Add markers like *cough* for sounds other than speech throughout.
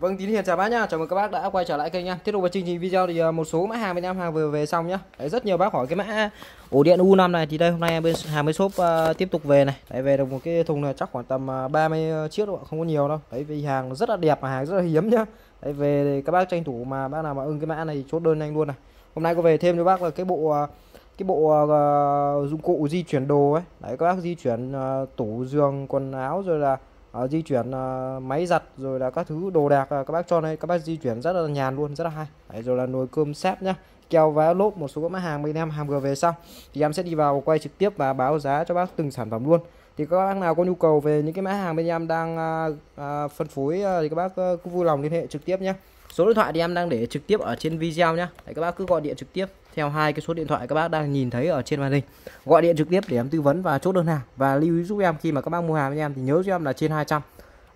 Vâng, Tín Hiền chào bác nhá. Chào mừng các bác đã quay trở lại kênh nhá. Tiếp tục vào chương trình video thì à, một số mã hàng bên em hàng vừa về xong nhá. Đấy, rất nhiều bác hỏi cái mã ổ điện U5 này thì đây hôm nay em bên hàng mới shop uh, tiếp tục về này. Đấy về được một cái thùng này chắc khoảng tầm à, 30 chiếc đâu, không có nhiều đâu. Đấy vì hàng rất là đẹp mà hàng rất là hiếm nhá. Đấy về thì các bác tranh thủ mà bác nào mà ưng cái mã này thì chốt đơn nhanh luôn này. Hôm nay có về thêm cho bác là cái bộ cái bộ uh, dụng cụ di chuyển đồ ấy. Đấy các bác di chuyển uh, tủ giường, quần áo rồi là uh, di chuyển uh, máy giặt rồi là các thứ đồ đạc uh, các bác cho đây. Các bác di chuyển rất là nhàn luôn rất là hay. Đấy, rồi là nồi cơm xếp nhá. Keo vá lốp một số các mã hàng bên em hàng vừa về xong thì em sẽ đi vào quay trực tiếp và báo giá cho bác từng sản phẩm luôn. Thì các bác nào có nhu cầu về những cái mã hàng bên em đang uh, uh, phân phối uh, thì các bác uh, cứ vui lòng liên hệ trực tiếp nhé số điện thoại thì em đang để trực tiếp ở trên video nhé Đấy, các bác cứ gọi điện trực tiếp theo hai cái số điện thoại các bác đang nhìn thấy ở trên màn hình. Gọi điện trực tiếp để em tư vấn và chốt đơn hàng và lưu ý giúp em khi mà các bác mua hàng với em thì nhớ cho em là trên 200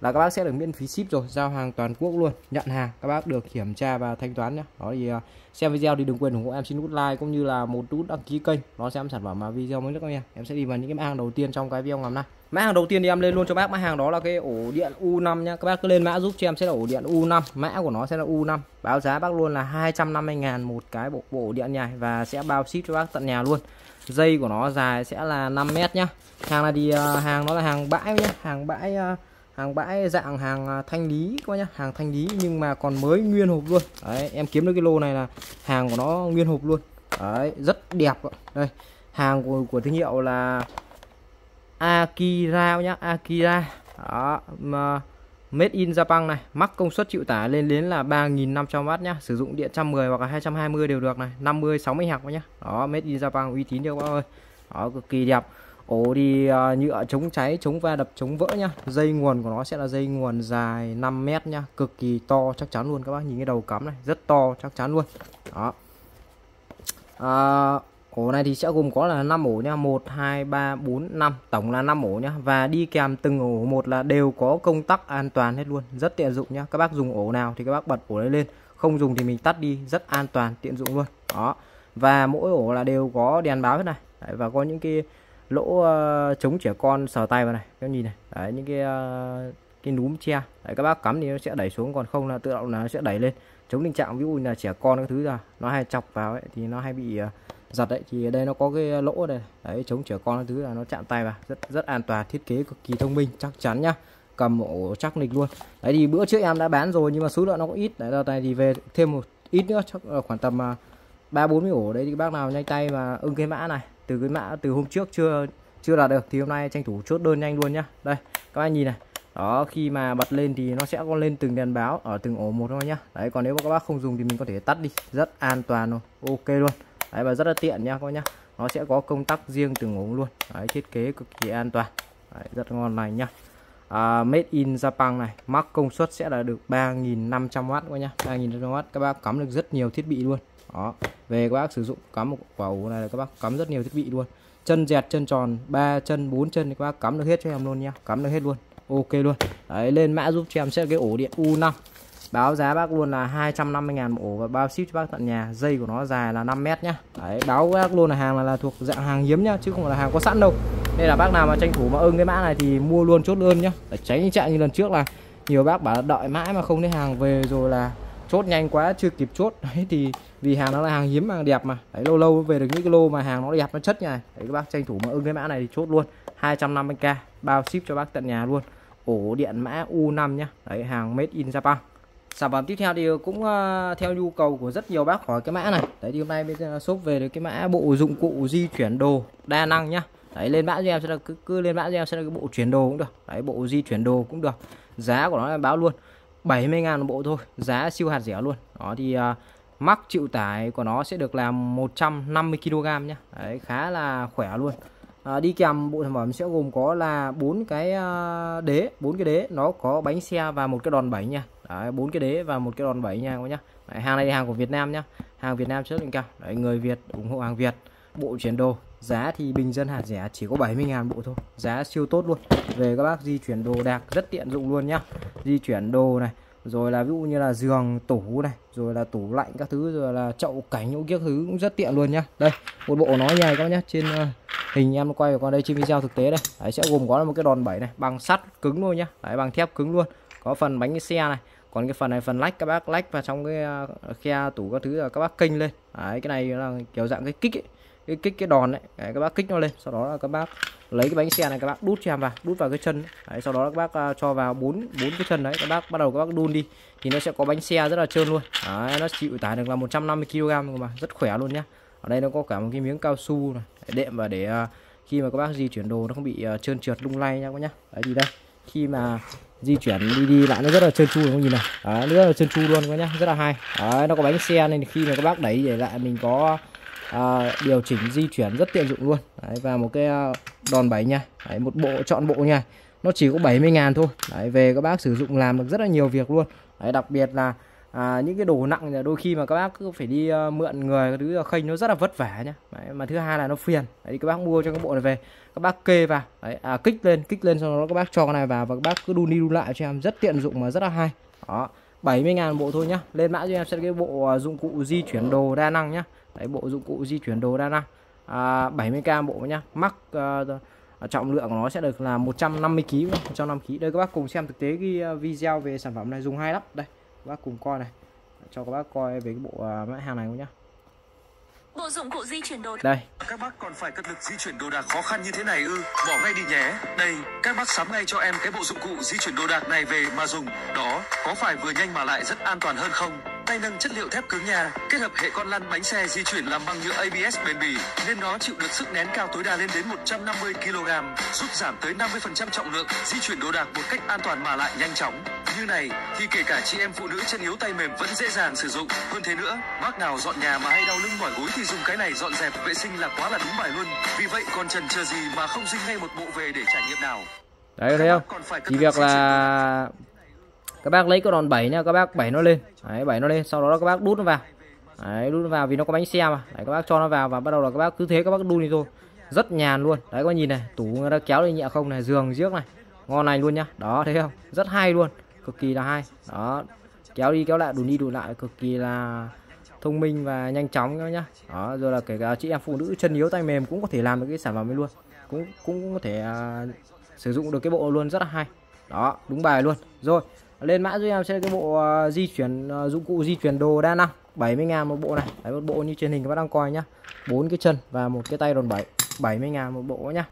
là các bác sẽ được miễn phí ship rồi giao hàng toàn quốc luôn nhận hàng các bác được kiểm tra và thanh toán nhé đó thì à, xem video thì đừng quên ủng hộ em xin nút like cũng như là một nút đăng ký kênh nó xem sản phẩm mà video mới nhất các em. Em sẽ đi vào những cái hàng đầu tiên trong cái video ngày hôm nay mã hàng đầu tiên thì em lên luôn cho bác. Mã hàng đó là cái ổ điện U5 nhá. Các bác cứ lên mã giúp cho em sẽ là ổ điện U5 mã của nó sẽ là U5 báo giá bác luôn là 250 ngàn một cái bộ bộ điện nhài và sẽ bao ship cho bác tận nhà luôn. Dây của nó dài sẽ là 5 mét nhá. Hàng là thì à, hàng nó là hàng bãi nhá. Hàng bãi à, hàng bãi dạng hàng à, thanh lý các nhá. Hàng thanh lý nhưng mà còn mới nguyên hộp luôn. Đấy em kiếm được cái lô này là hàng của nó nguyên hộp luôn. Đấy rất đẹp đây hàng của, của thương hiệu là Akira nhá Akira. Đó mà Made in Japan này mắc công suất chịu tải lên đến là 3.500W nhá. Sử dụng điện 110 hoặc là 220 đều được này 50 60 hạt nhá. Đó Made in Japan uy tín chưa các ơi. Đó cực kỳ đẹp. Ổ đi à, uh, nhựa chống cháy chống va đập chống vỡ nhá. Dây nguồn của nó sẽ là dây nguồn dài 5 mét nhá. Cực kỳ to chắc chắn luôn các bác. Nhìn cái đầu cắm này rất to chắc chắn luôn. Đó. À, ổ này thì sẽ gồm có là 5 ổ nha. 1 2 3 4 5 tổng là 5 ổ nhá và đi kèm từng ổ. Một là đều có công tắc an toàn hết luôn. Rất tiện dụng nhá các bác dùng ổ nào thì các bác bật ổ đấy lên. Không dùng thì mình tắt đi. Rất an toàn tiện dụng luôn. Đó. Và mỗi ổ là đều có đèn báo hết này. Đấy, và có những cái lỗ uh, chống trẻ con sờ tay vào này. Các nhìn này. Đấy những cái uh, cái núm che. Đấy, các bác cắm thì nó sẽ đẩy xuống. Còn không là tự động là nó sẽ đẩy lên. Chống tình trạng ví dụ là trẻ con cái thứ ra nó hay chọc vào ấy, thì nó hay bị uh, giật đấy, thì đây nó có cái lỗ này đấy, chống trẻ con thứ là nó chạm tay vào. Rất rất an toàn, thiết kế cực kỳ thông minh, chắc chắn nhá. Cầm ổ chắc nịch luôn. Đấy, thì bữa trước em đã bán rồi, nhưng mà số lượng nó cũng ít. Đấy, đợt này thì về thêm một ít nữa, chắc là khoảng tầm à, ba bốn mươi ổ. Đấy, thì bác nào nhanh tay mà ưng cái mã này. Từ cái mã, từ hôm trước chưa chưa đạt được, thì hôm nay tranh thủ chốt đơn nhanh luôn nhá. Đây, các anh nhìn này. Đó, khi mà bật lên thì nó sẽ có lên từng đèn báo ở từng ổ một thôi nhá. Đấy, còn nếu mà các bác không dùng thì mình có thể tắt đi. Rất an toàn luôn. Ok luôn đấy và rất là tiện nha các bác nhá. Nó sẽ có công tắc riêng từng ống luôn. Đấy thiết kế cực kỳ an toàn. Đấy, rất ngon này nhá. À, made in Japan này mắc công suất sẽ là được 3.500W các nhá. 3.500W các bác cắm được rất nhiều thiết bị luôn. Đó về các bác sử dụng cắm một quả ổ này là các bác cắm rất nhiều thiết bị luôn. Chân dẹt chân tròn ba chân bốn chân thì các bác cắm được hết cho em luôn nha cắm được hết luôn ok luôn. Đấy lên mã giúp cho em sẽ cái ổ điện U5 báo giá bác luôn là 250 ngàn ổ và bao ship cho bác tận nhà. Dây của nó dài là 5 mét nhá. Đấy báo bác luôn là hàng là, là thuộc dạng hàng hiếm nhá chứ không phải là hàng có sẵn đâu. Nên là bác nào mà tranh thủ mà ưng cái mã này thì mua luôn chốt đơn nhá. Để tránh trạng như lần trước là nhiều bác bảo đợi mãi mà không thấy hàng về rồi là chốt nhanh quá chưa kịp chốt. *laughs* Đấy thì vì hàng nó là hàng hiếm hàng đẹp mà. Đấy lâu lâu về được những cái lô mà hàng nó đẹp nó chất như này đấy các bác tranh thủ mà ưng cái mã này thì chốt luôn. 250k bao ship cho bác tận nhà luôn. Ổ điện mã U5 nhá. Đấy hàng made in Japan sản phẩm tiếp theo thì cũng uh, theo nhu cầu của rất nhiều bác hỏi cái mã này. Đấy thì hôm nay bên shop về được cái mã bộ dụng cụ di chuyển đồ đa năng nhá. Đấy lên mã cho em sẽ là cứ, cứ lên mã cho em sẽ là cái bộ chuyển đồ cũng được. Đấy bộ di chuyển đồ cũng được. Giá của nó là báo luôn 70 ngàn một bộ thôi giá siêu hạt rẻ luôn. Đó thì uh, mắc chịu tải của nó sẽ được làm 150 kg nhá. đấy khá là khỏe luôn. À, đi kèm bộ sản phẩm sẽ gồm có là bốn cái ờ, đế bốn cái đế. Nó có bánh xe và một cái đòn bẩy nha bốn cái đế và một cái đòn bẩy nha các nhá. Đấy, hàng này hàng của Việt Nam nhá. Hàng Việt Nam chất lượng cao. Đấy, người Việt ủng hộ hàng Việt. Bộ chuyển đồ giá thì bình dân hạt rẻ chỉ có 70.000 bộ thôi. Giá siêu tốt luôn. Về các bác di chuyển đồ đạc rất tiện dụng luôn nhá. Di chuyển đồ này rồi là ví dụ như là giường tủ này rồi là tủ lạnh các thứ rồi là chậu cảnh những kiếc thứ cũng rất tiện luôn nhá. Đây một bộ nó như này các nhá. Trên ờ, hình em quay qua đây trên video thực tế đây. Đấy, sẽ gồm có là một cái đòn bẩy này bằng sắt cứng luôn nhá. Đấy, bằng thép cứng luôn. Có phần bánh xe này còn cái phần này phần lách các bác lách vào trong cái ờ, khe tủ các thứ là các bác kênh lên đấy cái này là kiểu dạng cái kích ấy. cái kích cái đòn đấy. đấy các bác kích nó lên sau đó là các bác lấy cái bánh xe này các bác đút cho em vào đút vào cái chân đấy, sau đó các bác ờ, cho vào bốn bốn cái chân đấy các bác bắt đầu các bác đun đi thì nó sẽ có bánh xe rất là trơn luôn đấy, nó chịu tải được là 150 kg mà rất khỏe luôn nhá ở đây nó có cả một cái miếng cao su này để đệm và để ờ, khi mà các bác di chuyển đồ nó không bị trơn trượt lung lay nha các nhá đấy thì đây khi mà di chuyển đi đi lại nó rất là trơn tru không? Nhìn này. Đấy, rất là trơn tru luôn các nhá rất là hay. Đấy, nó có bánh xe nên khi mà các bác đẩy để lại mình có à, điều chỉnh di chuyển rất tiện dụng luôn. Đấy, và một cái à, đòn bẩy nha. Đấy, một bộ chọn bộ nha. Nó chỉ có 70 ngàn thôi. Đấy, về các bác sử dụng làm được rất là nhiều việc luôn. Đấy, đặc biệt là à, những cái đồ nặng là đôi khi mà các bác cứ phải đi uh, mượn người cái thứ khênh nó rất là vất vả nhá. Đấy, mà thứ hai là nó phiền. Đấy các bác mua cho cái bộ này về các bác kê vào. Đấy, à, kích lên kích lên sau đó các bác cho cái này vào và các bác cứ đun đi đun lại cho em rất tiện dụng mà rất là hay. Đó 70 ngàn bộ thôi nhá. Lên mã cho em sẽ cái bộ à, dụng cụ di chuyển đồ đa năng nhá. Đấy bộ dụng cụ di chuyển đồ đa năng. À, 70k bộ nhá. Mắc uh, trọng lượng của nó sẽ được là 150 kg 150 kg đây các bác cùng xem thực tế cái ờ, video về sản phẩm này dùng hay lắm. Đây bác cùng coi này. Cho các bác coi về cái bộ uh, mã hàng này nhá. Bộ dụng cụ di chuyển đồ Đây. Các bác còn phải cất lực di chuyển đồ đạc khó khăn như thế này ư? Bỏ ngay đi nhé. Đây, các bác sắm ngay cho em cái bộ dụng cụ di chuyển đồ đạc này về mà dùng. Đó, có phải vừa nhanh mà lại rất an toàn hơn không? Tay nâng chất liệu thép cứng nhà, kết hợp hệ con lăn bánh xe di chuyển làm bằng nhựa ABS bền bỉ, nên nó chịu được sức nén cao tối đa lên đến 150 kg, giúp giảm tới 50% trọng lượng, di chuyển đồ đạc một cách an toàn mà lại nhanh chóng. Như này thì kể cả chị em phụ nữ chân yếu tay mềm vẫn dễ dàng sử dụng. Hơn thế nữa, bác nào dọn nhà mà hay đau lưng mỏi gối thì dùng cái này dọn dẹp vệ sinh là quá là đúng bài luôn. Vì vậy còn chần chờ gì mà không dinh ngay một bộ về để trải nghiệm nào. Đấy thấy không? Chỉ việc là các bác lấy cái đòn bảy nha các bác bảy nó lên. Đấy bảy nó lên sau đó các bác đút nó vào. Đấy đút nó vào vì nó có bánh xe mà. Đấy các bác cho nó vào và bắt đầu là các bác cứ thế các bác đun đi thôi. Rất nhàn luôn. Đấy có nhìn này tủ người ta kéo lên nhẹ không này giường giếc này. Ngon này luôn nhá. Đó thấy không? Rất hay luôn cực kỳ là hay. Đó kéo đi kéo lại đủ đi đủ lại cực kỳ là thông minh và nhanh chóng các nhá. Đó rồi là kể cả chị em phụ nữ chân yếu tay mềm cũng có thể làm được cái sản phẩm ấy luôn. Cũng cũng có thể uh, sử dụng được cái bộ luôn rất là hay. Đó đúng bài luôn. Rồi lên mã giúp em sẽ cái bộ uh, di chuyển uh, dụng cụ di chuyển đồ đa năng. 70 ngàn một bộ này. Đấy một bộ như truyền hình các bác đang coi nhá. Bốn cái chân và một cái tay đòn bẩy 70 ngàn một bộ nhá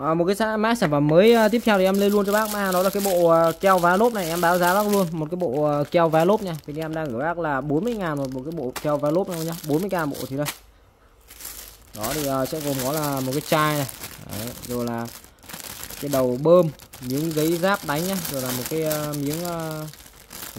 à, một cái mã sản phẩm mới ờ, tiếp theo thì em lên luôn cho bác. Mà đó là cái bộ ờ, keo vá lốp này em báo giá bác luôn. Một cái bộ keo vá lốp nha. Thì em đang gửi bác là 40 ngàn một, một cái bộ keo vá lốp này nhá. 40 ngàn bộ thì đây đó thì sẽ gồm có là một cái chai này. Đấy, rồi là cái đầu bơm miếng giấy giáp đánh nhá. Rồi là một cái miếng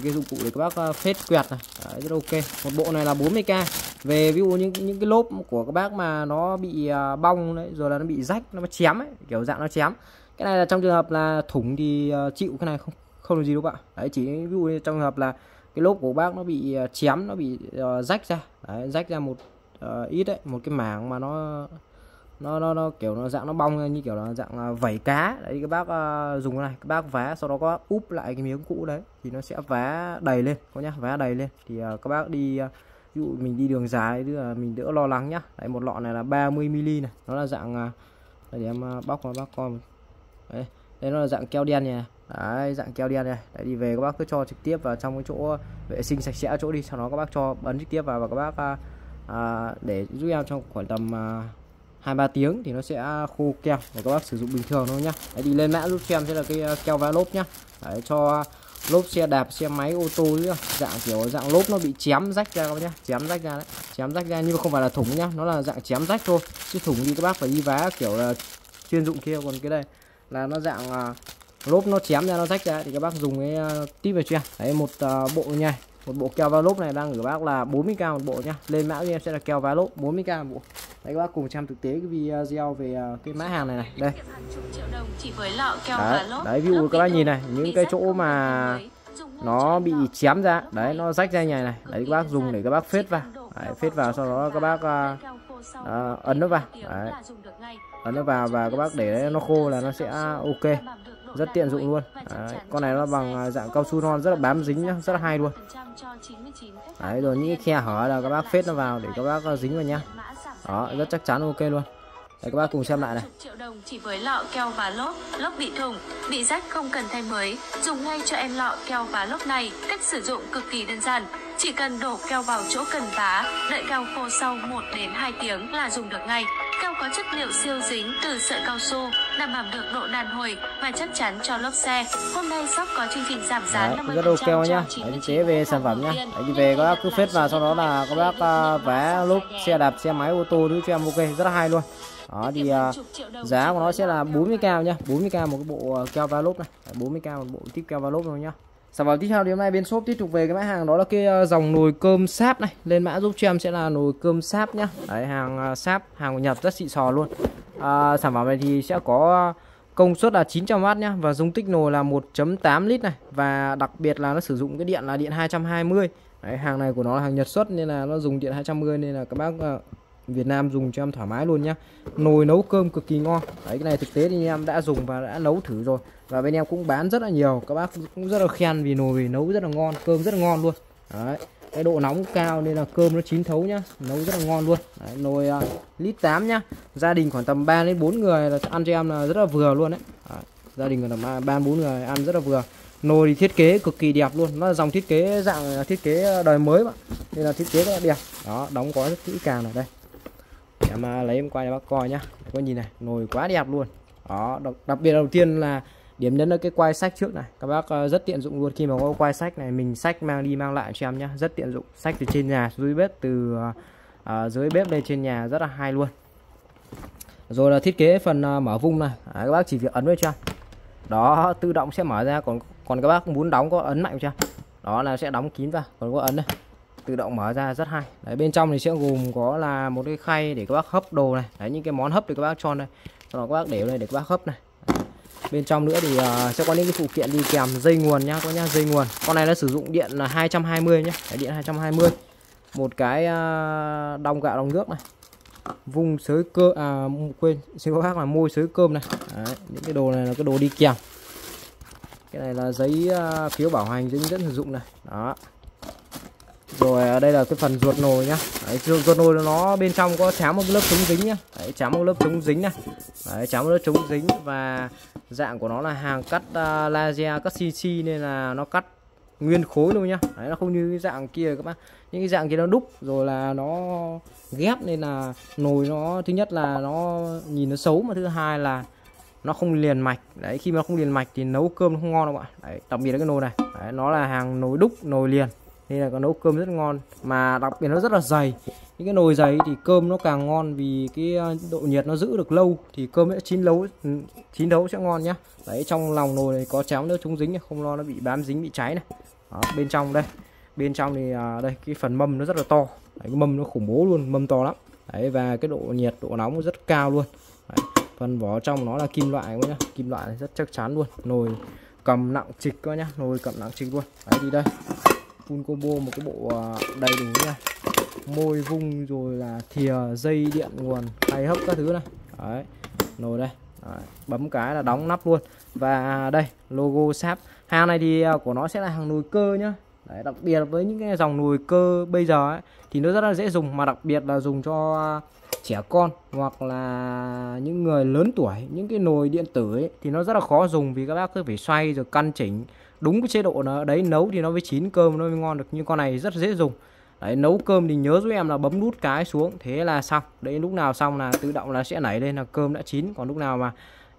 cái dụng cụ để các bác ờ, phết quẹt này. Đấy, rất ok. Một bộ này là 40k về ví dụ những những cái lốp của các bác mà nó bị ờ, bong đấy rồi là nó bị rách nó chém ấy kiểu dạng nó chém. Cái này là trong trường hợp là thủng thì ờ, chịu cái này không không được gì đâu bạn. Đấy chỉ ví dụ trong trường hợp là cái lốp của bác nó bị chém nó bị uh, rách ra. Đấy, rách ra một uh, ít đấy một cái mảng mà nó nó nó nó kiểu nó dạng nó bong như kiểu là dạng vẩy cá. Đấy các bác uh, dùng cái này. Các bác vá sau đó có úp lại cái miếng cũ đấy thì nó sẽ vá đầy lên có nhá vá đầy lên. Thì uh, các bác đi uh, ví dụ mình đi đường dài tức là mình đỡ lo lắng nhá. Đấy một lọ này là 30 ml này. Nó là dạng uh, để em uh, bóc vào bác con. Đấy đây nó là dạng keo đen này. Đấy dạng keo đen này. Đấy đi về các bác cứ cho trực tiếp vào trong cái chỗ vệ sinh sạch sẽ chỗ đi. Sau đó các bác cho bấn trực tiếp vào và các bác uh, uh, để giúp em trong khoảng tầm uh, hai ba tiếng thì nó sẽ khô keo và các bác sử dụng bình thường thôi nhá. Đấy, đi lên mã giúp cho em sẽ là cái ờ, keo vá lốp nhá. Đấy, cho lốp xe đạp xe máy ô tô nữa dạng kiểu dạng lốp nó bị chém rách ra các bác nhá. Chém rách ra đấy. Chém rách ra nhưng mà không phải là thủng nhá. Nó là dạng chém rách thôi. Chứ thủng thì các bác phải đi vá kiểu là chuyên dụng kia. Còn cái đây là nó dạng ờ, lốp nó chém ra nó rách ra thì các bác dùng cái uh, tip về chưa? Đấy một uh, bộ nha một bộ keo vá lốp này đang gửi bác là 40k một bộ nhá. Lên mã cho em sẽ là keo vá lốp 40k một bộ. Đấy các bác cùng xem thực tế cái video về à, cái mã hàng này này. Đây. Đấy, đấy ví dụ các bác nhìn này những cái chỗ mà nó bị chém ra đấy nó rách ra nhnày này. đấy các bác dùng để các bác phết vào. đấy, phết vào sau đó các bác uh, uh, ấn nó vào. đấy. ấn nó vào và các bác để nó khô là nó sẽ ok rất tiện dụng luôn đấy, con này nó bằng à, dạng cao su non rất là bám dính nhá rất là hay luôn đấy rồi những khe hở là các bác phết nó vào để các bác dính vào nhá đó rất chắc chắn ok luôn Đấy các bác cùng xem lại này. triệu đồng chỉ với lọ keo và lốp, lốp bị thủng, bị rách không cần thay mới, dùng ngay cho em lọ keo và lốp này. Cách sử dụng cực kỳ đơn giản, chỉ cần đổ keo vào chỗ cần vá, đợi keo khô sau 1 đến 2 tiếng là dùng được ngay. Keo có chất liệu siêu dính từ sợi cao su, đảm bảo được độ đàn hồi và chắc chắn cho lốp xe. Hôm nay shop có chương trình giảm giá Đấy, 50% rất ok cho nhá. 99 Đấy, chế về sản phẩm nhá. Đấy, về các bác cứ phết vào sau đó là các bác uh, vé lốp xe đạp, xe máy, ô tô thứ cho em ok, rất là hay luôn. Đó thì uh, giá của nó sẽ là 40k nhá, 40k một cái bộ uh, keo va lốp này, Đấy, 40k một bộ tiếp keo va lốp rồi nhá. Sản phẩm tiếp theo thì hôm nay bên shop tiếp tục về cái mã hàng đó là cái ờ, dòng nồi cơm sáp này. Lên mã giúp cho em sẽ là nồi cơm sáp nhá. Đấy hàng ờ, sáp, hàng của Nhật rất xịn sò luôn. À, sản phẩm này thì sẽ có công suất là 900W nhá và dung tích nồi là 1.8 lít này và đặc biệt là nó sử dụng cái điện là điện 220. Đấy, hàng này của nó là hàng Nhật xuất nên là nó dùng điện 210 nên là các bác ờ, Việt Nam dùng cho em thoải mái luôn nhá. Nồi nấu cơm cực kỳ ngon. Đấy cái này thực tế thì em đã dùng và đã nấu thử rồi và bên em cũng bán rất là nhiều. Các bác cũng rất là khen vì nồi nấu rất là ngon, cơm rất là ngon luôn. Đấy cái độ nóng cao nên là cơm nó chín thấu nhá nấu rất là ngon luôn. Đấy, nồi uh, lít 8 nhá. Gia đình khoảng tầm 3 đến 4 người là ăn cho em là rất là vừa luôn đấy, đấy gia đình khoảng tầm 3 4 người ăn rất là vừa. Nồi thì thiết kế cực kỳ đẹp luôn. Nó là dòng thiết kế dạng à, thiết kế đời mới mà nên là thiết kế rất là đẹp. Đó đóng gói rất kỹ càng ở đây. Em uh, lấy em quay cho bác coi nhá. Có nhìn này nồi quá đẹp luôn. Đó đặc, đặc biệt đầu tiên là điểm đến là cái quai sách trước này. Các bác ờ, rất tiện dụng luôn. Khi mà có quai sách này mình sách mang đi mang lại cho em nhá. Rất tiện dụng. Sách từ trên nhà dưới bếp từ uh, dưới bếp lên trên nhà rất là hay luôn. Rồi là thiết kế phần uh, mở vung này. À, các bác chỉ việc ấn với cho đó tự động sẽ mở ra. Còn còn các bác muốn đóng có ấn mạnh cho đó là sẽ đóng kín vào. Còn có ấn đây. Tự động mở ra rất hay. Đấy bên trong thì sẽ gồm có là một cái khay để các bác hấp đồ này. Đấy những cái món hấp thì các bác cho đây. Sau đó các bác để đây để các bác hấp này bên trong nữa thì uh, sẽ có những cái phụ kiện đi kèm dây nguồn nhá có nhá dây nguồn. Con này nó sử dụng điện là 220 nhá cái điện 220 một cái uh, đong gạo đong nước này. Vung sới cơ à quên xin các bác là môi sới cơm này. Đấy, những cái đồ này là cái đồ đi kèm. Cái này là giấy uh, phiếu bảo hành giấy dẫn sử dụng này. Đó rồi đây là cái phần ruột nồi nhá. Đấy, ruột nồi nó bên trong có chám một lớp chống dính nhá. Đấy, chám một lớp chống dính này. Đấy, chám một lớp chống dính và dạng của nó là hàng cắt uh, laser cắt CC nên là nó cắt nguyên khối luôn nhá. Đấy nó không như cái dạng kia các bác. Những cái dạng kia nó đúc rồi là nó ghép nên là nồi nó thứ nhất là nó nhìn nó xấu mà thứ hai là nó không liền mạch. Đấy khi mà nó không liền mạch thì nấu cơm nó không ngon đâu bạn. Đấy đặc biệt là cái nồi này. Đấy, nó là hàng nồi đúc nồi liền nên là có nấu cơm rất ngon. Mà đặc biệt nó rất là dày. Những cái nồi dày thì cơm nó càng ngon vì cái ờ, độ nhiệt nó giữ được lâu. Thì cơm sẽ chín nấu ừ, chín đấu sẽ ngon nhá. Đấy trong lòng nồi này có cháo nước chống dính không lo nó bị bám dính bị cháy này. Đó, bên trong đây. Bên trong thì à, đây cái phần mâm nó rất là to. Đấy, cái mâm nó khủng bố luôn mâm to lắm. Đấy và cái độ nhiệt độ nóng rất cao luôn. Đấy, phần vỏ trong nó là kim loại nhá. Kim loại rất chắc chắn luôn. Nồi cầm nặng trịch coi nhá nồi cầm nặng trịch luôn. Đấy đi đây full combo một cái bộ à, đầy đủ nha môi vung rồi là thìa dây điện nguồn hay hấp các thứ này. Đấy nồi đây. Đấy. bấm cái là đóng nắp luôn. Và đây logo sáp. Hàng này thì à, của nó sẽ là hàng nồi cơ nhá. Đấy, đặc biệt với những cái dòng nồi cơ bây giờ ấy, thì nó rất là dễ dùng. Mà đặc biệt là dùng cho à, trẻ con hoặc là những người lớn tuổi. Những cái nồi điện tử ấy thì nó rất là khó dùng vì các bác cứ phải xoay rồi căn chỉnh đúng cái chế độ nó đấy nấu thì nó mới chín cơm nó mới ngon được. Nhưng con này rất dễ dùng. Đấy nấu cơm thì nhớ giúp em là bấm nút cái xuống. Thế là xong. Đấy lúc nào xong là tự động là sẽ nảy lên là cơm đã chín. Còn lúc nào mà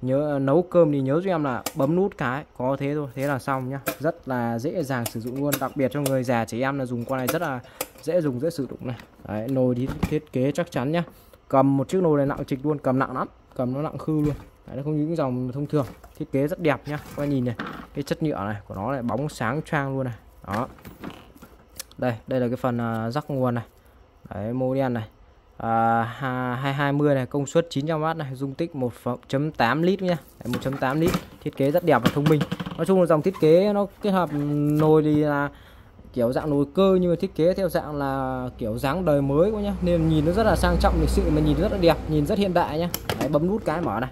nhớ nấu cơm thì nhớ giúp em là bấm nút cái. Có thế thôi. Thế là xong nhá. Rất là dễ dàng sử dụng luôn. Đặc biệt cho người già trẻ em là dùng con này rất là dễ dùng dễ sử dụng này. Đấy, nồi thì thiết kế chắc chắn nhá. Cầm một chiếc nồi này nặng trịch luôn. Cầm nặng lắm. Cầm nó nặng khư luôn đấy, nó không những dòng thông thường thiết kế rất đẹp nhá. Các bạn nhìn này cái chất nhựa này của nó lại bóng sáng trang luôn này. Đó. Đây đây là cái phần uh, rắc nguồn này. Đấy model này. À, uh, 220 này công suất 900W này dung tích 1.8 lít nhá. 1.8 lít thiết kế rất đẹp và thông minh. Nói chung là dòng thiết kế nó kết hợp nồi thì là kiểu dạng nồi cơ nhưng mà thiết kế theo dạng là kiểu dáng đời mới quá nhá. Nên nhìn nó rất là sang trọng lịch sự mà nhìn rất là đẹp nhìn rất hiện đại nhá. Đấy, bấm nút cái mở này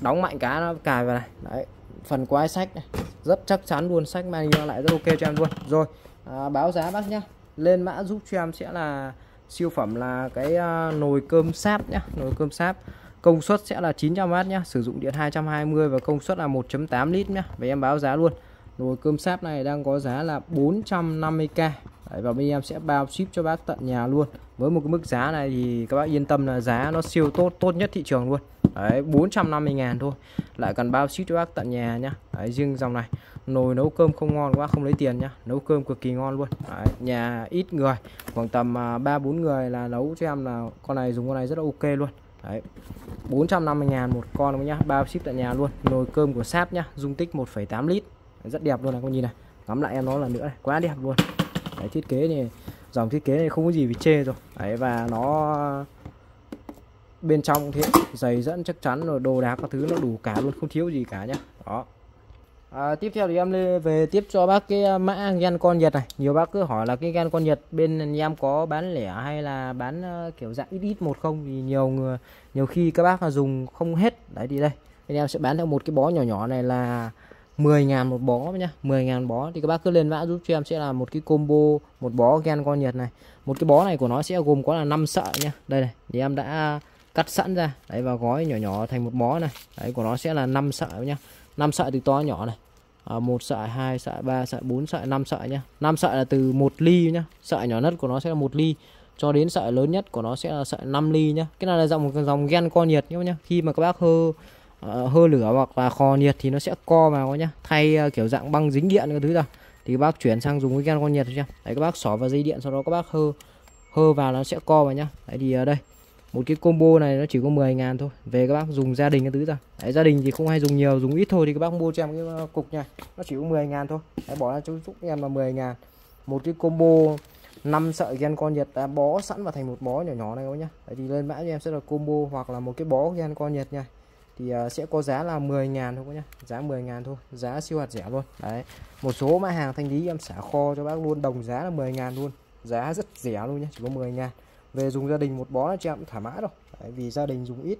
đóng mạnh cá nó cài vào này. Đấy phần quái sách này. Rất chắc chắn luôn sách mang lại rất ok cho em luôn. Rồi à, báo giá bác nhá. Lên mã giúp cho em sẽ là siêu phẩm là cái uh, nồi cơm sáp nhá. Nồi cơm sáp. Công suất sẽ là 900W nhá. Sử dụng điện 220 và công suất là 1.8 lít nhá. Và em báo giá luôn. Nồi cơm sáp này đang có giá là 450k Đấy, và bên em sẽ bao ship cho bác tận nhà luôn. Với một cái mức giá này thì các bác yên tâm là giá nó siêu tốt tốt nhất thị trường luôn. Đấy 450 ngàn thôi. Lại cần bao ship cho bác tận nhà nhá. Đấy, riêng dòng này. Nồi nấu cơm không ngon quá không lấy tiền nhá. Nấu cơm cực kỳ ngon luôn. Đấy, nhà ít người. Khoảng tầm à, ba bốn người là nấu cho em là con này dùng con này rất là ok luôn. Đấy 450 ngàn một con nhá. Bao ship tận nhà luôn. Nồi cơm của sáp nhá dung tích 1,8 lít. Rất đẹp luôn này con nhìn này. Ngắm lại em nó là nữa này quá đẹp luôn. Đấy, thiết kế này dòng thiết kế này không có gì bị chê rồi. Đấy, và nó bên trong thì giày dẫn chắc chắn rồi đồ đạc các thứ nó đủ cả luôn không thiếu gì cả nhá. Đó. À, tiếp theo thì em về tiếp cho bác cái à, mã gan con nhật này. Nhiều bác cứ hỏi là cái gan con nhật bên em có bán lẻ hay là bán à, kiểu dạng ít ít một không? Thì nhiều người nhiều khi các bác là dùng không hết. Đấy thì đây. Bên em sẽ bán theo một cái bó nhỏ nhỏ này là 10 ngàn một bó nhá. 10 ngàn bó. Thì các bác cứ lên mã giúp cho em sẽ là một cái combo một bó gan con nhật này. Một cái bó này của nó sẽ gồm có là 5 sợi nhá. Đây này thì em đã cắt sẵn ra. Đấy và gói nhỏ nhỏ thành một bó này. Đấy của nó sẽ là 5 sợi nhá. 5 sợi từ to nhỏ này. À, 1 sợi 2 sợi 3 sợi 4 sợi 5 sợi nhá. 5 sợi là từ 1 ly nhá. Sợi nhỏ nhất của nó sẽ là 1 ly. Cho đến sợi lớn nhất của nó sẽ là sợi 5 ly nhá. Cái này là dòng dòng gen co nhiệt nhá nhá. Khi mà các bác hơ uh, hơ lửa hoặc là kho nhiệt thì nó sẽ co vào nhá. Thay uh, kiểu dạng băng dính điện cái thứ ra. Thì các bác chuyển sang dùng cái gen co nhiệt chưa đấy các bác xỏ vào dây điện sau đó các bác hơ hơ vào nó sẽ co vào nhá. Đấy thì ở đây một cái combo này nó chỉ có 10 ngàn thôi. Về các bác dùng gia đình cái thứ ra. Đấy, gia đình thì không hay dùng nhiều dùng ít thôi thì các bác mua cho em cái ờ, cục này nó chỉ có 10 ngàn thôi. Đấy, bỏ ra cho giúp em là 10 ngàn. Một cái combo 5 sợi gen con nhật. Đã bó sẵn vào thành một bó nhỏ nhỏ này các nhá. Đấy, thì lên mã cho em sẽ là combo hoặc là một cái bó gen con nhật nha. Thì uh, sẽ có giá là 10 ngàn thôi các nhá. Giá 10 ngàn thôi. Giá siêu hạt rẻ luôn. Đấy một số mã hàng thanh lý em xả kho cho bác luôn. Đồng giá là 10 ngàn luôn. Giá rất rẻ luôn nhá chỉ có 10 ngàn về dùng gia đình một bó là chị em cũng thoải mái rồi. Đấy, vì gia đình dùng ít.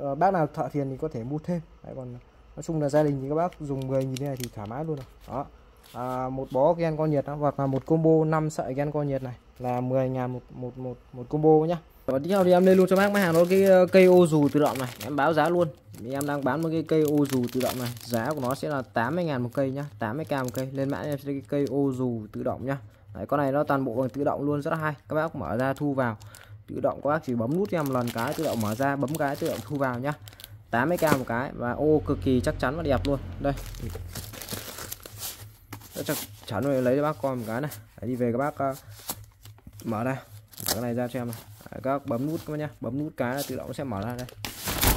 À, bác nào thợ thiền thì có thể mua thêm. Đấy, còn nói chung là gia đình thì các bác dùng 10 nghìn này thì thoải mái luôn rồi. Đó. À, một bó gen con nhiệt đó, hoặc là một combo 5 sợi gen con nhiệt này là 10 ngàn một một một một combo nhá. Và tiếp theo thì em lên luôn cho bác mấy hàng đó cái ờ, cây ô dù tự động này. Em báo giá luôn. Thì em đang bán một cái cây ô dù tự động này. Giá của nó sẽ là 80 ngàn một cây nhá 80k một cây. Lên mã em sẽ cái cây ô dù tự động nhá. Đấy, con này nó toàn bộ bằng tự động luôn rất là hay. Các bác mở ra thu vào. Tự động các bác chỉ bấm nút cho em lần cái tự động mở ra bấm cái tự động thu vào nhá. 80k một cái và ô cực kỳ chắc chắn và đẹp luôn. Đây. Rất chắc chắn rồi lấy cho bác coi một cái này. Đấy, đi về các bác uh, mở ra. Mở cái này ra cho em này. Đấy, các bác bấm nút các bác nhá. Bấm nút cái là tự động sẽ mở ra đây.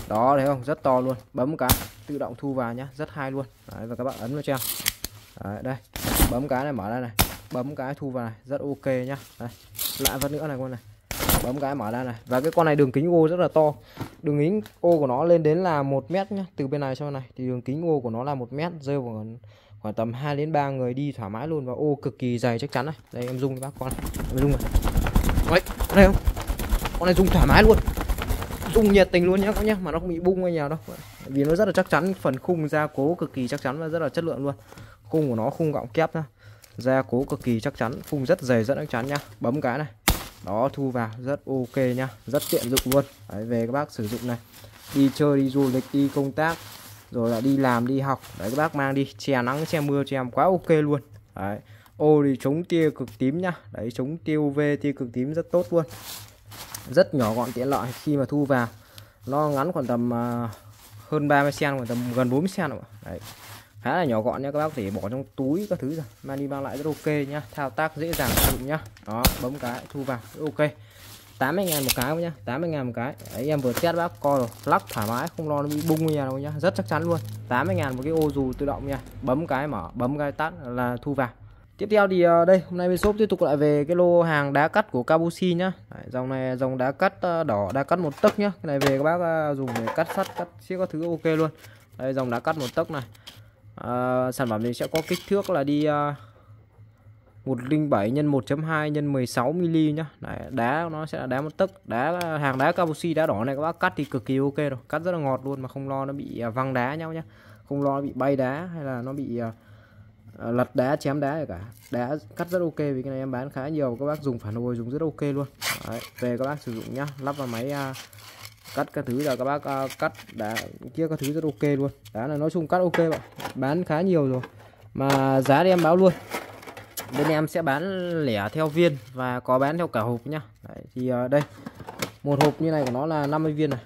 Đó thấy không? Rất to luôn. Bấm cái tự động thu vào nhá. Rất hay luôn. Đấy, và các bạn ấn vào cho em. Đấy, đây. Bấm cái này mở ra này bấm cái thu vào này, rất ok nhá. Đây, lại vật nữa này con này. Bấm cái mở ra này. Và cái con này đường kính ô rất là to. Đường kính ô của nó lên đến là một mét nhá, từ bên này sang này. Thì đường kính ô của nó là một mét, rơi vào khoảng tầm 2 đến 3 người đi thoải mái luôn. Và ô cực kỳ dày chắc chắn này. Đây, em dùng bác con này. Em dùng này. Đấy đây không? Con này dùng thoải mái luôn. Dùng nhiệt tình luôn nhá các nhá, mà nó không bị bung hay nào đâu. Vì nó rất là chắc chắn, phần khung gia cố cực kỳ chắc chắn và rất là chất lượng luôn. Khung của nó khung gọng kép nhá gia cố cực kỳ chắc chắn phung rất dày rất chắc chắn nhá. Bấm cái này. Đó thu vào. Rất ok nhá. Rất tiện dụng luôn. Đấy, về các bác sử dụng này. Đi chơi đi du lịch đi công tác rồi là đi làm đi học. Đấy các bác mang đi. Che nắng che mưa cho em quá ok luôn. Đấy. Ô thì chống tia cực tím nhá. Đấy chống tiêu UV tia cực tím rất tốt luôn. Rất nhỏ gọn tiện lợi. Khi mà thu vào nó ngắn khoảng tầm uh, hơn 30 cm khoảng tầm gần 40 cm đấy khá là nhỏ gọn nha các bác để bỏ trong túi các thứ rồi mang đi mang lại rất ok nhá. Thao tác dễ dàng sử dụng nhá. Đó bấm cái thu vào ok. 80 ngàn một cái nhá 80 ngàn một cái. Đấy em vừa test bác coi rồi. Lắc thoải mái không lo nó bị bung nhà đâu nhá. Rất chắc chắn luôn. 80 ngàn một cái ô dù tự động nha. Bấm cái mở bấm cái tắt là thu vào. Tiếp theo thì ờ, đây hôm nay bên shop tiếp tục lại về cái lô hàng đá cắt của Kabushi nhá. Đấy, dòng này dòng đá cắt ờ, đỏ đá cắt một tấc nhá. Cái này về các bác ờ, dùng để cắt sắt cắt xiếc các thứ ok luôn. Đây dòng đá cắt một tấc này à, sản phẩm này sẽ có kích thước là đi uh, 107 x 1.2 x 16 mm nhá. Đấy, đá nó sẽ là đá một tấc, đá hàng đá Kabushi đá đỏ này các bác cắt thì cực kỳ ok rồi, cắt rất là ngọt luôn mà không lo nó bị ờ, văng đá nhau nhá. Không lo nó bị bay đá hay là nó bị uh, lật đá chém đá gì cả. Đá cắt rất ok vì cái này em bán khá nhiều các bác dùng phản hồi dùng rất ok luôn. Đấy, về các bác sử dụng nhá, lắp vào máy uh, cắt các thứ là các bác uh, cắt đá kia các thứ rất ok luôn. Đá là nói chung cắt ok bạn. Bán khá nhiều rồi. Mà giá thì em báo luôn. Bên em sẽ bán lẻ theo viên và có bán theo cả hộp nhá. Đấy, thì uh, đây. Một hộp như này của nó là 50 viên này.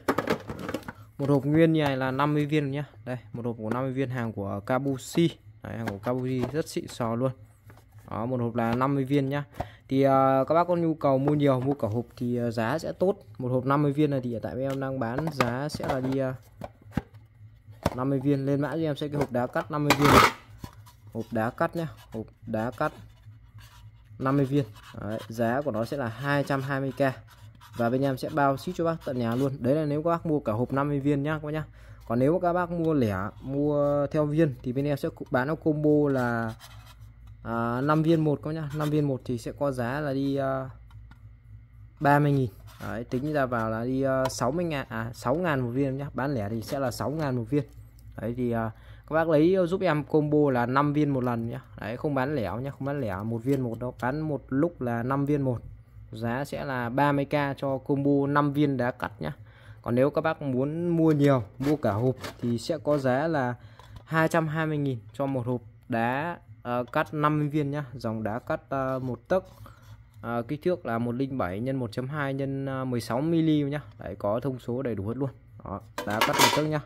Một hộp nguyên như này là 50 viên nhá. Đây một hộp của 50 viên hàng của Kabushi. Đấy, hàng của Kabushi rất xịn sò luôn. Đó một hộp là 50 viên nhá thì uh, các bác có nhu cầu mua nhiều mua cả hộp thì uh, giá sẽ tốt. Một hộp 50 viên này thì hiện tại em đang bán giá sẽ là đi ờ, uh, 50 viên. Lên mã cho em sẽ cái hộp đá cắt 50 viên. Này. hộp đá cắt nhé hộp đá cắt 50 viên. Đấy, giá của nó sẽ là 220k và bên em sẽ bao ship cho bác tận nhà luôn. Đấy là nếu các bác mua cả hộp 50 viên nhá các bác nhá. Còn nếu các bác mua lẻ mua theo viên thì bên em sẽ bán nó combo là à, 5 viên một các nhá. 5 viên một thì sẽ có giá là đi à, uh, 30 nghìn. Đấy, tính ra vào là đi à, uh, 60 ngàn à 6 ngàn một viên nhá. Bán lẻ thì sẽ là 6 ngàn một viên. Đấy thì uh, các bác lấy giúp em combo là 5 viên một lần nhá. Đấy không bán lẻ nhá không bán lẻ một viên một đâu. Bán một lúc là 5 viên một. Giá sẽ là 30k cho combo 5 viên đá cắt nhá. Còn nếu các bác muốn mua nhiều mua cả hộp thì sẽ có giá là 220.000 cho một hộp đá uh, cắt 50 viên nhá. Dòng đá cắt uh, một tấc. Uh, kích thước là 107 x 1.2 x 16 mm nhá. Đấy có thông số đầy đủ hết luôn. Đó, đá cắt một tấc nhá.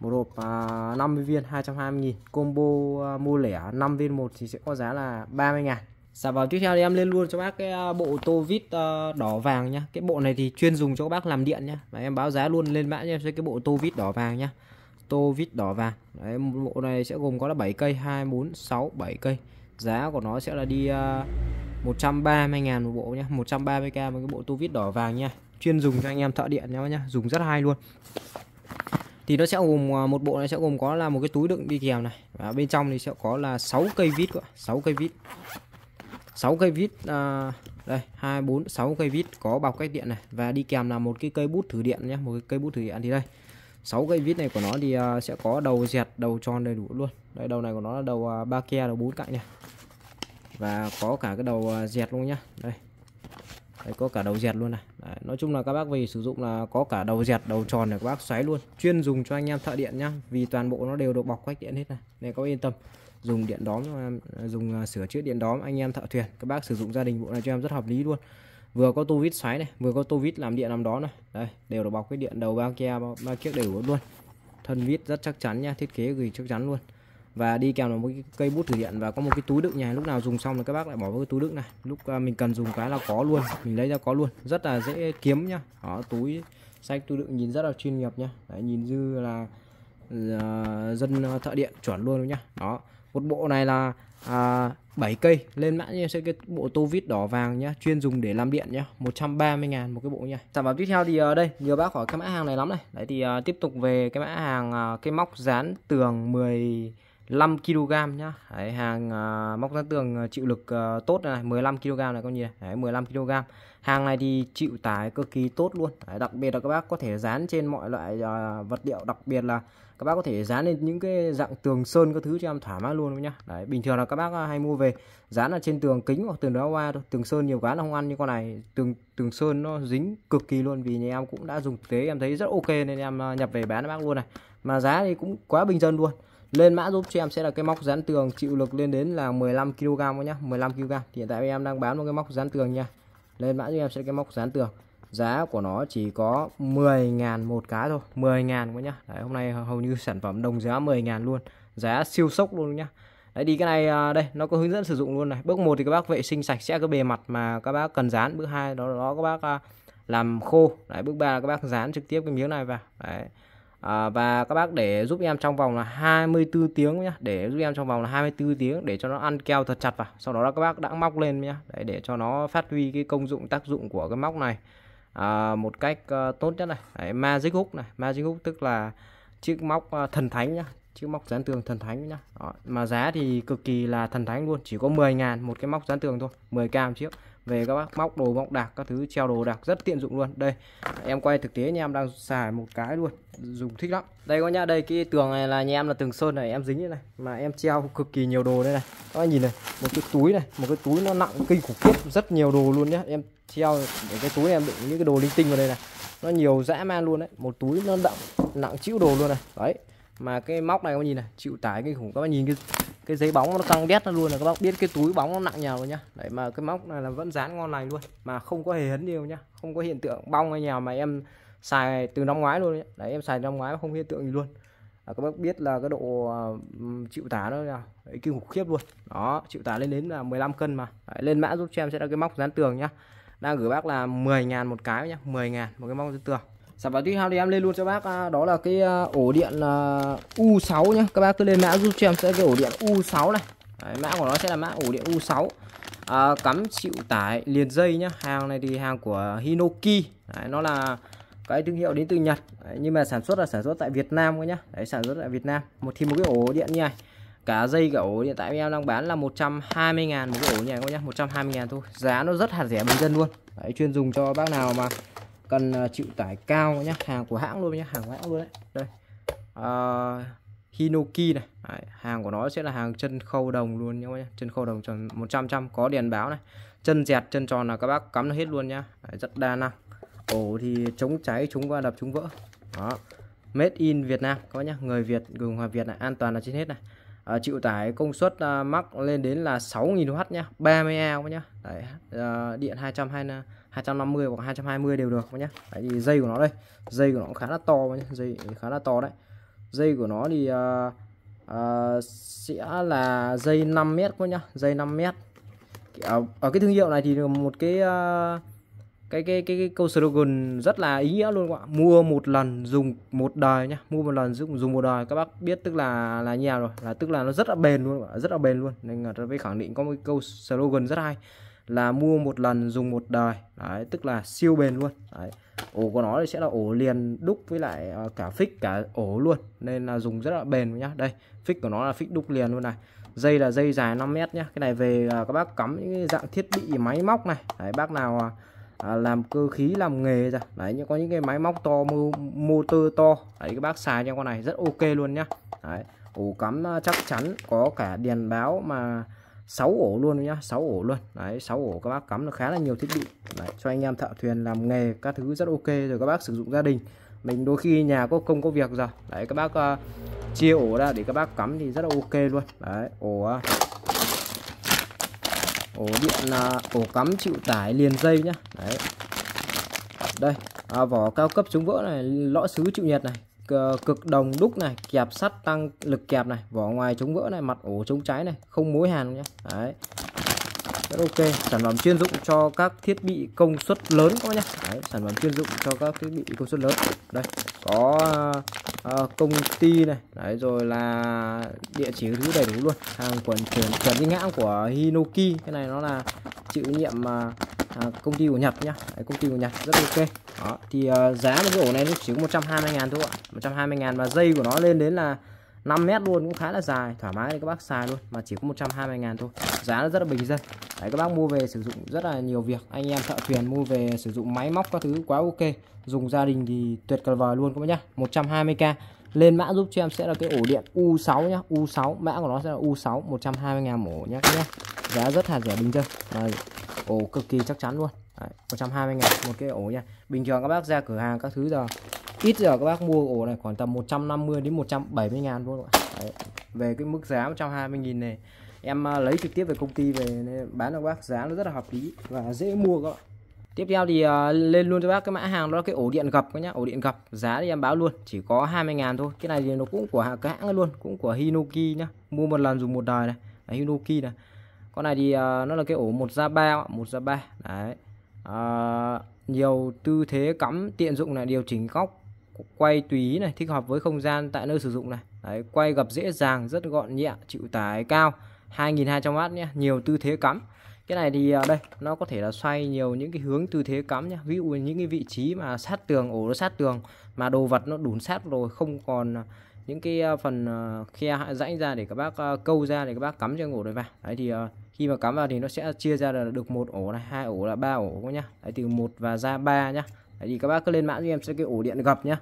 Một hộp uh, 50 viên 220 000 combo uh, mua lẻ 5 viên một thì sẽ có giá là 30 ngàn. Dạ vào tiếp theo thì em lên luôn cho bác cái bộ tô vít uh, đỏ vàng nhá. Cái bộ này thì chuyên dùng cho các bác làm điện nhá. Và em báo giá luôn lên mã cho em cái bộ tô vít đỏ vàng nhá. Tô vít đỏ vàng. Đấy, bộ này sẽ gồm có là 7 cây 2, 4, 6, 7 cây. Giá của nó sẽ là đi uh, 130 ngàn một bộ nhé 130k một cái bộ tô vít đỏ vàng nha Chuyên dùng cho anh em thợ điện nhá, nhá. Dùng rất hay luôn. Thì nó sẽ gồm à, một bộ này sẽ gồm có là một cái túi đựng đi kèm này. Và bên trong thì sẽ có là 6 cây vít ạ. 6 cây vít. 6 cây vít à, đây 2 4 6 cây vít có bọc cách điện này. Và đi kèm là một cái cây bút thử điện nhé một cái cây bút thử điện thì đây. 6 cây vít này của nó thì uh, sẽ có đầu dẹt đầu tròn đầy đủ luôn. Đây đầu này của nó là đầu uh, ba ke đầu bốn cạnh này. Và có cả cái đầu uh, dẹt luôn nhá. Đây. Đấy, có cả đầu dẹt luôn này. Đấy, nói chung là các bác về sử dụng là có cả đầu dẹt đầu tròn này các bác xoáy luôn. Chuyên dùng cho anh em thợ điện nhá vì toàn bộ nó đều được bọc cách điện hết này. Nên có yên tâm dùng điện đóm dùng uh, sửa chữa điện đóm anh em thợ thuyền các bác sử dụng gia đình bộ này cho em rất hợp lý luôn vừa có tô vít xoáy này vừa có tô vít làm điện làm đó này. Đây đều được bọc cái điện đầu ba kia ba chiếc đều luôn. Thân vít rất chắc chắn nha thiết kế gửi chắc chắn luôn. Và đi kèm là một cái cây bút thử điện và có một cái túi đựng nhà. Lúc nào dùng xong thì các bác lại bỏ vào cái túi đựng này. Lúc à, mình cần dùng cái là có luôn mình lấy ra có luôn. Rất là dễ kiếm nhá đó túi sách túi đựng nhìn rất là chuyên nghiệp nhá Đấy, nhìn dư là uh, dân à, thợ điện chuẩn luôn nhá đó một bộ này là à, 7 cây. Lên mã như sẽ cái bộ tô vít đỏ vàng nhá chuyên dùng để làm điện nhá. 130 ngàn một cái bộ nha. Sản phẩm tiếp theo thì ở đây nhiều bác hỏi cái mã hàng này lắm này. Đấy thì uh, tiếp tục về cái mã hàng uh, cái móc dán tường 15 kg nhá. Đấy, hàng uh, móc dán tường chịu lực uh, tốt này 15 kg này con nhìn đấy 15 kg hàng này thì chịu tải cực kỳ tốt luôn. Đấy, đặc biệt là các bác có thể dán trên mọi loại uh, vật liệu đặc biệt là các bác có thể dán lên những cái dạng tường sơn các thứ cho em thoải mái luôn nhá. Đấy, bình thường là các bác à, hay mua về, dán ở trên tường kính hoặc tường đá hoa tường sơn nhiều cái là không ăn như con này. Tường tường sơn nó dính cực kỳ luôn vì nhà em cũng đã dùng thực tế, em thấy rất ok nên em à, nhập về bán cho bác luôn này. Mà giá thì cũng quá bình dân luôn. Lên mã giúp cho em sẽ là cái móc dán tường chịu lực lên đến là 15 kg nhá 15 kg hiện tại em đang bán một cái móc dán tường nha. Lên mã giúp em sẽ cái móc dán tường giá của nó chỉ có 10.000 một cái thôi 10.000 quá nhá. Đấy, hôm nay hầu như sản phẩm đồng giá 10.000 luôn giá siêu sốc luôn nhá. Đấy đi cái này à, đây nó có hướng dẫn sử dụng luôn này. Bước 1 thì các bác vệ sinh sạch sẽ cái bề mặt mà các bác cần dán. Bước 2 đó đó các bác à, làm khô. Đấy, bước 3 là các bác dán trực tiếp cái miếng này vào. Đấy. À, và các bác để giúp em trong vòng là 24 tiếng nhá. Để giúp em trong vòng là 24 tiếng để cho nó ăn keo thật chặt vào. Sau đó là các bác đã móc lên nhá. Để, để cho nó phát huy cái công dụng tác dụng của cái móc này à, một cách uh, tốt nhất này. Đấy, magic hook này. Magic hook tức là chiếc móc uh, thần thánh nhá. Chiếc móc dán tường thần thánh nhá. Đó. mà giá thì cực kỳ là thần thánh luôn. Chỉ có 10 ngàn một cái móc dán tường thôi. 10k một chiếc về các bác, móc đồ, móc đạc, các thứ, treo đồ đạc, rất tiện dụng luôn. Đây, em quay thực tế nha, em đang xài một cái luôn, dùng thích lắm. Đây có nhá, đây cái tường này là nhà em là tường sơn này, em dính như này, mà em treo cực kỳ nhiều đồ đây này. Các bạn nhìn này, một cái túi này, một cái túi nó nặng kinh khủng khiếp, rất nhiều đồ luôn nhá. Em treo để cái túi em đựng những cái đồ linh tinh vào đây này. Nó nhiều dã man luôn đấy, một túi nó nặng nặng chịu đồ luôn này. Đấy, mà cái móc này các bạn nhìn này, chịu tải kinh khủng. Các bạn nhìn cái cái giấy bóng nó căng đét nó luôn là các bác biết cái túi bóng nó nặng nhào nhá. Đấy mà cái móc này là vẫn dán ngon lành luôn mà không có hề hấn nhiều nhá. Không có hiện tượng bong hay nhào mà em xài từ năm ngoái luôn đấy, đấy em xài năm ngoái mà không hiện tượng gì luôn. À, các bác biết là cái độ uh, chịu tải nó là đấy, kinh khủng khiếp luôn. Đó chịu tải lên đến là 15 cân mà. Đấy, lên mã giúp cho em sẽ là cái móc dán tường nhá. Đang gửi bác là 10 ngàn một cái nhá 10 ngàn một cái móc dán tường sản phẩm tiếp theo thì em lên luôn cho bác à, đó là cái à, ổ điện à, U6 nhé các bác cứ lên mã giúp cho em sẽ cái ổ điện U6 này. Đấy, mã của nó sẽ là mã ổ điện U6 à, cắm chịu tải liền dây nhá. Hàng này thì hàng của Hinoki. Đấy, nó là cái thương hiệu đến từ Nhật. Đấy, nhưng mà sản xuất là sản xuất tại Việt Nam nhá. Đấy, sản xuất tại Việt Nam. Một thì một cái ổ điện như này. Cả dây cả ổ điện tại em đang bán là 120 ngàn một cái ổ như này các nhá. 120 ngàn thôi. Giá nó rất hạt rẻ bình dân luôn. Đấy, chuyên dùng cho bác nào mà cần ờ, chịu tải cao nhé hàng của hãng luôn nhé hàng của hãng luôn đấy. Đây. Uh, Hinoki này. Đấy, hàng của nó sẽ là hàng chân khâu đồng luôn nhé chân khâu đồng tròn 100 trăm có đèn báo này. Chân dẹt chân tròn là các bác cắm nó hết luôn nhá. Đấy, rất đa năng. Ổ thì chống cháy chống va đập chống vỡ. Đó. Made in Việt Nam có nhá. Người Việt người Hòa Việt này an toàn là trên hết này. À, chịu tải công suất uh, mắc lên đến là 6.000W nhá. 30A nhá. Đấy, uh, điện 220 250 hoặc 220 đều được nhé Đấy thì dây của nó đây dây của nó khá là to nhé dây khá là to đấy. Dây của nó thì uh, uh, sẽ là dây 5 mét quá nhá dây 5 mét. Ở, à, ở cái thương hiệu này thì một cái uh, cái cái cái, cái câu slogan rất là ý nghĩa luôn các bạn. Mua một lần dùng một đời nhá mua một lần dùng dùng một đời. Các bác biết tức là là nhà rồi? Là tức là nó rất là bền luôn rất là bền luôn. Nên là tôi phải khẳng định có một câu slogan rất hay là mua một lần dùng một đời. Đấy tức là siêu bền luôn. Đấy ổ của nó thì sẽ là ổ liền đúc với lại ờ, cả phích cả ổ luôn. Nên là dùng rất là bền nhá. Đây phích của nó là phích đúc liền luôn này. Dây là dây dài 5 mét nhá. Cái này về ờ, các bác cắm những dạng thiết bị máy móc này. Đấy bác nào ờ, à, làm cơ khí làm nghề ra. Đấy nhưng có những cái máy móc to motor to. Đấy các bác xài cho con này rất ok luôn nhá. Đấy ổ cắm chắc chắn có cả đèn báo mà 6 ổ luôn nhá 6 ổ luôn. Đấy 6 ổ các bác cắm được khá là nhiều thiết bị. Đấy, cho anh em thợ thuyền làm nghề các thứ rất ok rồi các bác sử dụng gia đình. Mình đôi khi nhà có công có việc rồi. Đấy các bác uh, chia ổ ra để các bác cắm thì rất là ok luôn. Đấy ổ uh, ổ điện uh, ổ cắm chịu tải liền dây nhá. Đấy. Đây à, vỏ cao cấp chống vỡ này lõ sứ chịu nhiệt này. Ờ, cực đồng đúc này, kẹp sắt tăng lực kẹp này, vỏ ngoài chống vỡ này, mặt ổ chống cháy này, không mối hàn nhé đấy rất ok. Sản phẩm chuyên dụng cho các thiết bị công suất lớn các nhé đấy, sản phẩm chuyên dụng cho các thiết bị công suất lớn. Đây có uh, công ty này. Đấy rồi là địa chỉ thứ đầy đủ luôn. Hàng quần chuyển chuẩn đi ngã của Hinoki. Cái này nó là chịu nhiệm uh, à, công ty của Nhật nhá. Đấy, công ty của Nhật rất ok. Đó thì uh, giá một cái ổ này nó chỉ có 120 ngàn thôi ạ. 120 ngàn và dây của nó lên đến là 5 mét luôn cũng khá là dài thoải mái để các bác xài luôn mà chỉ có 120 ngàn thôi. Giá nó rất là bình dân. Đấy, các bác mua về sử dụng rất là nhiều việc. Anh em thợ thuyền mua về sử dụng máy móc các thứ quá ok. Dùng gia đình thì tuyệt vời luôn các bác nhá. 120k lên mã giúp cho em sẽ là cái ổ điện U6 nhá. U6 mã của nó sẽ là U6 120 ngàn mổ nhá các nhá. Giá rất là rẻ bình dân. Mà ổ cực kỳ chắc chắn luôn. Đấy, 120 ngàn một cái ổ nha. Bình thường các bác ra cửa hàng các thứ giờ ít giờ các bác mua ổ này khoảng tầm 150 đến 170 ngàn luôn Đấy, về cái mức giá 120 nghìn này em à, lấy trực tiếp về công ty về bán cho các bác giá nó rất là hợp lý và dễ mua các bạn. Tiếp theo thì uh, lên luôn cho bác cái mã hàng đó là cái ổ điện gập các nhá ổ điện gập giá thì em báo luôn chỉ có 20 ngàn thôi. Cái này thì nó cũng của cái hãng luôn cũng của Hinoki nhá. Mua một lần dùng một đời này. Đấy, Hinoki này. Con này thì uh, nó là cái ổ một ra ba một ra ba. Đấy uh, nhiều tư thế cắm tiện dụng này điều chỉnh góc quay tùy ý này thích hợp với không gian tại nơi sử dụng này. Đấy, quay gập dễ dàng rất gọn nhẹ chịu tải cao. 2200W nhé nhiều tư thế cắm. Cái này thì à, đây nó có thể là xoay nhiều những cái hướng tư thế cắm nhé ví dụ những cái vị trí mà sát tường ổ nó sát tường mà đồ vật nó đủ sát rồi không còn à, những cái à, phần khe rãnh ra để các bác câu ra để các bác cắm cho ổ này vào. Đấy thì khi mà cắm vào thì nó sẽ chia ra được một ổ này hai ổ là ba ổ nhá. Đấy, từ một và ra ba nhá đấy thì các bác cứ lên mã cho em sẽ cái ổ điện gập nhá.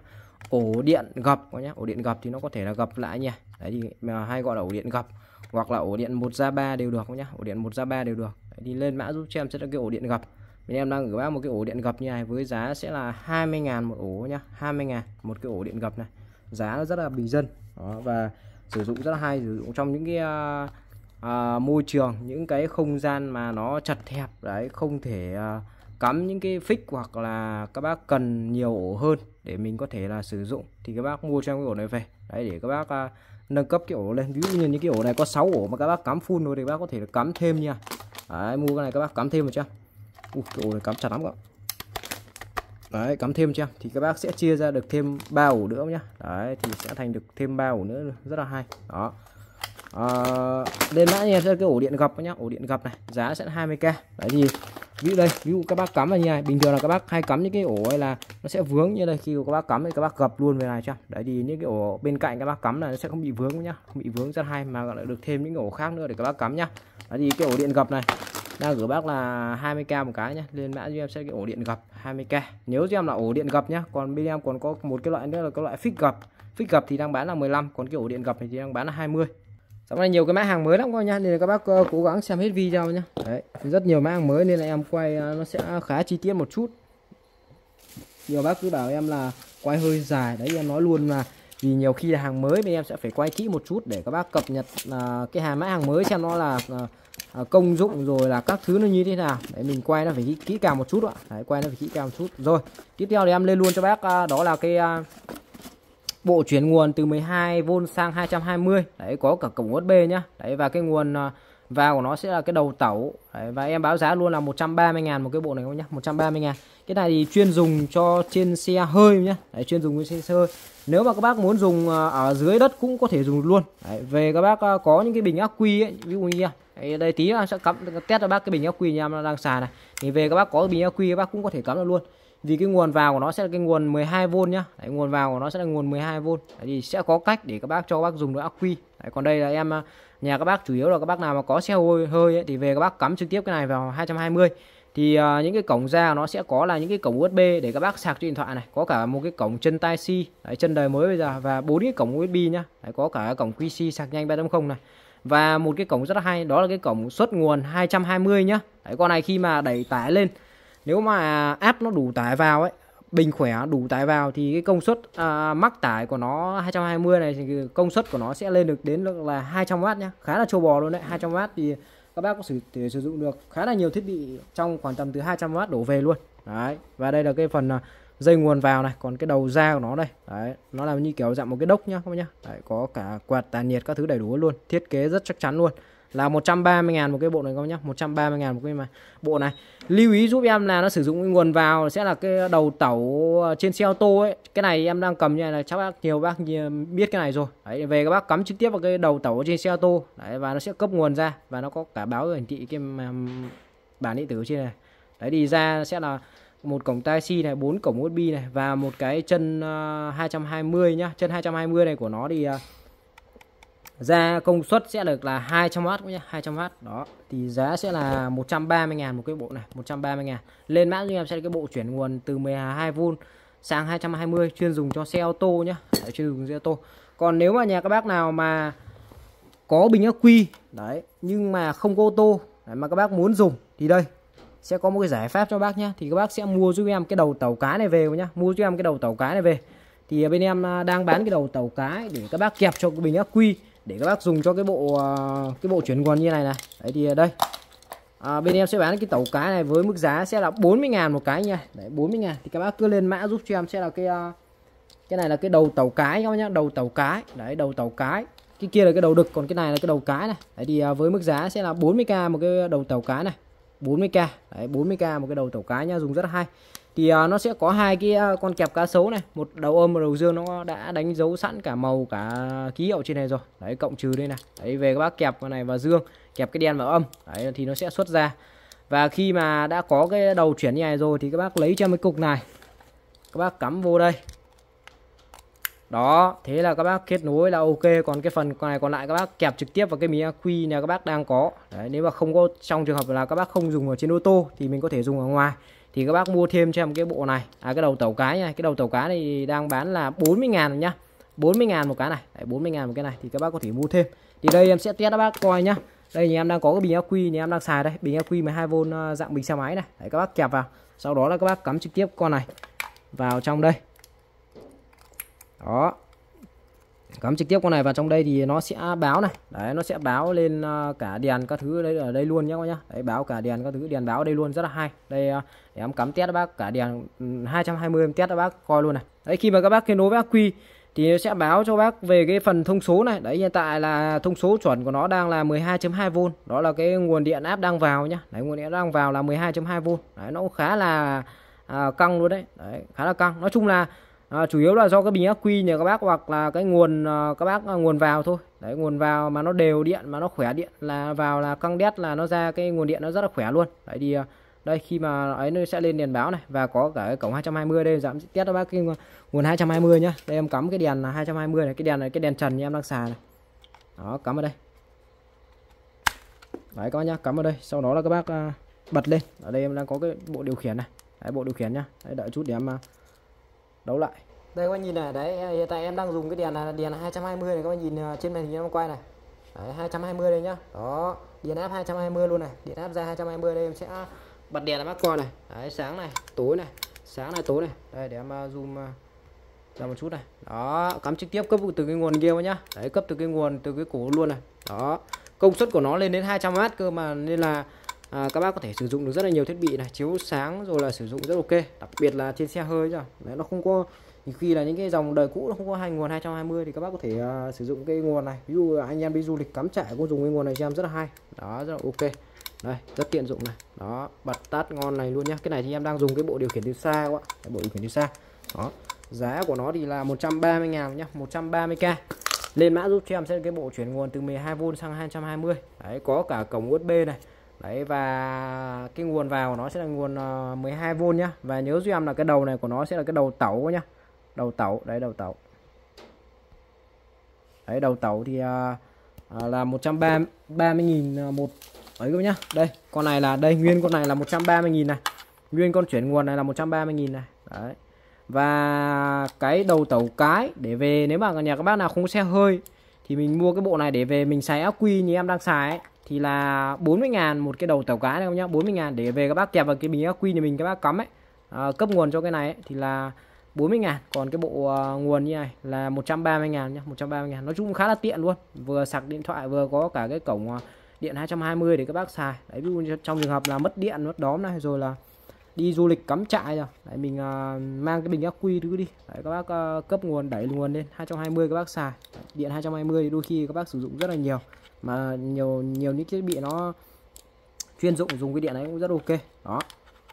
Ổ điện gập nhá ổ điện gập thì nó có thể là gập lại nha. Đấy thì mà hay gọi là ổ điện gập hoặc là ổ điện một ra ba đều được nhá. Ổ điện một ra ba đều được. Đấy, thì lên mã giúp cho em sẽ là cái ổ điện gập. Bên em đang gửi bác một cái ổ điện gập như này với giá sẽ là 20.000 một ổ nhá 20.000 một cái ổ điện gập này. Giá nó rất là bình dân. Đó, và sử dụng rất là hay sử dụng trong những cái uh, uh, môi trường những cái không gian mà nó chật hẹp đấy không thể uh, cắm những cái fix hoặc là các bác cần nhiều ổ hơn để mình có thể là sử dụng thì các bác mua trong cái ổ này về. Đấy để các bác à, nâng cấp cái ổ lên. Ví dụ như những cái ổ này có 6 ổ mà các bác cắm full rồi thì các bác có thể là cắm thêm nha. Đấy, mua cái này các bác cắm thêm một trăm Ui, cái ổ này cắm chặt lắm các đấy cắm thêm cho thì các bác sẽ chia ra được thêm ba ổ nữa nhá. Đấy thì sẽ thành được thêm ba ổ nữa. Rất là hay. Đó. À, lên mã nha cái ổ điện gập nhá. Ổ điện gập này giá sẽ 20k đấy thì ví dụ đây, ví dụ các bác cắm vào như này. Bình thường là các bác hay cắm những cái ổ hay là nó sẽ vướng như đây khi các bác cắm thì các bác gập luôn về này chưa đấy, thì những cái ổ bên cạnh các bác cắm là nó sẽ không bị vướng nhá. Không bị vướng rất hay mà lại được thêm những ổ khác nữa để các bác cắm nhá. Đấy, thì cái ổ điện gập này, đang gửi bác là 20k một cái nhá. Lên mã cho em sẽ cái ổ điện gập 20k nhớ cho em là ổ điện gập nhá, còn bên em còn có một cái loại nữa là cái loại phích gập. Phích gập thì đang bán là 15 còn cái ổ điện gập thì đang bán là 20 sau này nhiều cái mã hàng mới lắm các nha nên là các bác ờ, cố gắng xem hết video nhá. Đấy, rất nhiều mã hàng mới nên là em quay ờ, nó sẽ khá chi tiết một chút. Nhiều bác cứ bảo em là quay hơi dài đấy em nói luôn là vì nhiều khi là hàng mới thì em sẽ phải quay kỹ một chút để các bác cập nhật uh, cái hàng mã hàng mới xem nó là uh, công dụng rồi là các thứ nó như thế nào để mình quay nó phải kỹ, kỹ càng một chút ạ đấy, quay nó phải kỹ càng một chút rồi tiếp theo thì em lên luôn cho bác uh, đó là cái uh, bộ chuyển nguồn từ 12V sang 220 đấy có cả cổng USB nhá. Đấy và cái nguồn à, vào của nó sẽ là cái đầu tẩu. Đấy, và em báo giá luôn là 130.000 một cái bộ này không nhá 130.000 cái này thì chuyên dùng cho trên xe hơi nhá. Đấy, chuyên dùng trên xe hơi. Nếu mà các bác muốn dùng à, ở dưới đất cũng có thể dùng luôn. Đấy, về các bác à, có những cái bình ắc quy ấy ví dụ như đấy, đây tí em sẽ cắm test cho bác cái bình ắc quy nhà em đang xài này. Thì về các bác có bình ắc quy các bác cũng có thể cắm được luôn vì cái nguồn vào của nó sẽ là cái nguồn 12V nhá. Đấy, nguồn vào của nó sẽ là nguồn 12V đấy, thì sẽ có cách để các bác cho các bác dùng được ắc quy. Đấy, còn đây là em à, nhà các bác chủ yếu là các bác nào mà có xe hơi, hơi ấy, thì về các bác cắm trực tiếp cái này vào 220 thì uh, những cái cổng ra nó sẽ có là những cái cổng USB để các bác sạc cho điện thoại này. Có cả một cái cổng chân tai C. Đấy, chân đời mới bây giờ. Và bốn cái cổng USB nhá. Đấy, có cả cổng QC sạc nhanh 3.0 này. Và một cái cổng rất là hay đó là cái cổng xuất nguồn 220 nhá. Đấy, con này khi mà đẩy tải lên nếu mà app nó đủ tải vào ấy bình khỏe đủ tải vào thì cái công suất à, mắc tải của nó 220 này thì công suất của nó sẽ lên được đến là 200W nhá. Khá là trâu bò luôn đấy 200W thì các bác có sử, thể sử dụng được khá là nhiều thiết bị trong khoảng tầm từ 200W đổ về luôn. Đấy và đây là cái phần à, dây nguồn vào này còn cái đầu ra của nó đây. Đấy nó làm như kiểu dạng một cái đốc nhá các nhá. Đấy, có cả quạt tản nhiệt các thứ đầy đủ luôn thiết kế rất chắc chắn luôn là 130 ngàn một cái bộ này các bác nhá. 130 ngàn một cái mà. Bộ này lưu ý giúp em là nó sử dụng nguồn vào sẽ là cái đầu tẩu ờ, trên xe ô tô ấy. Cái này em đang cầm như này là chắc bác nhiều bác biết cái này rồi. Đấy, về các bác cắm trực tiếp vào cái đầu tẩu trên xe ô tô. Đấy và nó sẽ cấp nguồn ra và nó có cả báo hiển thị cái bản điện tử trên này. Đấy đi ra sẽ là một cổng tai si này bốn cổng USB này và một cái chân ờ, uh, 220 nhá. Chân 220 này của nó thì uh, ra công suất sẽ được là 200W nhé 200W đó thì giá sẽ là 130 ngàn một cái bộ này 130 ngàn. Lên mã cho em sẽ là cái bộ chuyển nguồn từ 12V sang 220 chuyên dùng cho xe ô tô nhé. Đấy, chuyên dùng xe ô tô. Còn nếu mà nhà các bác nào mà có bình ắc quy đấy nhưng mà không có ô tô đấy, mà các bác muốn dùng thì đây sẽ có một cái giải pháp cho bác nhé. Thì các bác sẽ mua giúp em cái đầu tàu cá này về nhá mua giúp em cái đầu tàu cá này về. Thì bên em à, đang bán cái đầu tàu cá để các bác kẹp cho bình ắc quy để các bác dùng cho cái bộ à, cái bộ chuyển nguồn như này này. Đấy thì đây. À, bên em sẽ bán cái tàu cá này với mức giá sẽ là 40.000 một cái nha. Đấy 40.000 thì các bác cứ lên mã giúp cho em sẽ là cái à, cái này là cái đầu tàu cái các nhá. Đầu tàu cái. Đấy đầu tàu cái. Cái kia là cái đầu đực còn cái này là cái đầu cái này. Đấy thì à, với mức giá sẽ là 40k một cái đầu tàu cái này. 40k đấy 40k một cái đầu tàu cái nha dùng rất hay thì uh, nó sẽ có hai cái uh, con kẹp cá sấu này. Một đầu âm và đầu dương. Nó đã đánh dấu sẵn cả màu cả ký hiệu trên này rồi. Đấy cộng trừ đây này. Đấy về các bác kẹp cái này vào dương kẹp cái đen vào âm. Đấy thì nó sẽ xuất ra. Và khi mà đã có cái đầu chuyển như này rồi thì các bác lấy cho cái cục này. Các bác cắm vô đây. Đó thế là các bác kết nối là ok. Còn cái phần này còn lại các bác kẹp trực tiếp vào cái mía quy này các bác đang có. Đấy nếu mà không có trong trường hợp là các bác không dùng ở trên ô tô thì mình có thể dùng ở ngoài thì các bác mua thêm cho em cái bộ này. À cái đầu tàu cá này cái đầu tàu cá này đang bán là 40 ngàn nhá. 40 ngàn một cái này. Đấy, 40 ngàn một cái này thì các bác có thể mua thêm. Thì đây em sẽ test các bác coi nhá. Đây thì em đang có cái bình ắc quy thì em đang xài đây. Bình ắc quy 12V dạng bình xe máy này. Đấy các bác kẹp vào. Sau đó là các bác cắm trực tiếp con này vào trong đây. Đó. Cắm trực tiếp con này vào trong đây thì nó sẽ báo này. Đấy nó sẽ báo lên ờ, cả đèn các thứ đấy ở đây luôn nhé các nhá. Đấy báo cả đèn các thứ. Đèn báo ở đây luôn rất là hay. Đây ờ, để em cắm test bác cả đèn ừ, 220 em test cho bác coi luôn này. Đấy khi mà các bác kết nối với ắc quy thì nó sẽ báo cho bác về cái phần thông số này. Đấy hiện tại là thông số chuẩn của nó đang là 12.2V đó là cái nguồn điện áp đang vào nhá. Đấy nguồn điện đang vào là 12.2V đấy nó cũng khá là à, căng luôn đấy. Đấy khá là căng. Nói chung là à, chủ yếu là do cái bình ắc quy nhờ các bác hoặc là cái nguồn à, các bác à, nguồn vào thôi. Đấy nguồn vào mà nó đều điện mà nó khỏe điện là vào là căng đét là nó ra cái nguồn điện nó rất là khỏe luôn. Đấy thì à, đây khi mà ấy nó sẽ lên đèn báo này và có cả cái cổng 220 đây dạ, giảm test cho bác cái nguồn 220 nhá. Đây em cắm cái đèn là 220 này cái đèn này cái đèn trần như em đang xài này. Đó cắm ở đây. Đấy các bác nhá cắm ở đây. Sau đó là các bác à, bật lên. Ở đây em đang có cái bộ điều khiển này. Đấy, bộ điều khiển nhá. Đấy, đợi chút để em à, đấu lại. Đây các bác nhìn này đấy à, hiện tại em đang dùng cái đèn là đèn 220 này các bác nhìn trên màn hình em quay này. Đấy, 220 đây nhá. Đó điện áp 220 luôn này. Điện áp ra 220 đây em sẽ bật đèn là bác coi này. Đấy, sáng này tối này sáng này tối này. Đây để em uh, zoom uh, ra một chút này. Đó cắm trực tiếp cấp từ cái nguồn kia nhá. Đấy cấp từ cái nguồn từ cái cổ luôn này. Đó công suất của nó lên đến 200W cơ mà nên là à, các bác có thể sử dụng được rất là nhiều thiết bị này. Chiếu sáng rồi là sử dụng rất ok. Đặc biệt là trên xe hơi rồi đấy, nó không có khi là những cái dòng đời cũ nó không có hai nguồn 220 thì các bác có thể uh, sử dụng cái nguồn này. Ví dụ anh em đi du lịch cắm trại cũng dùng cái nguồn này cho em rất là hay. Đó rất là ok đây rất tiện dụng này. Đó bật tắt ngon này luôn nhá. Cái này thì em đang dùng cái bộ điều khiển từ xa quá bộ điều khiển từ xa. Đó giá của nó thì là 130 ngàn nhá 130k lên mã giúp cho em sẽ cái bộ chuyển nguồn từ 12V sang 220 đấy có cả cổng USB này. Đấy và cái nguồn vào nó sẽ là nguồn ờ, 12V nhá. Và nhớ giúp em là cái đầu này của nó sẽ là cái đầu tẩu nhá. Đầu tẩu đấy đầu tẩu. Đấy đầu tẩu thì à, à, là 130.000 một đấy các nhá. Đây con này là đây nguyên con này là 130.000 này. Nguyên con chuyển nguồn này là 130.000 này. Đấy. Và cái đầu tẩu cái để về nếu mà nhà các bác nào không có xe hơi thì mình mua cái bộ này để về mình xài ắc quy như em đang xài ấy, thì là 40 ngàn một cái đầu tàu cá này không nhá. 40 ngàn để về các bác kẹp vào cái bình ắc quy thì mình các bác cắm ấy. À, cấp nguồn cho cái này ấy, thì là 40 ngàn còn cái bộ uh, nguồn như này là 130 ngàn nhá 130 ngàn nói chung khá là tiện luôn. Vừa sạc điện thoại vừa có cả cái cổng uh, điện 220 để các bác xài. Đấy ví dụ trong trường hợp là mất điện mất đóm này rồi là đi du lịch cắm trại rồi. Đấy, mình uh, mang cái bình ắc quy thứ đi. Đấy, các bác uh, cấp nguồn đẩy nguồn lên. 220 các bác xài. Điện 220 thì đôi khi các bác sử dụng rất là nhiều. Mà nhiều nhiều những thiết bị nó chuyên dụng dùng cái điện này cũng rất ok. Đó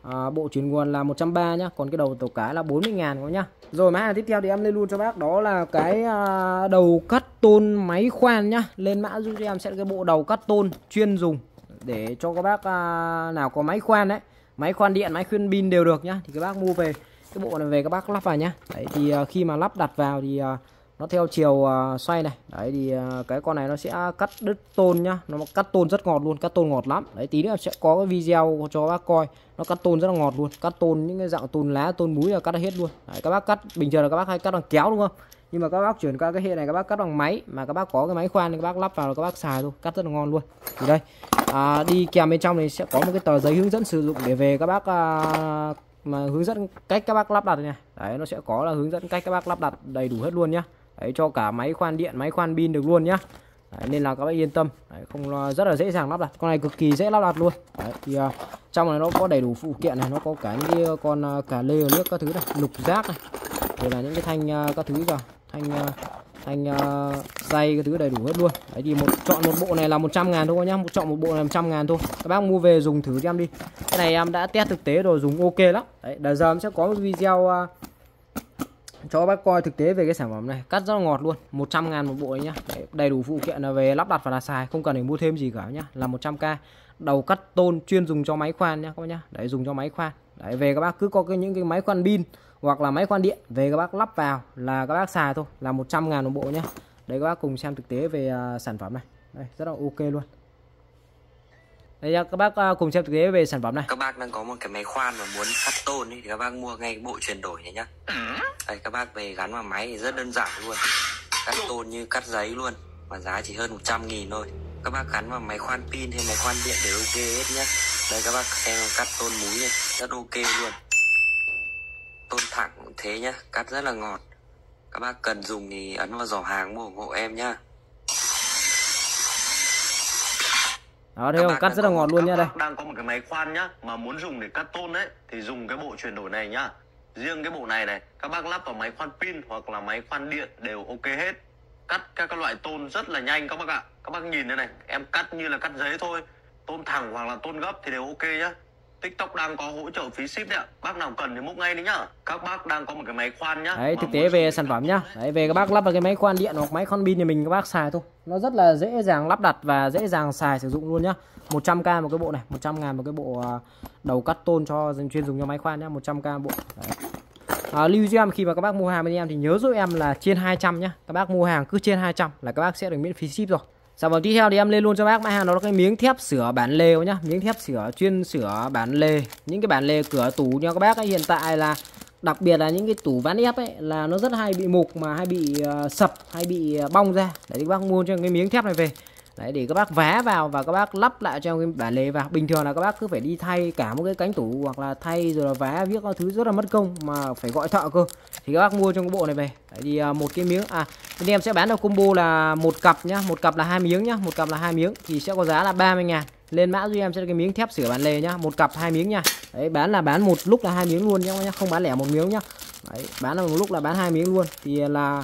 à, bộ chuyển nguồn là 130 nhá còn cái đầu tàu cá là 40 ngàn các nhá. Rồi mã hàng tiếp theo thì em lên luôn cho bác đó là cái à, đầu cắt tôn máy khoan nhá. Lên mã giúp cho em sẽ cái bộ đầu cắt tôn chuyên dùng để cho các bác à, nào có máy khoan đấy máy khoan điện máy khuyên pin đều được nhá. Thì các bác mua về cái bộ này về các bác lắp vào nhá. Đấy thì à, khi mà lắp đặt vào thì à, nó theo chiều à, xoay này. Đấy thì à, cái con này nó sẽ cắt đứt tôn nhá. Nó cắt tôn rất ngọt luôn cắt tôn ngọt lắm. Đấy tí nữa sẽ có cái video cho bác coi nó cắt tôn rất là ngọt luôn. Cắt tôn những cái dạng tôn lá tôn múi là cắt hết luôn. Đấy, các bác cắt bình thường là các bác hay cắt bằng kéo đúng không? Nhưng mà các bác chuyển qua cái hệ này các bác cắt bằng máy mà các bác có cái máy khoan thì các bác lắp vào là các bác xài thôi. Cắt rất là ngon luôn. Thì đây à, đi kèm bên trong này sẽ có một cái tờ giấy hướng dẫn sử dụng để về các bác à, mà hướng dẫn cách các bác lắp đặt này đấy nó sẽ có là hướng dẫn cách các bác lắp đặt đầy đủ hết luôn nhá. Đấy, cho cả máy khoan điện máy khoan pin được luôn nhá đấy, nên là các bạn yên tâm. Đấy, không rất là dễ dàng lắp đặt. Con này cực kỳ dễ lắp đặt luôn. Đấy, thì uh, trong này nó có đầy đủ phụ kiện này nó có cả những cái con uh, cả lê nước các thứ này lục giác này. Rồi là những cái thanh uh, các thứ rồi thanh uh, thanh uh, dây cái thứ đầy đủ hết luôn. Đấy thì một chọn một bộ này là 100 ngàn thôi nhá. Một chọn một bộ này 100 ngàn thôi. Các bác mua về dùng thử cho em đi. Cái này em đã test thực tế rồi dùng ok lắm. Đấy đợt giờ em sẽ có một video uh, cho bác coi thực tế về cái sản phẩm này. Cắt rất là ngọt luôn. 100 ngàn một bộ nhá. Đấy, đầy đủ phụ kiện là về lắp đặt và là xài không cần phải mua thêm gì cả nhá. Là 100k đầu cắt tôn chuyên dùng cho máy khoan nhá các bác nhá. Để dùng cho máy khoan. Đấy về các bác cứ có cái những cái máy khoan pin hoặc là máy khoan điện về các bác lắp vào là các bác xài thôi. Là 100 ngàn một bộ nhá. Đấy các bác cùng xem thực tế về uh, sản phẩm này. Đây rất là ok luôn đây các bác à, cùng xem thực tế về sản phẩm này. Các bác đang có một cái máy khoan mà muốn cắt tôn ấy, thì các bác mua ngay bộ chuyển đổi này nhá. Đây các bác về gắn vào máy thì rất đơn giản luôn. Cắt tôn như cắt giấy luôn mà giá chỉ hơn 100 nghìn thôi. Các bác gắn vào máy khoan pin hay máy khoan điện đều ok hết nhá. Đây các bác xem cắt tôn múi này rất ok luôn. Tôn thẳng thế nhá cắt rất là ngọt. Các bác cần dùng thì ấn vào giỏ hàng mua ủng hộ em nhá đó thấy không? cắt rất là ngọt luôn nha đây. Các đang có một cái máy khoan nhá mà muốn dùng để cắt tôn đấy thì dùng cái bộ chuyển đổi này nhá. Riêng cái bộ này này các bác lắp vào máy khoan pin hoặc là máy khoan điện đều ok hết. Cắt các cái loại tôn rất là nhanh các bác ạ. Các bác nhìn đây này em cắt như là cắt giấy thôi. Tôn thẳng hoặc là tôn gấp thì đều ok nhá tiktok đang có hỗ trợ phí ship đấy ạ. Bác nào cần thì múc ngay đi nhá. Các bác đang có một cái máy khoan nhá. Đấy thực tế về sản phẩm nhá. đấy. Về các bác lắp vào cái máy khoan điện hoặc máy khoan pin thì mình các bác xài thôi. Nó rất là dễ dàng lắp đặt và dễ dàng xài sử dụng luôn nhá. 100k một cái bộ này 100 ngàn một cái bộ à, đầu cắt tôn cho dành chuyên dùng cho máy khoan nhá 100k bộ. Đấy. À, lưu cho em khi mà các bác mua hàng bên em thì nhớ giúp em là trên 200 nhá. Các bác mua hàng cứ trên 200 là các bác sẽ được miễn phí ship rồi Sản phẩm tiếp theo thì em lên luôn cho bác. Mã hàng đó là cái miếng thép sửa bản lề nhá. Miếng thép sửa chuyên sửa bản lề. Những cái bản lề cửa tủ nha các bác ấy, hiện tại là đặc biệt là những cái tủ ván ép ấy là nó rất hay bị mục mà hay bị uh, sập hay bị uh, bong ra. Để các bác mua cho cái miếng thép này về đấy, để các bác vá vào và các bác lắp lại cho cái bản lề vào. Bình thường là các bác cứ phải đi thay cả một cái cánh tủ hoặc là thay rồi là vá viết các thứ rất là mất công mà phải gọi thợ cơ. Thì các bác mua trong cái bộ này về. Đấy, thì à, một cái miếng à bên em sẽ bán được combo là một cặp nhá, một cặp là hai miếng nhá, một cặp là hai miếng thì sẽ có giá là 30 ngàn. Lên mã duy em sẽ cái miếng thép sửa bản lề nhá, một cặp hai miếng nha đấy, bán là bán một lúc là hai miếng luôn nhá, không bán lẻ một miếng nhá. Đấy, bán là một lúc là bán hai miếng luôn. Thì là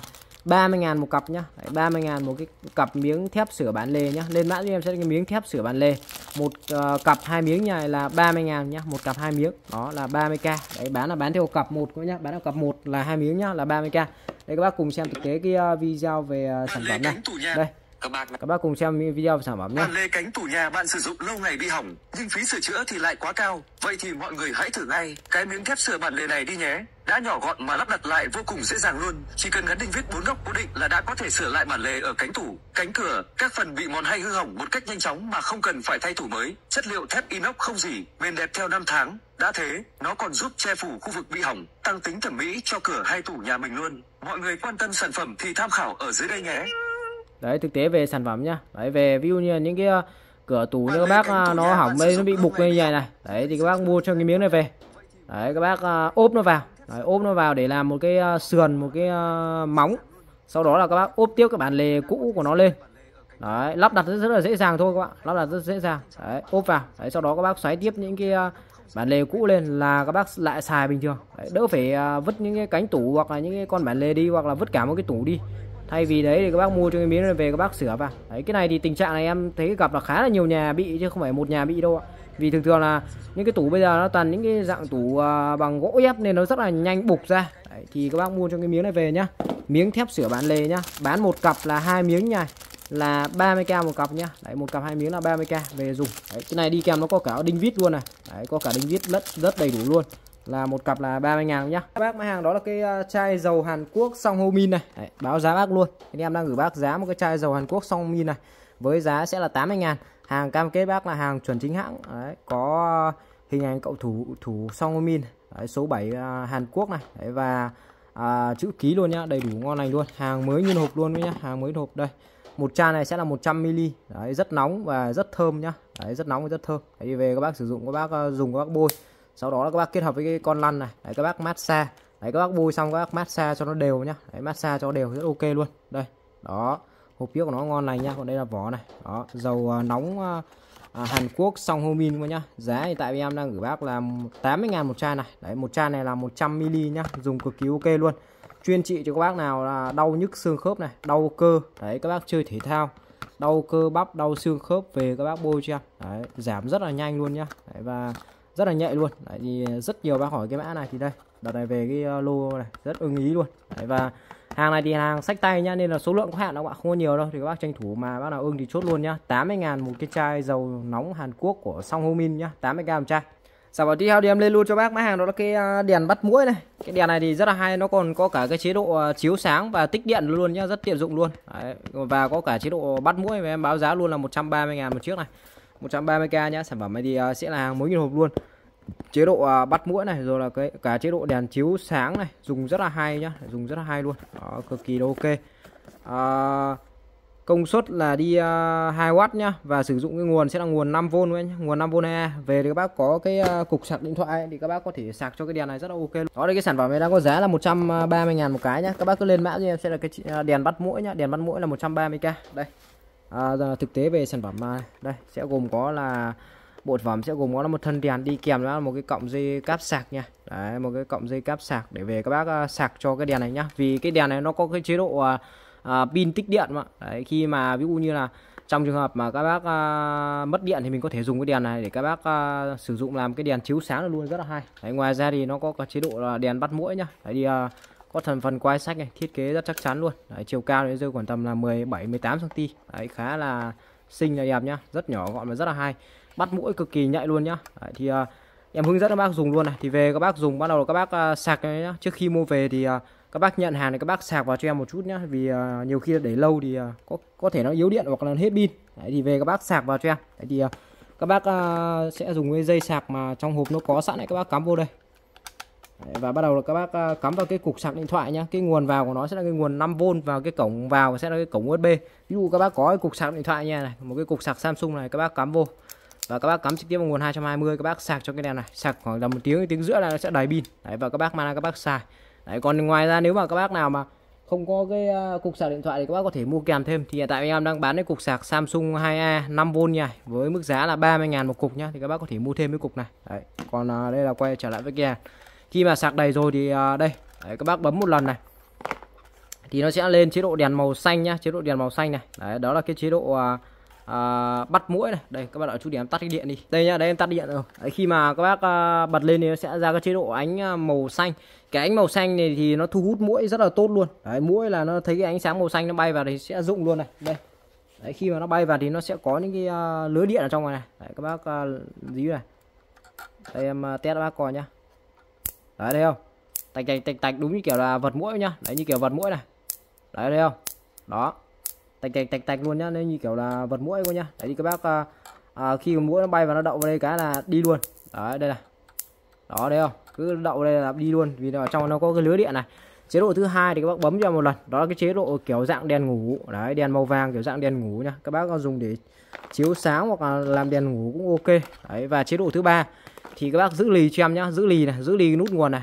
30.000 một cặp nhá. Đấy, 30.000 một cái cặp miếng thép sửa bán lề nhá. Lên mã cho em sẽ cái miếng thép sửa bán lề. Một uh, cặp hai miếng này là 30.000 nhá. Một cặp hai miếng. Đó là 30k đấy bán là bán theo cặp một nhá. Bán theo cặp một là hai miếng nhá là 30k đây các bác cùng xem thực tế cái uh, video về uh, sản phẩm này. Đây các bác các bác cùng xem video về sản phẩm nhé Bản lề cánh tủ nhà bạn sử dụng lâu ngày bị hỏng, nhưng phí sửa chữa thì lại quá cao. Vậy thì mọi người hãy thử ngay cái miếng thép sửa bản lề này đi nhé. Đã nhỏ gọn mà lắp đặt lại vô cùng dễ dàng luôn. Chỉ cần gắn đinh vít bốn góc cố định là đã có thể sửa lại bản lề ở cánh tủ, cánh cửa, các phần bị mòn hay hư hỏng một cách nhanh chóng mà không cần phải thay tủ mới. Chất liệu thép inox không gì, bền đẹp theo năm tháng. Đã thế, nó còn giúp che phủ khu vực bị hỏng, tăng tính thẩm mỹ cho cửa hay tủ nhà mình luôn. Mọi người quan tâm sản phẩm thì tham khảo ở dưới đây nhé đấy thực tế về sản phẩm nhá. Đấy về ví dụ như những cái ờ, cửa tủ như các bác ờ, nó hỏng đây nó bị bục lên như này này. Đấy thì các bác mua cho cái miếng này về. Đấy các bác ờ, ốp nó vào. Đấy, ốp nó vào để làm một cái sườn một cái móng. Sau đó là các bác ốp tiếp cái bản lề cũ của nó lên. Đấy lắp đặt rất, rất là dễ dàng thôi các bạn. Lắp đặt rất dễ dàng. Đấy ốp vào. Đấy sau đó các bác xoáy tiếp những cái bản lề cũ lên là các bác lại xài bình thường. Đấy, đỡ phải vứt những cái cánh tủ hoặc là những cái con bản lề đi hoặc là vứt cả một cái tủ đi thay vì đấy thì các bác mua cho cái miếng này về các bác sửa vào. Đấy cái này thì tình trạng này em thấy gặp là khá là nhiều nhà bị chứ không phải một nhà bị đâu ạ. Vì thường thường là những cái tủ bây giờ nó toàn những cái dạng tủ à, bằng gỗ ép nên nó rất là nhanh bục ra. Đấy, thì các bác mua cho cái miếng này về nhá. Miếng thép sửa bán lề nhá. Bán một cặp là hai miếng nha. Là 30k một cặp nhá. Đấy một cặp hai miếng là 30k về dùng. Đấy, cái này đi kèm nó có cả đinh vít luôn này. Đấy, có cả đinh vít rất rất đầy đủ luôn là một cặp là 30 ngàn nhá. Các bác máy hàng đó là cái ờ, chai dầu Hàn Quốc song hô min này. Đấy, báo giá bác luôn. Anh em đang gửi bác giá một cái chai dầu Hàn Quốc song min này. Với giá sẽ là 80 ngàn. Hàng cam kết bác là hàng chuẩn chính hãng. Đấy, có hình ảnh cậu thủ thủ song hô min. Đấy, số 7 uh, ờ, Hàn Quốc này. Đấy, và uh, chữ ký luôn nhá. Đầy đủ ngon lành luôn. Hàng mới nguyên hộp luôn nhá. Hàng mới hộp đây. Một chai này sẽ là 100 ml đấy rất nóng và rất thơm nhá. Đấy rất nóng và rất thơm. Đấy về các bác sử dụng các bác uh, dùng các bác bôi sau đó là các bác kết hợp với cái con lăn này. Đấy các bác massage. Đấy các bác bôi xong các bác massage cho nó đều nhá. Đấy massage cho đều rất ok luôn. Đây đó. Hộp trước của nó ngon lành nhá. Còn đây là vỏ này. Đó dầu uh, nóng uh, à, Hàn Quốc song homin nhá. Giá thì tại vì em đang gửi bác là 80 ngàn một chai này. Đấy một chai này là 100 ml nhá. Dùng cực kỳ ok luôn. Chuyên trị cho các bác nào là đau nhức xương khớp này đau cơ. Đấy các bác chơi thể thao. Đau cơ bắp đau xương khớp về các bác bôi cho em. Đấy, giảm rất là nhanh luôn nhá. Đấy, và rất là nhạy luôn. Đấy, thì ờ, rất nhiều bác hỏi cái mã này thì đây đợt này về cái ờ, lô này rất ưng ý luôn. Đấy, và hàng này thì hàng sách tay nhá nên là số lượng có hạn đâu các bạn không có nhiều đâu. Thì các bác tranh thủ mà bác nào ưng thì chốt luôn nhá. 80 ngàn một cái chai dầu nóng Hàn Quốc của Song Homin nhá 80k một chai. Sản phẩm tiếp theo thì em lên luôn cho bác. Mã hàng đó là cái ờ, đèn bắt mũi này. Cái đèn này thì rất là hay nó còn có cả cái chế độ chiếu sáng và tích điện luôn nhá rất tiện dụng luôn. Đấy. và có cả chế độ bắt mũi và em báo giá luôn là 130 ngàn một chiếc này. 130k nhá sản phẩm này thì uh, sẽ là hàng mới nguyên hộp luôn. Chế độ à, bắt mũi này rồi là cái cả chế độ đèn chiếu sáng này dùng rất là hay nhá dùng rất là hay luôn. Đó, cực kỳ ok. À, công suất là đi à, uh, 2W nhá và sử dụng cái nguồn sẽ là nguồn 5V nhé nguồn 5V này về thì các bác có cái uh, cục sạc điện thoại thì các bác có thể sạc cho cái đèn này rất là ok đó đây cái sản phẩm này đang có giá là 130 ngàn một cái nhá. Các bác cứ lên mã cho em sẽ là cái đèn bắt mũi nhá đèn bắt mũi là 130k đây à, thực tế về sản phẩm mà. Đây sẽ gồm có là bộ phẩm sẽ gồm có là một thân đèn đi kèm là một cái cọng dây cáp sạc nha. Đấy một cái cọng dây cáp sạc để về các bác à, sạc cho cái đèn này nhá. Vì cái đèn này nó có cái chế độ à, à, pin tích điện mà. Đấy, khi mà ví dụ như là trong trường hợp mà các bác à, mất điện thì mình có thể dùng cái đèn này để các bác à, sử dụng làm cái đèn chiếu sáng luôn rất là hay. Đấy, ngoài ra thì nó có cái chế độ là đèn bắt mũi nhá. Đấy thì à, có thành phần quai sách này thiết kế rất chắc chắn luôn. Đấy, chiều cao thì rơi khoảng tầm là 17 18 cm đấy khá là xinh là đẹp nhá. Rất nhỏ gọn và rất là hay. Bắt mũi cực kỳ nhạy luôn nhá. Đấy, thì uh, em hướng dẫn các bác dùng luôn này. Thì về các bác dùng bắt đầu các bác uh, sạc nhá. Trước khi mua về thì uh, các bác nhận hàng thì các bác sạc vào cho em một chút nhá. Vì uh, nhiều khi để lâu thì uh, có có thể nó yếu điện hoặc là hết pin. Đấy, thì về các bác sạc vào cho em. Đấy, thì uh, các bác uh, sẽ dùng cái dây sạc mà trong hộp nó có sẵn này. Các bác cắm vô đây và bắt đầu là các bác ờ, cắm vào cái cục sạc điện thoại nhá. Cái nguồn vào của nó sẽ là cái nguồn 5V vào cái cổng vào sẽ là cái cổng USB ví dụ các bác có cái cục sạc điện thoại nha này một cái cục sạc Samsung này các bác cắm vô. Và các bác cắm trực tiếp vào nguồn 220 các bác sạc cho cái đèn này. Sạc khoảng tầm một tiếng tiếng rưỡi là nó sẽ đầy pin. Đấy và các bác mang ra các bác xài. Đấy, còn ngoài ra nếu mà các bác nào mà không có cái ờ, cục sạc điện thoại thì các bác có thể mua kèm thêm. Thì hiện tại em đang bán cái cục sạc Samsung 2A 5V nha với mức giá là 30.000 một cục nhá thì các bác có thể mua thêm cái cục này. Đấy còn ờ, đây là quay trở lại với kia khi mà sạc đầy rồi thì à, đây đấy, các bác bấm một lần này. Thì nó sẽ lên chế độ đèn màu xanh nhá chế độ đèn màu xanh này. Đấy đó là cái chế độ à, à, bắt mũi này. Đây các bạn ở chú điểm tắt cái điện đi. Đây nhá đây em tắt điện rồi. Đấy, khi mà các bác à, bật lên thì nó sẽ ra cái chế độ ánh à, màu xanh. Cái ánh màu xanh này thì nó thu hút mũi rất là tốt luôn. Đấy mũi là nó thấy cái ánh sáng màu xanh nó bay vào thì sẽ rụng luôn này. Đây. Đấy khi mà nó bay vào thì nó sẽ có những cái uh, lưới điện ở trong này, này. Đấy, các bác à, uh, dí này. Đây em uh, test các bác coi nhá đấy thấy không? Tạch tạch tạch tạch đúng như kiểu là vật mũi nhá. Đấy như kiểu vật mũi này. Đấy thấy không? Đó. Tạch tạch tạch tạch luôn nhá nên như kiểu là vật mũi luôn nhá. Đấy thì các bác à, à, khi mũi nó bay và nó đậu vào đây cái là đi luôn. Đấy đây này. Đó đấy không? Cứ đậu đây là đi luôn vì ở trong nó có cái lưới điện này. Chế độ thứ hai thì các bác bấm cho một lần. Đó là cái chế độ kiểu dạng đèn ngủ. Đấy đèn màu vàng kiểu dạng đèn ngủ nhá. Các bác dùng để chiếu sáng hoặc là làm đèn ngủ cũng ok. Đấy và chế độ thứ ba thì các bác giữ lì cho em nhá giữ lì này giữ lì nút nguồn này.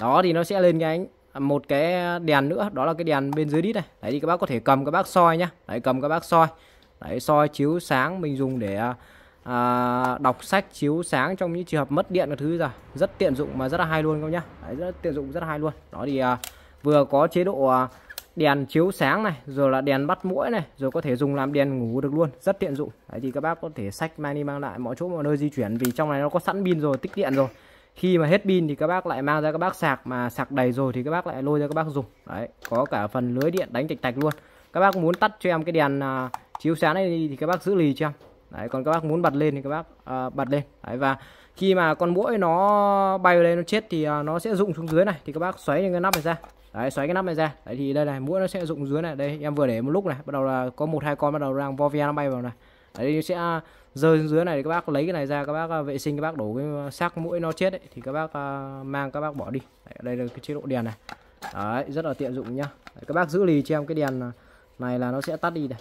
Đó thì nó sẽ lên cái ánh à, một cái đèn nữa đó là cái đèn bên dưới đít này. Đấy thì các bác có thể cầm các bác soi nhá. Đấy cầm các bác soi. Đấy soi chiếu sáng mình dùng để à, à đọc sách chiếu sáng trong những trường hợp mất điện là thứ rồi rất tiện dụng mà rất là hay luôn các nhá. Đấy, rất tiện dụng rất là hay luôn. Đó thì à, vừa có chế độ à, đèn chiếu sáng này rồi là đèn bắt mũi này rồi có thể dùng làm đèn ngủ được luôn. Rất tiện dụng. Đấy thì các bác có thể sách mang đi mang lại mọi chỗ mọi nơi di chuyển vì trong này nó có sẵn pin rồi tích điện rồi. Khi mà hết pin thì các bác lại mang ra các bác sạc mà sạc đầy rồi thì các bác lại lôi ra các bác dùng. Đấy có cả phần lưới điện đánh tạch tạch luôn. Các bác muốn tắt cho em cái đèn uh, chiếu sáng này thì các bác giữ lì cho em. Đấy còn các bác muốn bật lên thì các bác uh, bật lên. Đấy và khi mà con mũi nó bay lên nó chết thì uh, nó sẽ rụng xuống dưới này thì các bác xoáy cái nắp này ra đấy xoáy cái nắp này ra. Đấy thì đây này mũi nó sẽ rụng dưới này. Đây em vừa để một lúc này. Bắt đầu là có một hai con bắt đầu đang vo ve nó bay vào này. Đấy sẽ rơi dưới này thì các bác lấy cái này ra các bác à, vệ sinh các bác đổ cái xác mũi nó chết ấy, thì các bác à, mang các bác bỏ đi. Đấy, đây là cái chế độ đèn này. Đấy rất là tiện dụng nhá. Đấy, các bác giữ lì cho em cái đèn này là nó sẽ tắt đi này.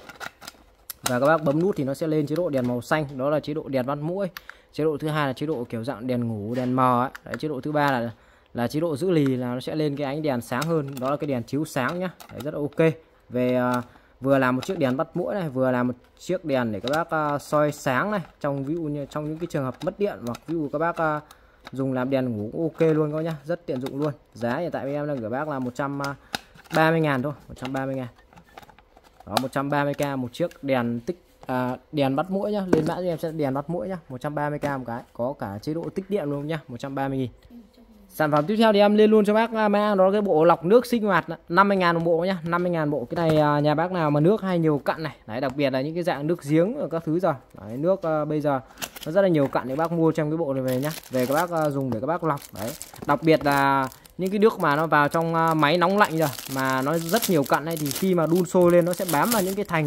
Và các bác bấm nút thì nó sẽ lên chế độ đèn màu xanh. Đó là chế độ đèn bắt mũi. Chế độ thứ hai là chế độ kiểu dạng đèn ngủ đèn mờ ấy. Đấy, chế độ thứ ba là là chế độ giữ lì là nó sẽ lên cái ánh đèn sáng hơn đó là cái đèn chiếu sáng nhá. Đấy, rất là ok. Về uh, vừa làm một chiếc đèn bắt mũi này vừa làm một chiếc đèn để các bác uh, soi sáng này trong ví dụ như trong những cái trường hợp mất điện hoặc ví dụ các bác uh, dùng làm đèn ngủ cũng ok luôn các nhá rất tiện dụng luôn. Giá hiện tại em đang gửi bác là 130 ngàn thôi 130 ngàn. Đó 130k một chiếc đèn tích à, đèn bắt mũi nhá. Lên mã cho em sẽ đèn bắt mũi nhá 130k một cái có cả chế độ tích điện luôn nhá 130 000 Sản phẩm tiếp theo thì em lên luôn cho bác à, mang đó là cái bộ lọc nước sinh hoạt 50 ngàn một bộ nhá 50 ngàn bộ. Cái này à, nhà bác nào mà nước hay nhiều cặn này đấy đặc biệt là những cái dạng nước giếng ở các thứ rồi. Đấy, nước uh, bây giờ nó rất là nhiều cặn thì bác mua trong cái bộ này về nhá về các bác uh, dùng để các bác lọc đấy. Đặc biệt là những cái nước mà nó vào trong uh, máy nóng lạnh rồi mà nó rất nhiều cặn này thì khi mà đun sôi lên nó sẽ bám vào những cái thành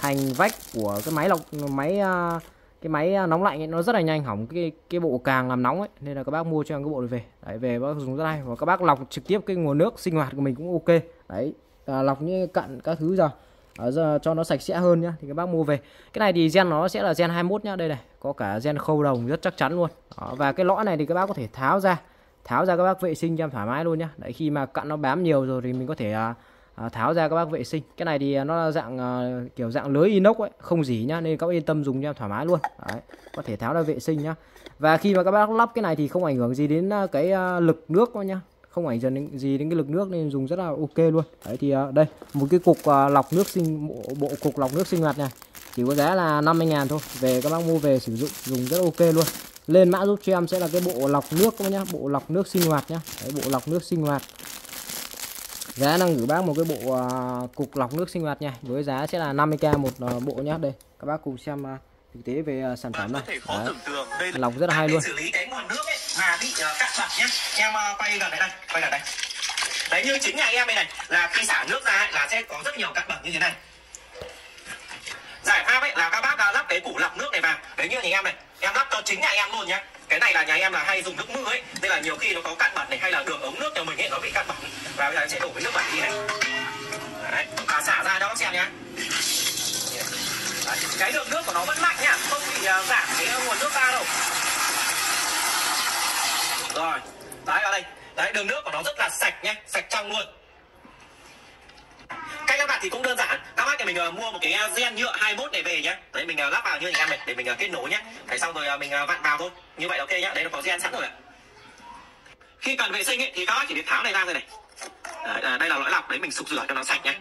thành vách của cái máy lọc máy uh, cái máy à, nóng lạnh ấy, nó rất là nhanh hỏng cái cái bộ càng làm nóng ấy nên là các bác mua cho em cái bộ này về. Đấy về bác dùng rất hay và các bác lọc trực tiếp cái nguồn nước sinh hoạt của mình cũng ok. Đấy à, lọc như cặn các thứ giờ à, giờ cho nó sạch sẽ hơn nhá thì các bác mua về. Cái này thì gen nó sẽ là gen 21 nhá đây này có cả gen khâu đồng rất chắc chắn luôn. Đó, và cái lõ này thì các bác có thể tháo ra tháo ra các bác vệ sinh cho em thoải mái luôn nhá. Đấy khi mà cặn nó bám nhiều rồi thì mình có thể à, à, tháo ra các bác vệ sinh. Cái này thì à, nó là dạng à, kiểu dạng lưới inox ấy không dỉ nhá nên các bác yên tâm dùng cho em thoải mái luôn. Đấy, có thể tháo ra vệ sinh nhá. Và khi mà các bác lắp cái này thì không ảnh hưởng gì đến à, cái à, lực nước nhá. Không ảnh hưởng gì đến cái lực nước nên dùng rất là ok luôn. Đấy thì à, đây một cái cục à, lọc nước sinh bộ, bộ cục lọc nước sinh hoạt này. Chỉ có giá là 50 ngàn thôi về các bác mua về sử dụng dùng rất ok luôn. Lên mã giúp cho em sẽ là cái bộ lọc nước các bác nhá bộ lọc nước sinh hoạt nhá. Đấy, bộ lọc nước sinh hoạt giá đang gửi bác một cái bộ à, cục lọc nước sinh hoạt nha. Với giá sẽ là 50k một à, bộ nhá. Đây các bác cùng xem à, thực tế về à, sản phẩm này. Đấy, đây là lọc rất là hay luôn. xử lý cái nguồn nước ấy mà bị uh, cắt bẩn nhá. Em uh, quay gần đây đây quay gần đây. Đấy như chính nhà em đây này là khi xả nước ra ấy, là sẽ có rất nhiều cặn bẩn như thế này giải pháp ấy là các bác lắp cái củ lọc nước này vào. Đấy như nhà em này em lắp cho chính nhà em luôn nhá. Cái này là nhà em là hay dùng nước mưa ấy nên là nhiều khi nó có cặn bẩn này hay là đường ống nước nhà mình ấy nó bị cặn bẩn. Và bây giờ em sẽ đổ cái nước bẩn đi này. Đấy và xả ra cho các bác xem nhá. Đấy, cái lượng nước của nó vẫn mạnh nhá không bị uh, giảm cái nguồn nước ra đâu. Rồi đấy ở đây. Đấy đường nước của nó rất là sạch nhá sạch trong luôn cách lắp đặt thì cũng đơn giản. Các bác nhà mình uh, mua một cái uh, gen nhựa 21 này về nhá. Đấy mình uh, lắp vào như anh em này để mình uh, kết nối nhá. Đấy xong rồi uh, mình uh, vặn vào thôi. Như vậy là ok nhá. Đấy nó có gen sẵn rồi ạ. Khi cần vệ sinh ấy, thì các bác chỉ việc tháo này ra rồi này. À, đây là lõi lọc. Đấy mình sục rửa cho nó sạch nhá.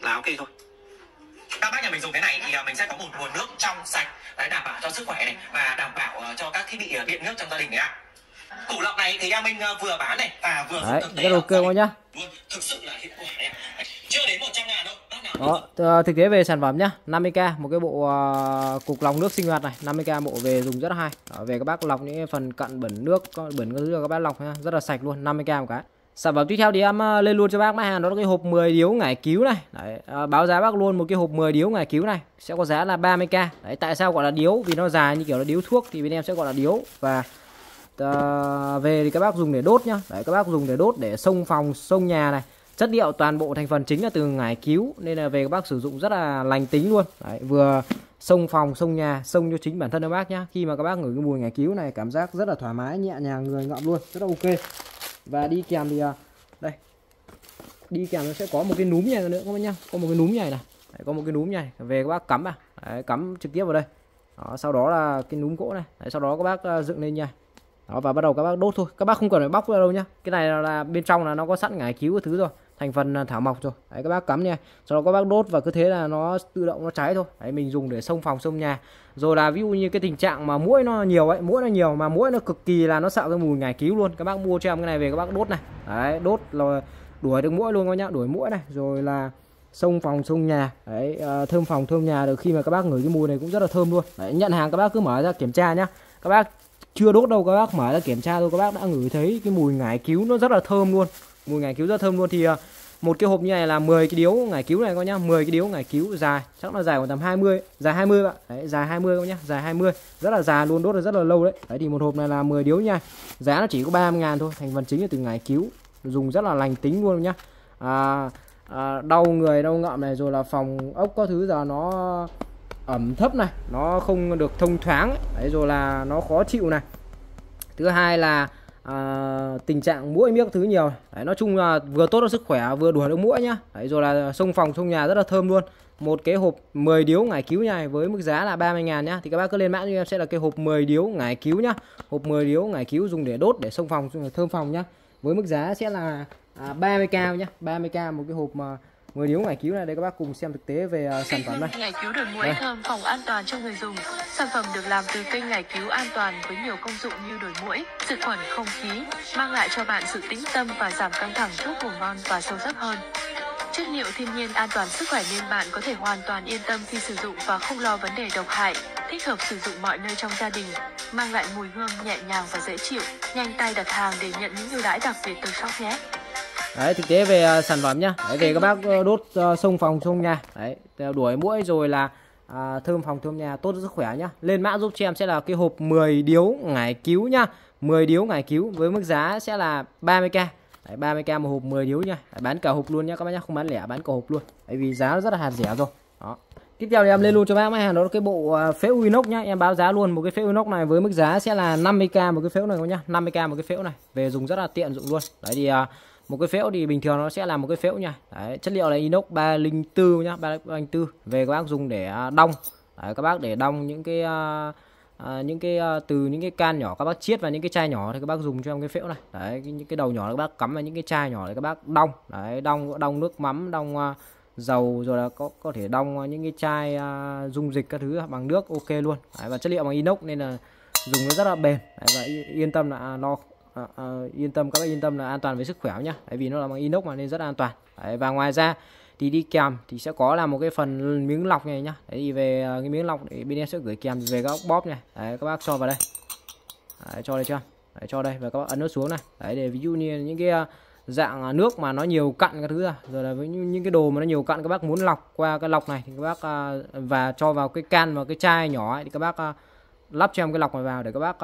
Là ok thôi. Các bác nhà mình dùng cái này thì mình sẽ có một nguồn nước trong sạch. Đấy đảm bảo cho sức khỏe này và đảm bảo cho các thiết bị điện nước trong gia đình đấy ạ. Củ lọc này thì em mình vừa bán này và vừa đấy rất ok quá nhá. Luôn thực sự là hiệu quả đấy chưa đến 100 ngàn đâu. Đó ờ, thực tế về sản phẩm nhá. 50k một cái bộ uh, cục lọc nước sinh hoạt này. 50k bộ về dùng rất hay. Đó, về các bác lọc những phần cặn bẩn nước bẩn các thứ là các bác lọc nhá. Rất là sạch luôn 50k một cái. Sản phẩm tiếp theo thì em ờ, lên luôn cho bác mã hàng đó là cái hộp 10 điếu ngải cứu này. Đấy, à, báo giá bác luôn một cái hộp 10 điếu ngải cứu này. Sẽ có giá là 30k đấy tại sao gọi là điếu? Vì nó dài như kiểu là điếu thuốc thì bên em sẽ gọi là điếu. Và à, về thì các bác dùng để đốt nhá. Đấy các bác dùng để đốt để xông phòng xông nhà này chất liệu toàn bộ thành phần chính là từ ngải cứu nên là về các bác sử dụng rất là lành tính luôn. Đấy, vừa xông phòng xông nhà xông cho chính bản thân các bác nhá. Khi mà các bác ngửi cái mùi ngải cứu này cảm giác rất là thoải mái nhẹ nhàng người ngậm luôn rất là ok. Và đi kèm thì à, đây. Đi kèm nó sẽ có một cái núm này nữa các bác nhá. Có một cái núm này này. Đấy, có một cái núm này về các bác cắm à đấy, cắm trực tiếp vào đây. Đó, sau đó là cái núm gỗ này. Đấy, sau đó các bác à, dựng lên nha đó và bắt đầu các bác đốt thôi. Các bác không cần phải bóc ra đâu nhá. Cái này là, là bên trong là nó có sẵn ngải cứu cái thứ rồi thành phần à, thảo mộc rồi. Đấy các bác cắm nha. Sau đó các bác đốt và cứ thế là nó tự động nó cháy thôi. Đấy mình dùng để xông phòng xông nhà. Rồi là ví dụ như cái tình trạng mà muỗi nó nhiều ấy muỗi nó nhiều mà muỗi nó cực kỳ là nó sợ cái mùi ngải cứu luôn. Các bác mua cho em cái này về các bác đốt này. Đấy đốt là đuổi được muỗi luôn các nhá đuổi muỗi này. Rồi là xông phòng xông nhà. Đấy à, thơm phòng thơm nhà được khi mà các bác ngửi cái mùi này cũng rất là thơm luôn. Đấy, nhận hàng các bác cứ mở ra kiểm tra nhá. Các bác chưa đốt đâu các bác mở ra kiểm tra thôi các bác đã ngửi thấy cái mùi ngải cứu nó rất là thơm luôn mùi ngải cứu rất thơm luôn. Thì ờ, một cái hộp như này là 10 cái điếu ngải cứu này các nhá. 10 cái điếu ngải cứu dài. Chắc là dài khoảng tầm 20 dài 20 bạn đấy dài 20 các nhá. Dài 20 rất là dài luôn đốt là rất là lâu đấy. Đấy thì một hộp này là 10 điếu nha. Giá nó chỉ có 30 ngàn thôi. Thành phần chính là từ ngải cứu. Dùng rất là lành tính luôn nhá. À, à, đau người đau ngợm này rồi là phòng ốc có thứ giờ nó ẩm thấp này. Nó không được thông thoáng ấy. đấy rồi là nó khó chịu này. Thứ hai là à, tình trạng mũi miếc thứ nhiều. Đấy, nói chung là vừa tốt cho sức khỏe vừa đuổi được mũi nhá. Đấy, rồi là xông phòng xông nhà rất là thơm luôn. Một cái hộp 10 điếu ngải cứu này với mức giá là 30 ngàn nhá. Thì các bác cứ lên mã cho em sẽ là cái hộp 10 điếu ngải cứu nhá. Hộp 10 điếu ngải cứu dùng để đốt để xông phòng thơm phòng nhá. Với mức giá sẽ là à, 30k nhá. 30k một cái hộp mà 10 điếu ngải cứu này đây các bác cùng xem thực tế về à, sản phẩm này Ngải cứu đuổi muỗi Đây. thơm phòng an toàn cho người dùng. Sản phẩm được làm từ cây ngải cứu an toàn với nhiều công dụng như đuổi muỗi, diệt khuẩn không khí, mang lại cho bạn sự tĩnh tâm và giảm căng thẳng giúp ngủ ngon và sâu giấc hơn. Chất liệu thiên nhiên an toàn sức khỏe nên bạn có thể hoàn toàn yên tâm khi sử dụng và không lo vấn đề độc hại. Thích hợp sử dụng mọi nơi trong gia đình, mang lại mùi hương nhẹ nhàng và dễ chịu. Nhanh tay đặt hàng để nhận những ưu đãi đặc biệt từ shop nhé đấy thực tế về à, sản phẩm nhá. Đấy, về các bác ờ, đốt ờ, xông phòng xông nhà. Đấy đuổi mũi rồi là à, thơm phòng thơm nhà tốt sức khỏe nhá. Lên mã giúp cho em sẽ là cái hộp 10 điếu ngải cứu nhá. 10 điếu ngải cứu với mức giá sẽ là 30k Đấy, 30k một hộp 10 điếu nha Đấy, bán cả hộp luôn nhá các bác nhá. Không bán lẻ bán cả hộp luôn. Đấy, vì giá nó rất là hạt rẻ rồi. Đó. Tiếp theo thì em lên luôn cho bác mấy hàng đó cái bộ à, phễu inox nhá. Em báo giá luôn một cái phễu inox này với mức giá sẽ là 50k một cái phễu này các nhá. 50k một cái phễu này. Về dùng rất là tiện dụng luôn. Đấy thì à, một cái phễu thì bình thường nó sẽ là một cái phễu nha. Đấy, chất liệu là inox 304 nhá 304 về các bác dùng để à, đong. Đấy, các bác để đong những cái uh, à, những cái uh, từ những cái can nhỏ các bác chiết vào những cái chai nhỏ thì các bác dùng cho em cái phễu này. Đấy cái, những cái đầu nhỏ các bác cắm vào những cái chai nhỏ để các bác đong. Đấy đong đong nước mắm đong uh, dầu rồi là có có thể đong những cái chai uh, dung dịch các thứ bằng nước ok luôn. Đấy, và chất liệu bằng inox nên là dùng nó rất là bền. Đấy, và yên tâm là lo à, à, yên tâm các bác yên tâm là an toàn với sức khỏe nhá. Tại vì nó là bằng inox mà nên rất an toàn. Đấy, và ngoài ra thì đi kèm thì sẽ có là một cái phần miếng lọc này nhá. Đấy thì về ờ, cái miếng lọc thì bên em sẽ gửi kèm về các bóp này. Đấy, các bác cho vào đây. Đấy, cho đây chưa? Đấy, cho đây và các bác ấn nó xuống này. Đấy để ví dụ như những cái dạng nước mà nó nhiều cặn các thứ ra rồi là với những cái đồ mà nó nhiều cặn các bác muốn lọc qua cái lọc này thì các bác và cho vào cái can và cái chai nhỏ ấy, thì các bác lắp cho em cái lọc này vào để các bác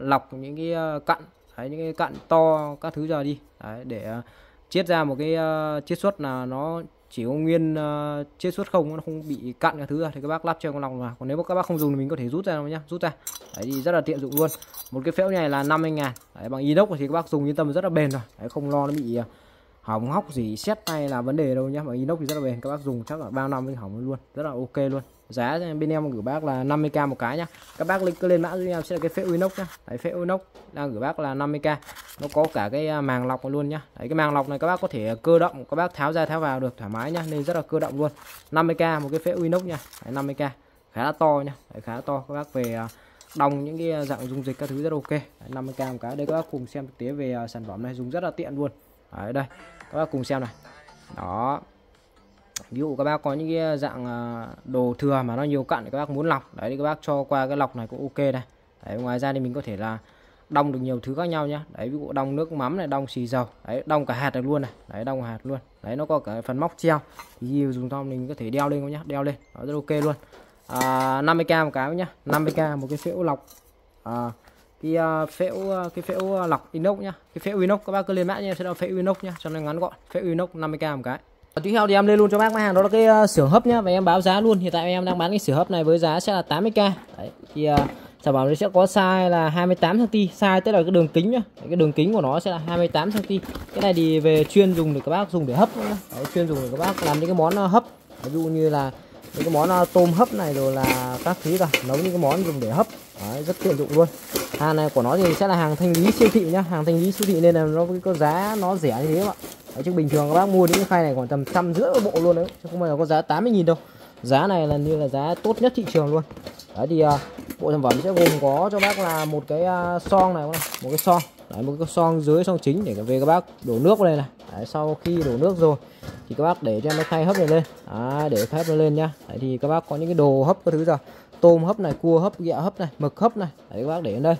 lọc những cái cặn đấy, những cái cặn to các thứ ra đi. Đấy, để uh, chiết ra một cái uh, chiết xuất là nó chỉ có nguyên uh, chiết xuất không nó không bị cặn các thứ ra thì các bác lắp cho con lọc vào. Còn nếu mà các bác không dùng thì mình có thể rút ra nhá rút ra. Đấy thì rất là tiện dụng luôn. Một cái phễu này là 50 ngàn đấy, bằng inox thì các bác dùng yên tâm rất là bền rồi. Đấy, không lo nó bị uh, hỏng hóc gì xét tay là vấn đề đâu nhá. Bằng inox thì rất là bền các bác dùng chắc là bao năm mới hỏng luôn rất là ok luôn giá bên em gửi bác là 50k một cái nhá. Các bác link lên mã giúp em sẽ là cái phễu inox nhá. Đấy phễu inox đang gửi bác là 50k nó có cả cái à, màng lọc luôn nhá. Đấy cái màng lọc này các bác có thể cơ động các bác tháo ra tháo vào được thoải mái nhá nên rất là cơ động luôn. 50k một cái phễu inox nhá. Đấy, 50k khá là to nhá. Đấy, khá là to. Các bác về à, đồng những cái à, dạng dung dịch các thứ rất ok. Đấy, 50k một cái. Đây các bác cùng xem thực tế về sản phẩm này dùng rất là tiện luôn. Đấy đây. Các bác cùng xem này. Đó ví dụ các bác có những cái dạng à, đồ thừa mà nó nhiều cặn thì các bác muốn lọc. Đấy thì các bác cho qua cái lọc này cũng ok này đấy, ngoài ra thì mình có thể là đong được nhiều thứ khác nhau nhá. Đấy ví dụ đong nước mắm này đong xì dầu. Đấy đong cả hạt được luôn này. Đấy đong hạt luôn. Đấy nó có cả phần móc treo. Thì dùng xong mình có thể đeo lên nhá đeo lên. Nó rất ok luôn. À, 50k một cái nhá. 50k một cái phễu lọc. À, cái uh, phễu à, cái phễu lọc inox nhá. Cái phễu inox các bác cứ lên mã nhé, sẽ là phễu inox nhá cho nó ngắn gọn. Phễu inox 50k một cái tiếp theo thì em lên luôn cho bác mã hàng đó là cái ờ, xưởng hấp nhá. Và em báo giá luôn. Hiện tại em đang bán cái xưởng hấp này với giá sẽ là 80k đấy thì uh, sản phẩm nó sẽ có size là 28 cm size tức là cái đường kính nhá. Đấy, cái đường kính của nó sẽ là 28 cm cái này thì về chuyên dùng để các bác dùng để hấp nhá. Đấy, chuyên dùng để các bác làm những cái món ờ, hấp. Ví dụ như là những cái món ờ, tôm hấp này rồi là các thứ cả. Nấu những cái món dùng để hấp đấy, rất tiện dụng luôn. Hàng này của nó thì sẽ là hàng thanh lý siêu thị nhá hàng thanh lý siêu thị nên là nó có giá nó rẻ như thế các bạn. Đấy, chứ bình thường các bác mua những cái khay này khoảng tầm trăm rưỡi bộ luôn đấy chứ không phải là có giá 80.000 đâu. Giá này là như là giá tốt nhất thị trường luôn. Đấy thì uh, bộ sản phẩm sẽ gồm có cho bác là một cái à, uh, son này, một cái son đấy, một cái son dưới son chính để về các bác đổ nước vào đây này. Đấy, sau khi đổ nước rồi thì các bác để cho em cái khay hấp này lên. Đấy, để khay hấp này lên nhá. Đấy, thì các bác có những cái đồ hấp các thứ rồi tôm hấp này cua hấp ghẹ hấp này mực hấp này. Đấy các bác để lên đây.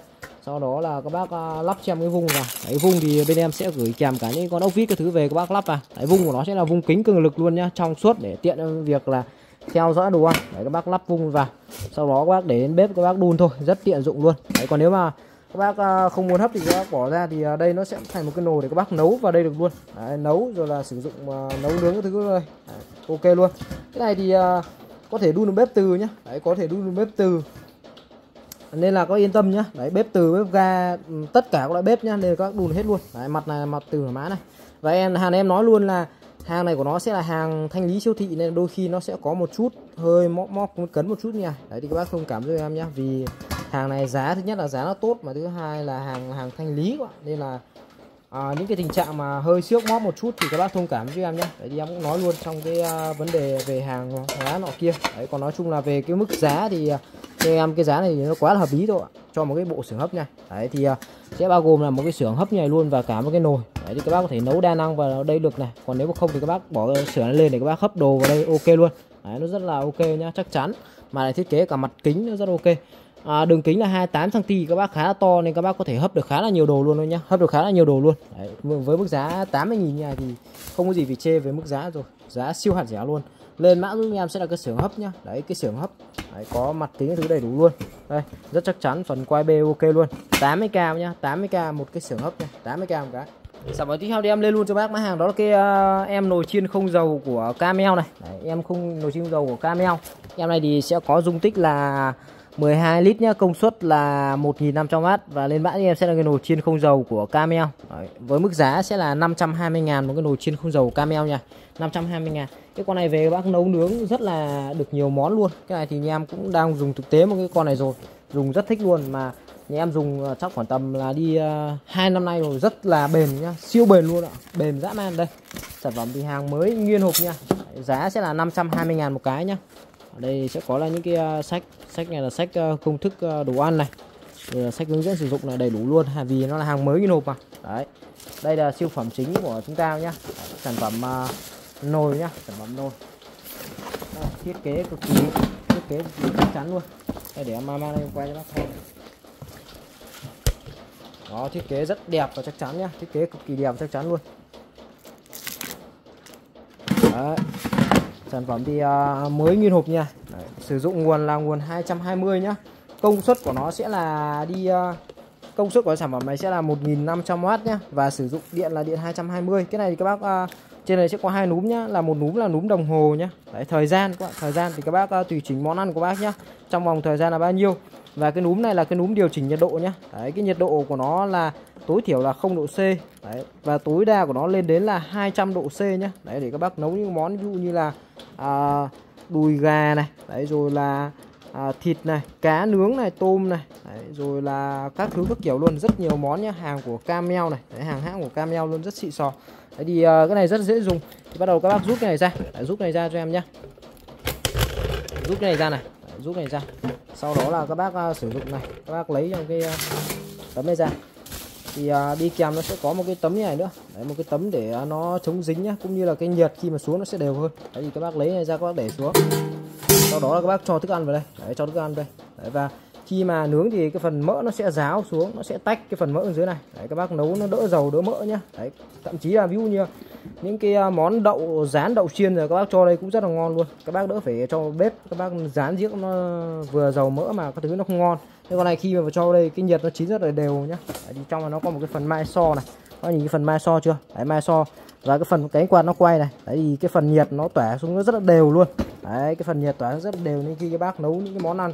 Sau đó là các bác à, lắp xem cái vung vào. Đấy vung thì bên em sẽ gửi kèm cả những con ốc vít cái thứ về các bác lắp vào. Đấy vung của nó sẽ là vung kính cường lực luôn nhá trong suốt để tiện việc là theo dõi đồ ăn. Đấy các bác lắp vung vào. Sau đó các bác để đến bếp các bác đun thôi rất tiện dụng luôn. Đấy còn nếu mà các bác à, không muốn hấp thì các bác bỏ ra thì à, đây nó sẽ thành một cái nồi để các bác nấu vào đây được luôn. Đấy, nấu rồi là sử dụng uh, nấu nướng cái thứ rồi đấy, ok luôn. Cái này thì uh, có thể đun được bếp từ nhá. Đấy có thể đun được bếp từ. Nên là có yên tâm nhá. Đấy bếp từ bếp ga ừ, tất cả các loại bếp nhá nên các đun hết luôn. Đấy, mặt này mặt từ mã này. Và em hàng em nói luôn là hàng này của nó sẽ là hàng thanh lý siêu thị nên đôi khi nó sẽ có một chút hơi móc móc cấn một chút nha. Đấy thì các bác thông cảm với em nhá. Vì hàng này giá thứ nhất là giá nó tốt mà thứ hai là hàng hàng thanh lý quá. Nên là à, những cái tình trạng mà hơi xước móp một chút thì các bác thông cảm với em nhé. Đấy thì em cũng nói luôn trong cái uh, vấn đề về hàng hóa nọ kia. Đấy còn nói chung là về cái mức giá thì à, cho em cái giá này thì nó quá là hợp lý rồi ạ cho một cái bộ xưởng hấp nha. Đấy thì uh, sẽ bao gồm là một cái xưởng hấp này luôn và cả một cái nồi. Đấy thì các bác có thể nấu đa năng vào đây được này. Còn nếu mà không thì các bác bỏ xưởng lên để các bác hấp đồ vào đây ok luôn. Đấy nó rất là ok nhá chắc chắn. Mà lại thiết kế cả mặt kính nó rất ok à, đường kính là 28 cm các bác khá là to nên các bác có thể hấp được khá là nhiều đồ luôn thôi nhá. Hấp được khá là nhiều đồ luôn. Đấy, với mức giá 80 000 như này thì không có gì phải chê về mức giá rồi. Giá siêu hạt rẻ luôn. Lên mã giúp em sẽ là cái xưởng hấp nhá. Đấy cái xưởng hấp. Đấy, có mặt kính thứ đầy đủ luôn. Đây rất chắc chắn phần quay b ok luôn. 80k nhá 80k một cái xưởng hấp nha 80k một cái. Sản phẩm tiếp theo thì em lên luôn cho bác mã hàng. Đó là cái uh, em nồi chiên không dầu của Camel này. Đấy, em không nồi chiên không dầu của Camel. Em này thì sẽ có dung tích là 12 lít nhá công suất là 1.500W và lên mã thì em sẽ là cái nồi chiên không dầu của Camel. Đấy, với mức giá sẽ là 520 ngàn một cái nồi chiên không dầu Camel nha. 520 ngàn. Cái con này về bác nấu nướng rất là được nhiều món luôn. Cái này thì nhà em cũng đang dùng thực tế một cái con này rồi. Dùng rất thích luôn mà nhà em dùng ờ, chắc khoảng tầm là đi ờ, uh, 2 năm nay rồi rất là bền nhá siêu bền luôn ạ. Bền dã man đây. Sản phẩm thì hàng mới nguyên hộp nha. Giá sẽ là 520 ngàn một cái nhá ở đây sẽ có là những cái uh, sách sách này là sách uh, công thức uh, đồ ăn này. Rồi là sách hướng dẫn sử dụng là đầy đủ luôn vì nó là hàng mới nguyên hộp mà. Đấy. Đây là siêu phẩm chính của chúng ta nhá. Sản phẩm uh, nồi nhá sản phẩm nồi. Đây, thiết kế cực kỳ thiết kế cực kỳ chắc chắn luôn. Đây để em mang lên quay cho bác xem. Đó thiết kế rất đẹp và chắc chắn nhá. Thiết kế cực kỳ đẹp và chắc chắn luôn. Đấy sản phẩm thì uh, mới nguyên hộp nha. Đấy. sử dụng nguồn là nguồn 220 nhá. Công suất của nó sẽ là đi uh, công suất của sản phẩm này sẽ là 1.500W nhá và sử dụng điện là điện 220 cái này thì các bác uh, trên này sẽ có hai núm nhá là một núm là núm đồng hồ nhá. Đấy, thời gian các bạn thời gian thì các bác uh, tùy chỉnh món ăn của bác nhá. Trong vòng thời gian là bao nhiêu? Và cái núm này là cái núm điều chỉnh nhiệt độ nhá. Đấy, cái nhiệt độ của nó là tối thiểu là 0 độ C. Đấy, và tối đa của nó lên đến là 200 độ C nhá. Đấy để các bác nấu những món ví dụ như là à, đùi gà này Đấy rồi là à, thịt này cá nướng này tôm này Đấy, rồi là các thứ các kiểu luôn rất nhiều món nhá hàng của Camel này Đấy, hàng hãng của Camel luôn rất xịn sò. Đấy thì à, cái này rất dễ dùng. Thì bắt đầu các bác rút cái này ra Đấy, rút cái này ra cho em nhá. Rút cái này ra này Đấy, rút cái này ra. Sau đó là các bác uh, sử dụng này các bác lấy trong cái uh, tấm này ra thì à, đi kèm nó sẽ có một cái tấm như này nữa. Đấy, một cái tấm để à, nó chống dính nhá cũng như là cái nhiệt khi mà xuống nó sẽ đều hơn đấy thì các bác lấy này ra các bác để xuống. Sau đó là các bác cho thức ăn vào đây. Đấy cho thức ăn đây. Đấy, và khi mà nướng thì cái phần mỡ nó sẽ ráo xuống nó sẽ tách cái phần mỡ ở dưới này. Đấy, các bác nấu nó đỡ dầu đỡ mỡ nhá. Đấy thậm chí là ví dụ như những cái à, món đậu rán đậu chiên rồi các bác cho đây cũng rất là ngon luôn. Các bác đỡ phải cho bếp các bác rán giếc nó vừa dầu mỡ mà các thứ nó không ngon cái con này khi mà vào cho đây cái nhiệt nó chín rất là đều nhá. Đấy, trong này nó có một cái phần mai so này. Có nhìn cái phần mai so chưa? Đấy mai so. Và cái phần cánh quạt nó quay này. Đấy thì cái phần nhiệt nó tỏa xuống nó rất là đều luôn. Đấy cái phần nhiệt tỏa rất là đều nên khi các bác nấu những cái món ăn.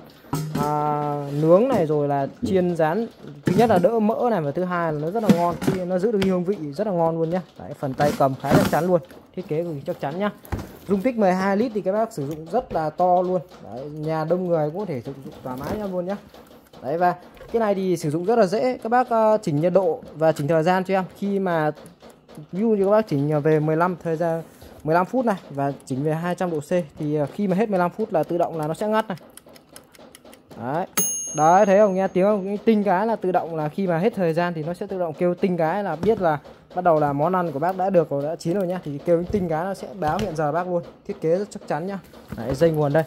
À, nướng này rồi là chiên rán. Thứ nhất là đỡ mỡ này và thứ hai là nó rất là ngon. Khi nó giữ được hương vị rất là ngon luôn nhá. Đấy phần tay cầm khá chắc chắn luôn. Thiết kế cực chắc chắn nhá. Dung tích 12 lít thì các bác sử dụng rất là to luôn. Đấy, nhà đông người cũng có thể sử dụng thoải mái nhá luôn nhá đấy và cái này thì sử dụng rất là dễ. Các bác uh, chỉnh nhiệt độ và chỉnh thời gian cho em. Khi mà ví dụ như các bác chỉnh ờ, về 15 thời gian 15 phút này và chỉnh về 200 độ C thì ờ, khi mà hết 15 phút là tự động là nó sẽ ngắt này. Đấy. Đấy thấy không? Nghe tiếng không? Tinh cái là tự động là khi mà hết thời gian thì nó sẽ tự động kêu tinh cái là biết là bắt đầu là món ăn của bác đã được rồi đã chín rồi nhá. Thì kêu tinh cá nó sẽ báo hiện giờ bác luôn. Thiết kế rất chắc chắn nhá. Đấy, dây nguồn đây.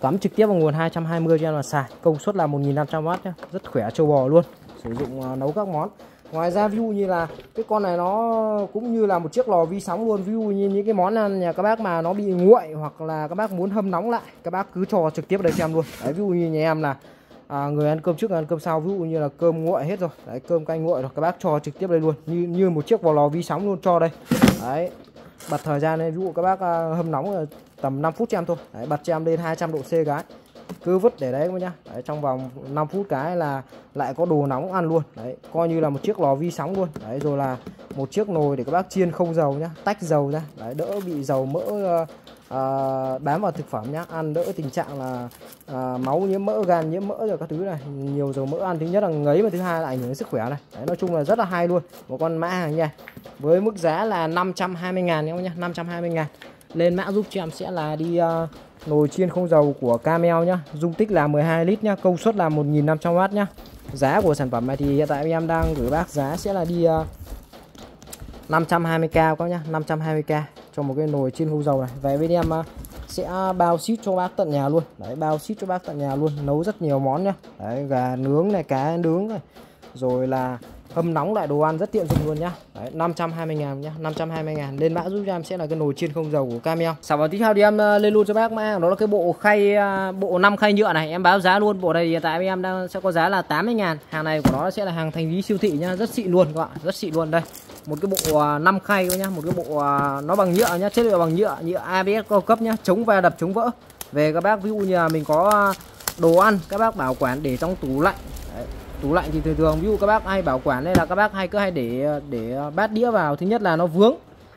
Cắm trực tiếp vào nguồn 220 cho em là xài. Công suất là 1500W nhá. Rất khỏe trâu bò luôn. Sử dụng uh, nấu các món. Ngoài ra ví dụ như là cái con này nó cũng như là một chiếc lò vi sóng luôn. Ví dụ như những cái món ăn nhà các bác mà nó bị nguội hoặc là các bác muốn hâm nóng lại các bác cứ cho trực tiếp đây cho em luôn. Đấy ví dụ như nhà em là à, người ăn cơm trước ăn cơm sau ví dụ như là cơm nguội hết rồi. Đấy cơm canh nguội rồi các bác cho trực tiếp đây luôn. Như như một chiếc vò lò vi sóng luôn cho đây. Đấy bật thời gian lên ví dụ các bác à, hâm nóng tầm 5 phút cho em thôi. Đấy, bật cho em lên 200 độ C cái. Cứ vứt để đấy nhá. Đấy, trong vòng 5 phút cái là lại có đồ nóng ăn luôn. Đấy coi như là một chiếc lò vi sóng luôn. Đấy rồi là một chiếc nồi để các bác chiên không dầu nhá tách dầu ra. Đấy đỡ bị dầu mỡ uh, à, bám vào thực phẩm nhá. Ăn đỡ tình trạng là à, máu nhiễm mỡ gan nhiễm mỡ rồi các thứ này. Nhiều dầu mỡ ăn. Thứ nhất là ngấy và thứ hai là ảnh hưởng đến sức khỏe này. Đấy nói chung là rất là hay luôn. Một con mã hàng nha. Với mức giá là 520 ngàn nhá. 520 ngàn. Lên mã giúp cho em sẽ là đi uh, nồi chiên không dầu của Camel nhá. Dung tích là 12 lít nhá. Công suất là 1500W nhá. Giá của sản phẩm này thì hiện tại em đang gửi bác giá sẽ là đi uh, 520k các nhá. 520k cho một cái nồi chiên không dầu này. Về bên em à, sẽ bao ship cho bác tận nhà luôn. Đấy, bao ship cho bác tận nhà luôn, nấu rất nhiều món nhá. Đấy, gà nướng này, cá nướng này, rồi là hâm nóng lại đồ ăn rất tiện dụng luôn nhá. Đấy, 520 ngàn nhá 520 ngàn. Lên mã giúp cho em sẽ là cái nồi chiên không dầu của Camel sản phẩm tiếp theo thì em ờ, lên luôn cho bác mã đó là cái bộ khay ờ, bộ 5 khay nhựa này. Em báo giá luôn bộ này hiện tại em đang sẽ có giá là 80 ngàn. Hàng này của nó sẽ là hàng thành lý siêu thị nhá rất xịn luôn các bạn rất xịn luôn đây. Một cái bộ ờ, 5 khay nhá một cái bộ nó bằng nhựa nhá chất liệu bằng nhựa nhựa ABS cao cấp nhá chống va đập chống vỡ. Về các bác ví dụ như là mình có đồ ăn các bác bảo quản để trong tủ lạnh. Đấy, tủ lạnh thì thường thường, ví dụ các bác hay bảo quản đây là các bác hay cứ hay để để bát đĩa vào. Thứ nhất là nó vướng,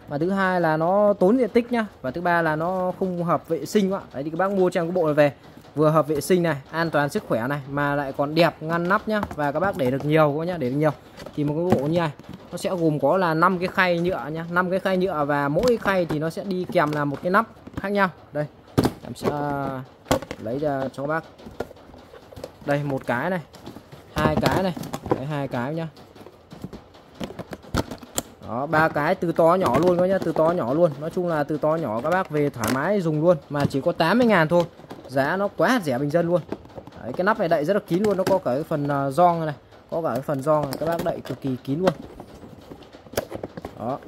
và thứ hai là nó tốn diện tích nhá. Và thứ ba là nó không hợp vệ sinh ạ đấy, thì các bác mua trong cái bộ này về. Vừa hợp vệ sinh này, an toàn sức khỏe này, mà lại còn đẹp, ngăn nắp nhá. Và các bác để được nhiều các nhá, để được nhiều. Thì một cái bộ như này, nó sẽ gồm có là 5 cái khay nhựa nhá. 5 cái khay nhựa và mỗi khay thì nó sẽ đi kèm là một cái nắp khác nhau. Đây, em sẽ lấy ra cho các bác. Đây, một cái này hai cái này. Đấy, hai cái nhá. Đó ba cái từ to nhỏ luôn các nhá từ to nhỏ luôn. Nói chung là từ to nhỏ các bác về thoải mái dùng luôn mà chỉ có 80 ngàn thôi. Giá nó quá rẻ bình dân luôn. Đấy, cái nắp này đậy rất là kín luôn nó có cả cái phần uh, giòn này có cả cái phần giòn này các bác đậy cực kỳ kín luôn. Đó.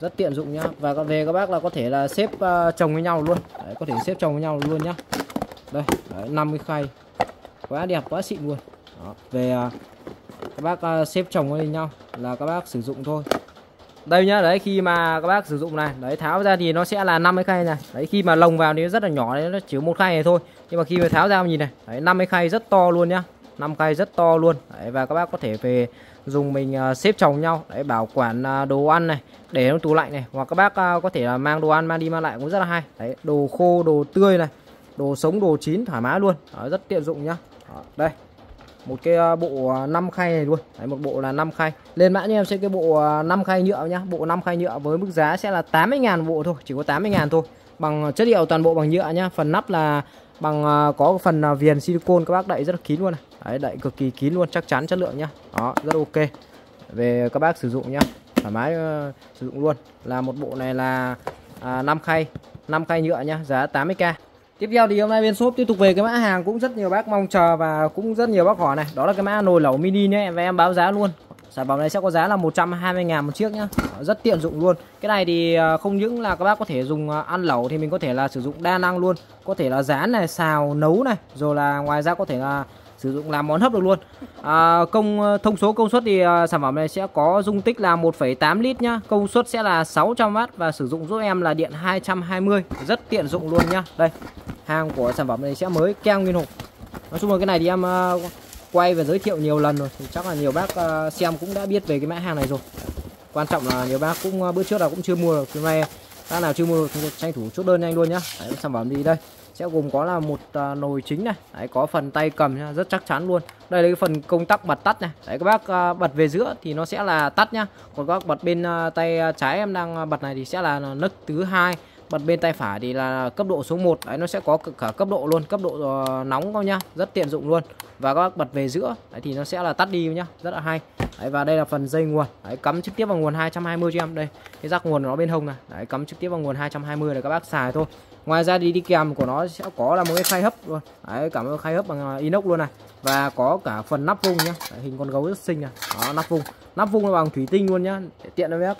Rất tiện dụng nhá. Và về các bác là có thể là xếp uh, chồng với nhau luôn. Đấy, có thể xếp chồng với nhau luôn nhá. Đây đấy, 50 khay. Quá đẹp quá xịn luôn đó. về à, các bác à, xếp chồng lên nhau là các bác sử dụng thôi. Đây nhá đấy khi mà các bác sử dụng này đấy tháo ra thì nó sẽ là 50 khay này. Đấy khi mà lồng vào thì nó rất là nhỏ đấy nó chỉ một khay này thôi. Nhưng mà khi mà tháo ra nhìn này đấy 50 khay rất to luôn nhá. 5 khay rất to luôn. Đấy, và các bác có thể về dùng mình uh, xếp chồng nhau để bảo quản uh, đồ ăn này để trong tủ lạnh này. Hoặc các bác uh, có thể là mang đồ ăn mang đi mang lại cũng rất là hay. Đấy đồ khô đồ tươi này đồ sống đồ chín thoải mái luôn. Đó, rất tiện dụng nhá. Đó, đây một cái à, bộ à, 5 khay này luôn. Đấy, một bộ là 5 khay. Lên mã cho em sẽ cái bộ à, 5 khay nhựa nhá. Bộ 5 khay nhựa với mức giá sẽ là 80.000 bộ thôi chỉ có 80.000 thôi. Bằng chất liệu toàn bộ bằng nhựa nhá. Phần nắp là bằng có phần viền silicon các bác đậy rất là kín luôn này. Đấy, đậy cực kỳ kín luôn chắc chắn chất lượng nhá. Đó rất ok. Về các bác sử dụng nhá. Thoải mái uh, sử dụng luôn. Là một bộ này là à, 5 khay 5 khay nhựa nhá. Giá 80k Tiếp theo thì hôm nay bên shop tiếp tục về cái mã hàng cũng rất nhiều bác mong chờ và cũng rất nhiều bác hỏi này. Đó là cái mã nồi lẩu mini nhé và em báo giá luôn. Sản phẩm này sẽ có giá là 120 ngàn một chiếc nhá. Rất tiện dụng luôn. Cái này thì ờ, không những là các bác có thể dùng ờ, ăn lẩu thì mình có thể là sử dụng đa năng luôn. Có thể là rán này, xào, nấu này. Rồi là ngoài ra có thể là sử dụng làm món hấp được luôn. À, công ờ, thông số công suất thì à, sản phẩm này sẽ có dung tích là 1,8 lít nhá. Công suất sẽ là 600W và sử dụng giúp em là điện 220 rất tiện dụng luôn nhá. Đây hàng của sản phẩm này sẽ mới keo nguyên hộp. Nói chung là cái này thì em à, quay và giới thiệu nhiều lần rồi thì chắc là nhiều bác à, xem cũng đã biết về cái mã hàng này rồi. Quan trọng là nhiều bác cũng bữa trước là cũng chưa mua được. Hôm nay bác nào chưa mua được thì tranh thủ chốt đơn nhanh luôn nhá. Đấy, sản phẩm gì đây sẽ gồm có là một à, nồi chính này. Đấy, có phần tay cầm nhá, rất chắc chắn luôn. Đây là cái phần công tắc bật tắt này. Đấy, các bác à, bật về giữa thì nó sẽ là tắt nhá. Còn các bác bật bên à, tay trái em đang à, bật này thì sẽ là nấc thứ hai. Bật bên tay phải thì là cấp độ số 1 đấy nó sẽ có cả cấp độ luôn cấp độ uh, nóng không nhá. Rất tiện dụng luôn. Và các bác bật về giữa đấy thì nó sẽ là tắt đi nhá. Rất là hay. Đấy, và đây là phần dây nguồn. Đấy, cắm trực tiếp vào nguồn 220 cho em. Đây cái rắc nguồn nó bên hông này. Đấy, cắm trực tiếp vào nguồn 220 để các bác xài thôi ngoài ra đi đi kèm của nó sẽ có là một cái khay hấp luôn. Đấy cảm ơn khay hấp bằng à, inox luôn này. Và có cả phần nắp vung nhá. Đấy, hình con gấu rất xinh này. Đó nắp vung nắp vung là bằng thủy tinh luôn nhá. Để tiện cho bác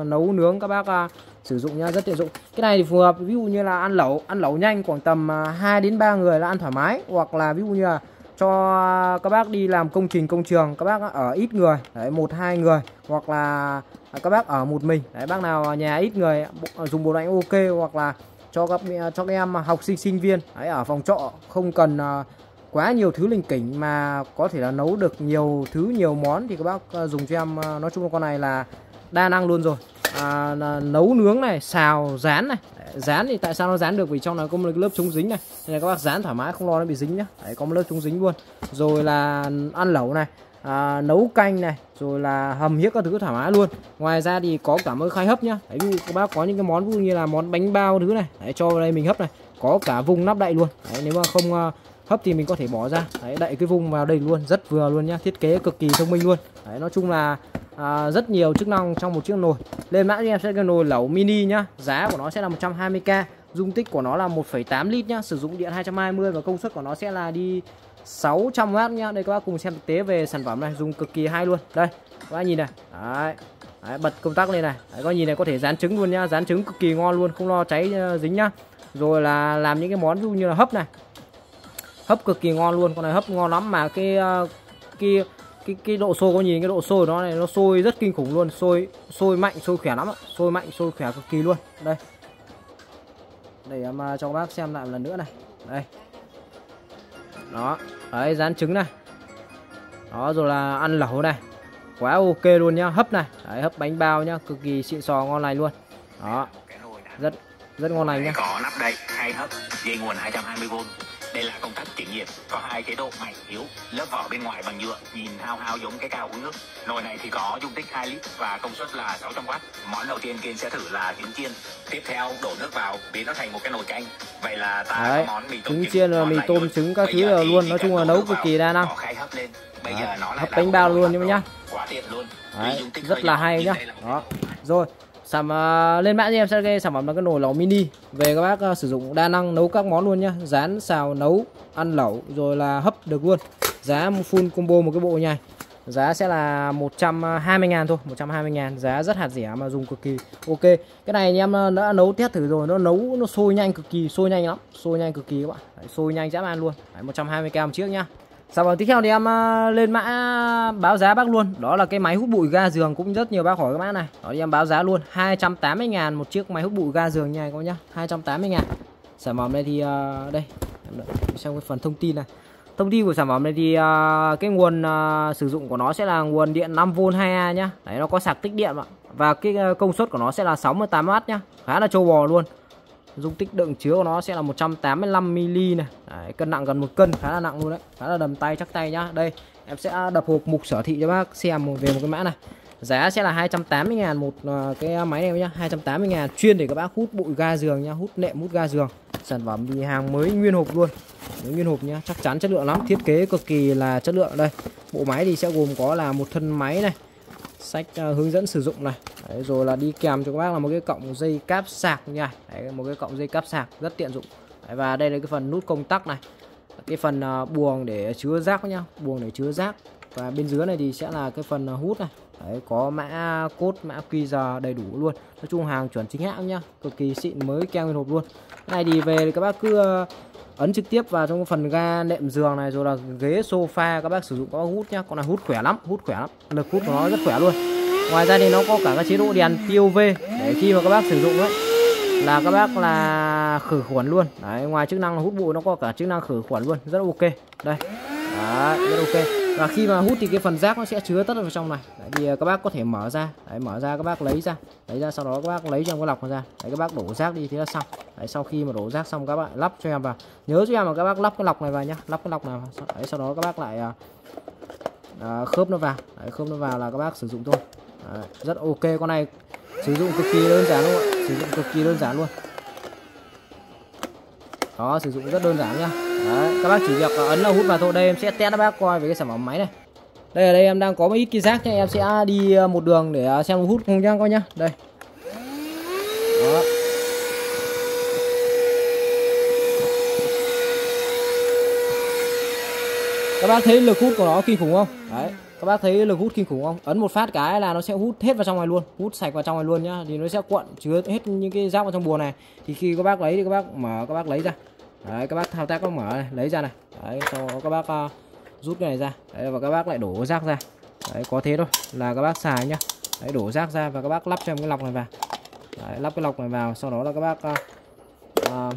uh, nấu nướng các bác uh, sử dụng nhá. Rất tiện dụng. Cái này thì phù hợp ví dụ như là ăn lẩu. Ăn lẩu nhanh khoảng tầm 2 đến 3 người là ăn thoải mái. Hoặc là ví dụ như là cho các bác đi làm công trình công trường các bác ở ít người. Đấy một hai người. Hoặc là các bác ở một mình. Đấy bác nào nhà ít người dùng bộ lạnh ok. Hoặc là cho các cho các em học sinh sinh viên. Đấy ở phòng trọ không cần à, quá nhiều thứ linh kỉnh mà có thể là nấu được nhiều thứ nhiều món thì các bác à, dùng cho em à, nói chung là con này là đa năng luôn rồi. À, nấu nướng này xào rán này. Dán thì tại sao nó dán được? Vì trong nó có một lớp chống dính này. Nên là các bác dán thoải mái không lo nó bị dính nhá. Đấy, có một lớp chống dính luôn. Rồi là ăn lẩu này à, nấu canh này rồi là hầm hiếc các thứ thoải mái luôn. Ngoài ra thì có cả một khay hấp nhá. Đấy, ví dụ các bác có những cái món ví dụ như là món bánh bao thứ này. Đấy, cho vào đây mình hấp này. Có cả vùng nắp đậy luôn. Đấy, nếu mà không à, hấp thì mình có thể bỏ ra. Đấy, đậy cái vùng vào đây luôn rất vừa luôn nhá. Thiết kế cực kỳ thông minh luôn. Đấy, nói chung là à, rất nhiều chức năng trong một chiếc nồi. Lên mã cho em sẽ cái nồi lẩu mini nhá. Giá của nó sẽ là 120k dung tích của nó là 1,8 lít nhá. Sử dụng điện 220 và công suất của nó sẽ là đi 600W nhá. Đây các bác cùng xem thực tế về sản phẩm này. Dùng cực kỳ hay luôn. Đây các bác nhìn này. Đấy, đấy bật công tắc lên này. Đấy, các bác nhìn này có thể dán trứng luôn nhá. Dán trứng cực kỳ ngon luôn không lo cháy ờ, dính nhá. Rồi là làm những cái món ví như là hấp này. Hấp cực kỳ ngon luôn. Con này hấp ngon lắm mà cái ờ, cái cái cái độ sôi có nhìn cái độ sôi nó này nó sôi rất kinh khủng luôn. Sôi sôi mạnh sôi khỏe lắm ạ. Sôi mạnh sôi khỏe cực kỳ luôn. Đây. Để em cho các bác xem lại một lần nữa này. Đây. Đó đấy rán trứng này. Đó rồi là ăn lẩu này. Quá ok luôn nhá hấp này. Đấy, hấp bánh bao nhá cực kỳ xịn sò ngon lành luôn. Đó. Rất rất ngon lành nhá. Có nắp đây hay hấp dây nguồn 220V đây là công tắc chuyển nhiệt có hai chế độ mạnh yếu. Lớp vỏ bên ngoài bằng nhựa nhìn hao hao giống cái cao uống nước. Nồi này thì có dung tích 2 lít và công suất là 600W món đầu tiên kiên sẽ thử là trứng chiên. Tiếp theo đổ nước vào biến nó thành một cái nồi canh. Vậy là ta Đấy, có món mì tôm trứng. Chiên rồi mì tôm trứng các thứ là luôn. nói chung là nấu cực kỳ đa năng. hấp lên. Bây giờ nó hấp là bánh bao luôn nhá. quá tiện luôn. Đấy, rất là hay nhá. là đó rồi sản uh, à, lên mã cho em sẽ ghi sản phẩm là cái nồi lẩu mini. Về các bác uh, sử dụng đa năng nấu các món luôn nhá. Rán xào nấu ăn lẩu rồi là hấp được luôn. Giá full combo một cái bộ như giá sẽ là 120 ngàn thôi 120 ngàn. Giá rất hạt rẻ mà dùng cực kỳ ok. Cái này em à, đã nấu test thử rồi nó nấu nó sôi nhanh cực kỳ sôi nhanh lắm sôi nhanh cực kỳ các bạn. Đấy, sôi nhanh dã man luôn. Đấy, 120k một chiếc nhá. Sản phẩm tiếp theo thì em à, lên mã báo giá bác luôn. Đó là cái máy hút bụi ga giường cũng rất nhiều bác hỏi cái mã này. Đó thì em báo giá luôn 280 ngàn một chiếc máy hút bụi ga giường nha các bác nhá. 280 ngàn. Sản phẩm này thì uh, đây em xem cái phần thông tin này. Thông tin của sản phẩm này thì uh, cái nguồn uh, sử dụng của nó sẽ là nguồn điện 5V 2A nhá. Đấy nó có sạc tích điện ạ. Và cái công suất của nó sẽ là 68W nhá. Khá là trâu bò luôn dung tích đựng chứa của nó sẽ là 185 ml này. Đấy, cân nặng gần một cân khá là nặng luôn đấy. Khá là đầm tay chắc tay nhá. Đây em sẽ đập hộp mục sở thị cho bác xem về một cái mã này. Giá sẽ là 280 ngàn một à, cái máy này nhá. 280 ngàn chuyên để các bác hút bụi ga giường nhá hút nệm hút ga giường. Sản phẩm thì hàng mới nguyên hộp luôn. Mới nguyên hộp nhá chắc chắn chất lượng lắm. Thiết kế cực kỳ là chất lượng. Đây bộ máy thì sẽ gồm có là một thân máy này sách uh, hướng dẫn sử dụng này. Đấy, rồi là đi kèm cho các bác là một cái cọng dây cáp sạc nha. Đấy, một cái cọng dây cáp sạc rất tiện dụng. Đấy, và đây là cái phần nút công tắc này. Cái phần uh, buồng để chứa rác nhá. Buồng để chứa rác. Và bên dưới này thì sẽ là cái phần uh, hút này. Đấy, có mã cốt mã QR đầy đủ luôn. Nói chung hàng chuẩn chính hãng nhá. Cực kỳ xịn mới keo nguyên hộp luôn. Cái này thì về thì các bác cứ uh, ấn trực tiếp vào trong phần ga nệm giường này rồi là ghế sofa các bác sử dụng có hút nhá. Con này hút khỏe lắm hút khỏe lắm. Lực hút của nó rất khỏe luôn. Ngoài ra thì nó có cả các chế độ đèn POV để khi mà các bác sử dụng đấy là các bác là khử khuẩn luôn. Đấy ngoài chức năng hút bụi nó có cả chức năng khử khuẩn luôn. Rất ok. Đây. Đấy, rất ok và khi mà hút thì cái phần rác nó sẽ chứa tất vào trong này. Đấy, thì à, các bác có thể mở ra. Đấy, mở ra các bác lấy ra. Lấy ra sau đó các bác lấy trong cái lọc ra. Đấy, các bác đổ rác đi thế là xong. Đấy, sau khi mà đổ rác xong các bạn lắp cho em vào. Nhớ cho em là các bác lắp cái lọc này vào nhá. Lắp cái lọc này vào. Đấy, sau đó các bác lại à, à, khớp nó vào. Đấy, khớp nó vào là các bác sử dụng thôi. Đấy, rất ok con này. Sử dụng cực kỳ đơn giản luôn sử dụng cực kỳ đơn giản luôn. Đó sử dụng rất đơn giản nhá. Đấy, các bác chỉ việc ấn là hút vào thôi. Đây em sẽ test các bác coi về cái sản phẩm máy này. Đây ở đây em đang có một ít kia rác nhá em sẽ đi ờ, một đường để ờ, xem hút không nhá coi nhá. Đây. Đó. Các bác thấy lực hút của nó kinh khủng không? Đấy các bác thấy lực hút kinh khủng không? Ấn một phát cái là nó sẽ hút hết vào trong này luôn hút sạch vào trong này luôn nhá. Thì nó sẽ cuộn chứa hết những cái rác vào trong bùa này. Thì khi các bác lấy thì các bác mở các bác lấy ra đấy các bác thao tác các mở này lấy ra này. Đấy sau đó các bác uh, rút cái này ra. Đấy và các bác lại đổ rác ra. Đấy có thế thôi là các bác xài nhá. Đấy đổ rác ra và các bác lắp cho em cái lọc này vào. Đấy, lắp cái lọc này vào sau đó là các bác uh, uh,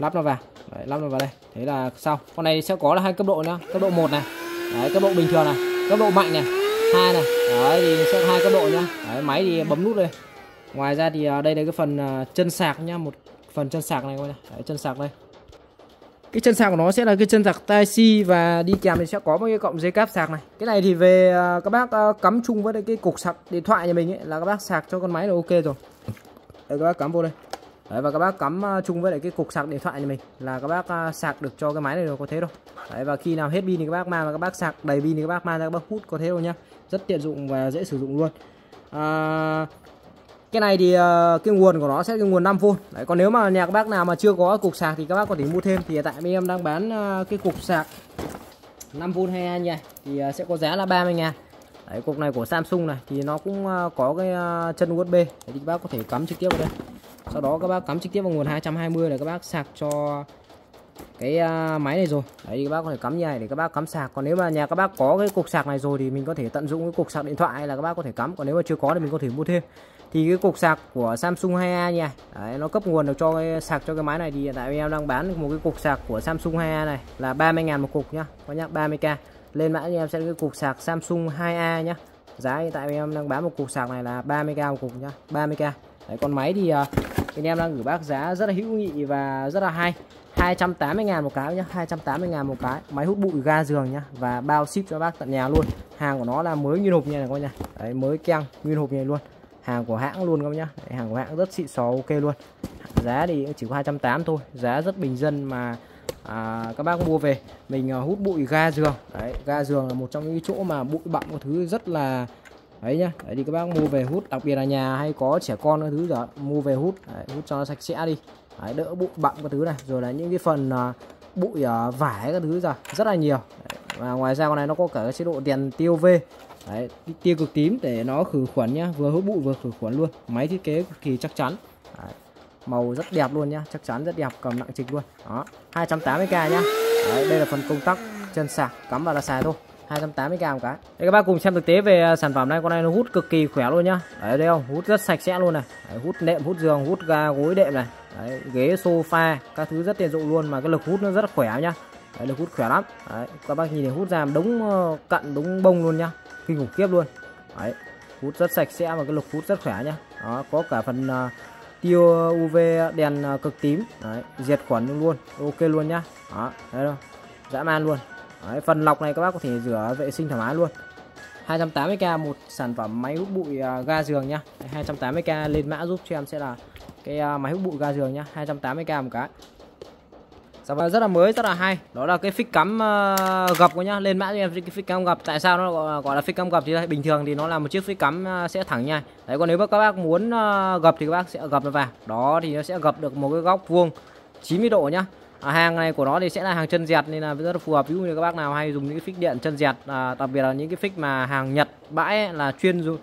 lắp nó vào. Đấy, lắp nó vào đây. Thế là xong. Con này sẽ có là hai cấp độ nữa cấp độ 1 này. Đấy cấp độ bình thường này. Cấp độ mạnh này. Hai này. Đấy thì sẽ hai cấp độ nhá. Đấy, máy thì bấm nút đây. Ngoài ra thì đây là cái phần chân sạc nhá. Một phần chân sạc này coi này đấy, chân sạc đây cái chân sạc của nó sẽ là cái chân sạc tai si và đi kèm thì sẽ có một cái cọng dây cáp sạc này. Cái này thì về à, các bác à, cắm chung với cái cục sạc điện thoại nhà mình ấy là các bác sạc cho con máy là ok rồi. Đây các bác cắm vô đây. Đấy, và các bác cắm à, chung với lại cái cục sạc điện thoại nhà mình là các bác sạc được cho cái máy này rồi có thế đâu. Đấy, và khi nào hết pin thì các bác mang và các bác sạc đầy pin thì các bác mang ra các bác hút có thế đâu nhá. Rất tiện dụng và dễ sử dụng luôn. À, cái này thì uh, cái nguồn của nó sẽ cái nguồn 5V Đấy, còn nếu mà nhà các bác nào mà chưa có cục sạc thì các bác có thể mua thêm. Thì tại bên em đang bán uh, cái cục sạc 5V 22 nha. Thì ờ, sẽ có giá là 30 ngàn. Đấy, cục này của Samsung này thì nó cũng có cái chân USB Đấy, thì các bác có thể cắm trực tiếp vào đây. Sau đó các bác cắm trực tiếp vào nguồn 220 để các bác sạc cho cái máy này rồi. Đấy thì các bác có thể cắm như này để các bác cắm sạc. Còn nếu mà nhà các bác có cái cục sạc này rồi thì mình có thể tận dụng cái cục sạc điện thoại hay là các bác có thể cắm. Còn nếu mà chưa có thì mình có thể mua thêm thì cái cục sạc của Samsung 2A nha đấy, nó cấp nguồn được cho cái sạc cho cái máy này thì hiện tại em đang bán một cái cục sạc của Samsung 2A này là 30 ngàn một cục nhá có nhá 30k lên mã cho em sẽ cái cục sạc Samsung 2A nhá. Giá hiện tại em đang bán một cục sạc này là 30k một cục nhá 30k đấy, còn máy thì ờ, anh em đang gửi bác giá rất là hữu nghị và rất là hay 280 ngàn một cái nhá 280 ngàn một cái. Máy hút bụi ga giường nhá và bao ship cho bác tận nhà luôn. Hàng của nó là mới nguyên hộp nha, này coi nhá đấy mới keng nguyên hộp này luôn hàng của hãng luôn các nhá. Đấy, hàng của hãng rất xịn xò ok luôn. Giá thì chỉ có 280 thôi. Giá rất bình dân mà à, các bác mua về. Mình à, hút bụi ga giường. Đấy ga giường là một trong những chỗ mà bụi bặm một thứ rất là đấy nhá. Đấy thì các bác mua về hút đặc biệt là nhà hay có trẻ con cái thứ đó mua về hút. Đấy, hút cho nó sạch sẽ đi. Đấy, đỡ bụi bặm cái thứ này. Rồi là những cái phần uh, bụi uh, vải cái thứ ra rất là nhiều. Đấy. và ngoài ra con này nó có cả cái chế độ đèn tiêu V đấy, tia cực tím để nó khử khuẩn nhá vừa hút bụi vừa khử khuẩn luôn. Máy thiết kế cực kỳ chắc chắn. Đấy. màu rất đẹp luôn nhá chắc chắn rất đẹp cầm nặng trịch luôn. Đó 280k nhá. Đấy, đây là phần công tắc chân sạc cắm vào là xài thôi. 280k một cái. Đây các bác cùng xem thực tế về à, sản phẩm này con này nó hút cực kỳ khỏe luôn nhá. Đấy đây không? Hút rất sạch sẽ luôn này. Đấy, hút nệm hút giường hút ga gối đệm này. Đấy, ghế sofa các thứ rất tiện dụng luôn mà cái lực hút nó rất khỏe nhá. Đấy, lực hút khỏe lắm. Đấy, các bác nhìn thấy hút ra đúng cặn ờ, cận đúng bông luôn nhá kinh khủng khiếp luôn. Đấy hút rất sạch sẽ và cái lục hút rất khỏe nhá. Đó có cả phần à, uh, tiêu UV đèn uh, cực tím. Đấy, diệt khuẩn luôn ok luôn nhá. Đó đấy đâu dã man luôn. Đấy, phần lọc này các bác có thể rửa vệ sinh thoải mái luôn. 280k một sản phẩm máy hút bụi uh, ga giường nhá. 280k lên mã giúp cho em sẽ là cái uh, máy hút bụi ga giường nhá. 280k một cái. Dạ vâng, rất là mới, rất là hay. Đó là cái phích cắm uh, gập của nhá. Lên mã cho em cái phích cắm gập. Tại sao nó gọi, gọi là phích cắm gập thì đây, bình thường thì nó là một chiếc phích cắm uh, sẽ thẳng nha. Đấy còn nếu mà các bác muốn uh, gập thì các bác sẽ gập nó vào. Đó thì nó sẽ gập được một cái góc vuông 90 độ nhá à, hàng này của nó thì sẽ là hàng chân dẹt nên là rất là phù hợp ví dụ như các bác nào hay dùng những cái phích điện chân dẹt à, đặc biệt là những cái phích mà hàng Nhật bãi ấy, là chuyên dùng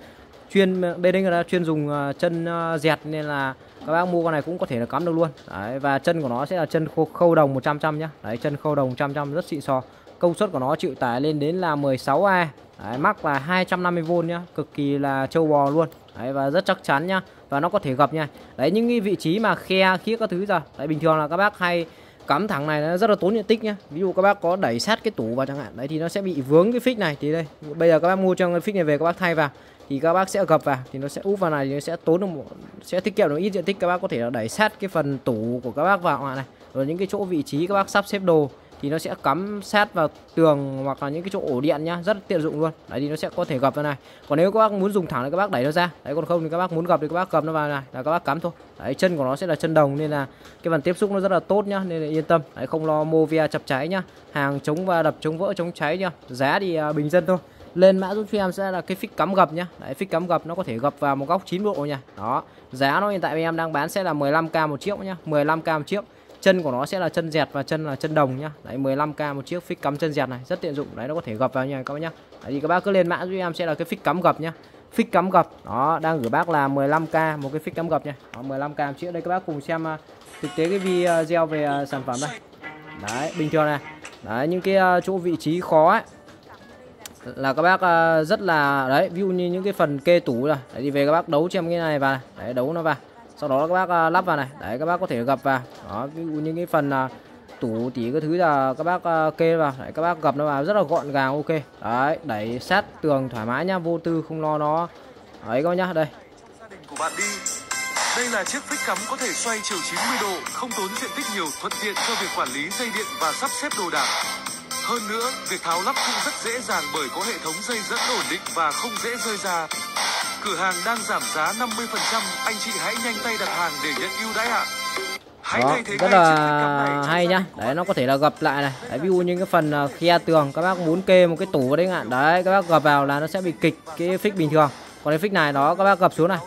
chuyên bên đây là chuyên dùng uh, chân uh, dẹt nên là các bác mua con này cũng có thể là cắm được luôn. Đấy, và chân của nó sẽ là chân khâu, khâu đồng 100 trăm nhá. Đấy chân khâu đồng 100 trăm rất xịn sò. Công suất của nó chịu tải lên đến là 16A đấy, mắc là 250V nhá. Cực kỳ là trâu bò luôn. Đấy, và rất chắc chắn nhá. Và nó có thể gập nha. Đấy những cái vị trí mà khe khía các thứ ra đấy bình thường là các bác hay cắm thẳng này nó rất là tốn diện tích nhá. Ví dụ các bác có đẩy sát cái tủ vào chẳng hạn. Đấy thì nó sẽ bị vướng cái phích này. Thì đây bây giờ các bác mua trong cái phích này về các bác thay vào thì các bác sẽ gập vào thì nó sẽ úp vào này thì nó sẽ tốn được một, sẽ tiết kiệm được ít diện tích các bác có thể là đẩy sát cái phần tủ của các bác vào này. Rồi những cái chỗ vị trí các bác sắp xếp đồ thì nó sẽ cắm sát vào tường hoặc là những cái chỗ ổ điện nhá rất tiện dụng luôn. Đấy thì nó sẽ có thể gập vào này. Còn nếu các bác muốn dùng thẳng thì các bác đẩy nó ra. Đấy còn không thì các bác muốn gập thì các bác gập nó vào này là các bác cắm thôi. Đấy chân của nó sẽ là chân đồng nên là cái phần tiếp xúc nó rất là tốt nhá nên là yên tâm. Đấy không lo movia chập cháy nhá. Hàng chống và đập chống vỡ chống cháy nhá. Giá thì à, bình dân thôi lên mã giúp cho em sẽ là cái phích cắm gập nhá. Đấy phích cắm gập nó có thể gập vào một góc 9 độ nha. Đó giá nó hiện tại em đang bán sẽ là 15k một chiếc nhá 15k một chiếc chân của nó sẽ là chân dẹt và chân là chân đồng nhá. Đấy 15k một chiếc phích cắm chân dẹt này rất tiện dụng. Đấy nó có thể gập vào nha các bác nhá. Đấy, thì các bác cứ lên mã giúp em sẽ là cái phích cắm gập nhá. Phích cắm gập đó đang gửi bác là 15k một cái phích cắm gập nha. Đó, 15k một chiếc. Đây các bác cùng xem à, thực tế cái video về à, sản phẩm đây. Đấy bình thường này. Đấy những cái à, chỗ vị trí khó ấy là các bác ờ, rất là đấy ví dụ như những cái phần kê tủ là đấy, thì về các bác đấu xem cái này vào đấy đấu nó vào. Sau đó các bác ờ, lắp vào này. Đấy các bác có thể gập vào. Đó ví dụ như cái phần ờ, tủ tỉ cái thứ là các bác kê vào. Đấy, các bác gập nó vào rất là gọn gàng ok. Đấy đẩy sát tường thoải mái nhá vô tư không lo nó. Ấy các nhá đây. Của bạn đi. Đây là chiếc phích cắm có thể xoay chiều 90 độ, không tốn diện tích nhiều, thuận tiện cho việc quản lý dây điện và sắp xếp đồ đạc. Hơn nữa, việc tháo lắp cũng rất dễ dàng bởi có hệ thống dây dẫn ổn định và không dễ rơi ra. Cửa hàng đang giảm giá 50%, anh chị hãy nhanh tay đặt hàng để nhận ưu đãi ạ. Hãy đó rất là hay nhá. đấy bạn. nó có thể là gập lại này. Đấy, ví dụ như cái phần ờ, khe tường các bác muốn kê một cái tủ vào đấy ngạn đấy các bác gập vào là nó sẽ bị kịch cái phích bình thường. Còn cái phích này đó các bác gập xuống này.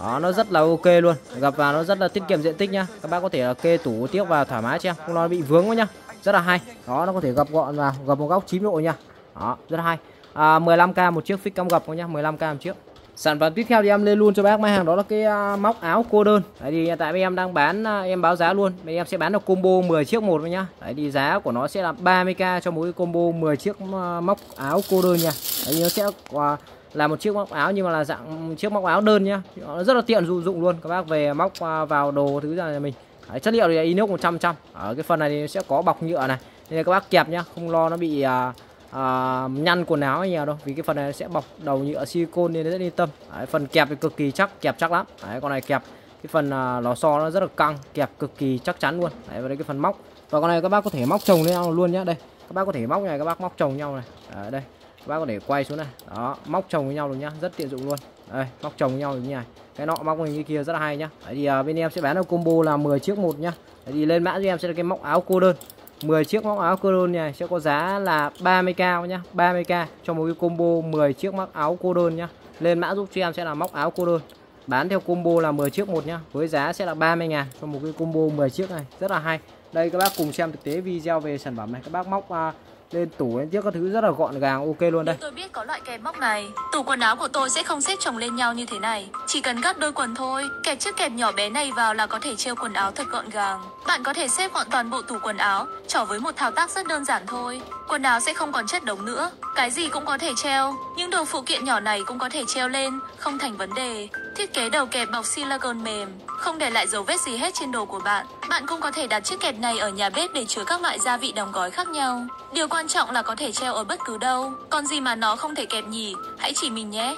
Đó nó rất là ok luôn. Gập vào nó rất là tiết kiệm diện tích nhá. Các bác có thể là kê tủ tiếp vào thoải mái cho em không lo bị vướng quá nhá rất là hay. Đó nó có thể gập gọn vào gập một góc 9 độ nha. Đó rất là hay. À, 15k một chiếc phích cam gập nhá 15k một chiếc. Sản phẩm tiếp theo thì em lên luôn cho bác máy hàng đó là cái uh, móc áo cô đơn. Đấy thì tại vì em đang bán uh, em báo giá luôn. Bây em sẽ bán được combo 10 chiếc một nhá. Đấy thì giá của nó sẽ là 30k cho mỗi combo 10 chiếc uh, móc áo cô đơn nha. Đấy nó sẽ uh, là một chiếc móc áo nhưng mà là dạng chiếc móc áo đơn nhá. Nó rất là tiện dụng dụng luôn. Các bác về móc uh, vào đồ thứ ra nhà mình đấy, chất liệu thì inox 100 trăm ở cái phần này thì sẽ có bọc nhựa này. Nên các bác kẹp nhá không lo nó bị à, à, nhăn quần áo hay nhiều đâu. Vì cái phần này sẽ bọc đầu nhựa silicon nên rất yên tâm. Đấy, phần kẹp thì cực kỳ chắc kẹp chắc lắm. Đấy, con này kẹp cái phần à, lò xo nó rất là căng kẹp cực kỳ chắc chắn luôn. Đấy và đây cái phần móc. Và con này các bác có thể móc chồng lên nhau luôn nhá. Đây các bác có thể móc này các bác móc chồng nhau này. Đấy, đây các bác có thể quay xuống này. Đó móc chồng với nhau luôn nhá rất tiện dụng luôn. Đây móc chồng với nhau như này cái nọ móc hình như kia rất là hay nhá. Đấy thì uh, bên em sẽ bán được combo là 10 chiếc một nhá. Đấy thì lên mã cho em sẽ là cái móc áo cô đơn. 10 chiếc móc áo cô đơn này sẽ có giá là 30k nhá. 30k cho một cái combo 10 chiếc móc áo cô đơn nhá. Lên mã giúp cho em sẽ là móc áo cô đơn. Bán theo combo là 10 chiếc một nhá. Với giá sẽ là 30 ngàn cho một cái combo 10 chiếc này. Rất là hay. Đây các bác cùng xem thực tế video về sản phẩm này. Các bác móc uh, lên tủ lên chiếc các thứ rất là gọn gàng, ok luôn đây. Tôi biết có loại kẹp móc này. Tủ quần áo của tôi sẽ không xếp chồng lên nhau như thế này. Chỉ cần cắt đôi quần thôi. Kẹp chiếc kẹp nhỏ bé này vào là có thể treo quần áo thật gọn gàng. Bạn có thể xếp gọn toàn bộ tủ quần áo trỏ với một thao tác rất đơn giản thôi. Quần áo sẽ không còn chất đống nữa. Cái gì cũng có thể treo những đồ phụ kiện nhỏ này cũng có thể treo lên, không thành vấn đề thiết kế đầu kẹp bọc silicone mềm không để lại dấu vết gì hết trên đồ của bạn. Bạn cũng có thể đặt chiếc kẹp này ở nhà bếp để chứa các loại gia vị đóng gói khác nhau. Điều quan trọng là có thể treo ở bất cứ đâu còn gì mà nó không thể kẹp nhỉ? Hãy chỉ mình nhé.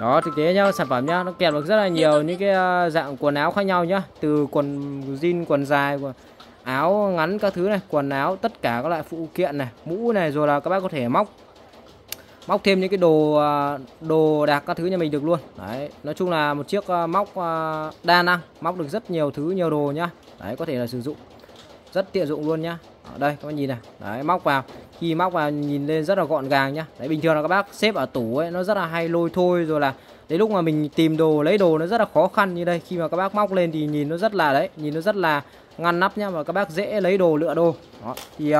Đó thực tế nhá sản phẩm nhá nó kẹp được rất là nhiều những cái uh, dạng quần áo khác nhau nhá. Từ quần jean quần dài quần áo ngắn các thứ này quần áo tất cả các loại phụ kiện này mũ này rồi là các bác có thể móc móc thêm những cái đồ à, đồ đạc các thứ nhà mình được luôn. Đấy, nói chung là một chiếc à, móc à, đa năng, móc được rất nhiều thứ, nhiều đồ nhá. Đấy, có thể là sử dụng, rất tiện dụng luôn nhá. Ở đây, các bạn nhìn này. Đấy, móc vào. Khi móc vào, nhìn lên rất là gọn gàng nhá. Đấy, bình thường là các bác xếp ở tủ ấy, nó rất là hay lôi thôi, rồi là đến lúc mà mình tìm đồ, lấy đồ nó rất là khó khăn như đây. Khi mà các bác móc lên thì nhìn nó rất là, đấy, nhìn nó rất là ngăn nắp nhá và các bác dễ lấy đồ, lựa đồ. Đó, thì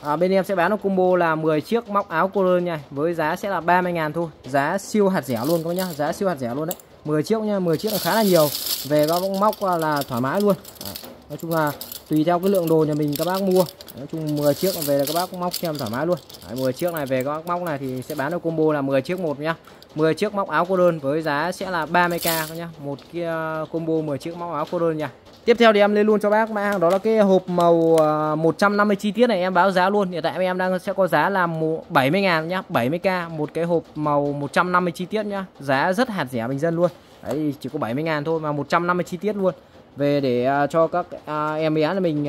à, bên em sẽ bán một combo là 10 chiếc móc áo cô đơn nha. Với giá sẽ là 30 ngàn thôi. Giá siêu hạt rẻ luôn các bác nhá. Giá siêu hạt rẻ luôn đấy. 10 chiếc nha 10 chiếc là khá là nhiều. Về các bác móc là thoải mái luôn. À, nói chung là tùy theo cái lượng đồ nhà mình các bác mua. Nói chung 10 chiếc về là các bác móc xem thoải mái luôn. Đấy, 10 chiếc này về các bác móc này thì sẽ bán được combo là 10 chiếc một nhá. 10 chiếc móc áo cô đơn với giá sẽ là 30k nhá. Một kia combo 10 chiếc móc áo cô đơn nha. Tiếp theo thì em lên luôn cho bác. Mã hàng đó là cái hộp màu à, 150 chi tiết này. Em báo giá luôn. Hiện tại em đang sẽ có giá là 70 ngàn nhá, 70k một cái hộp màu 150 chi tiết nhá. Giá rất hạt rẻ bình dân luôn. Đấy chỉ có 70 ngàn thôi mà 150 chi tiết luôn. Về để à, cho các à, em bé là mình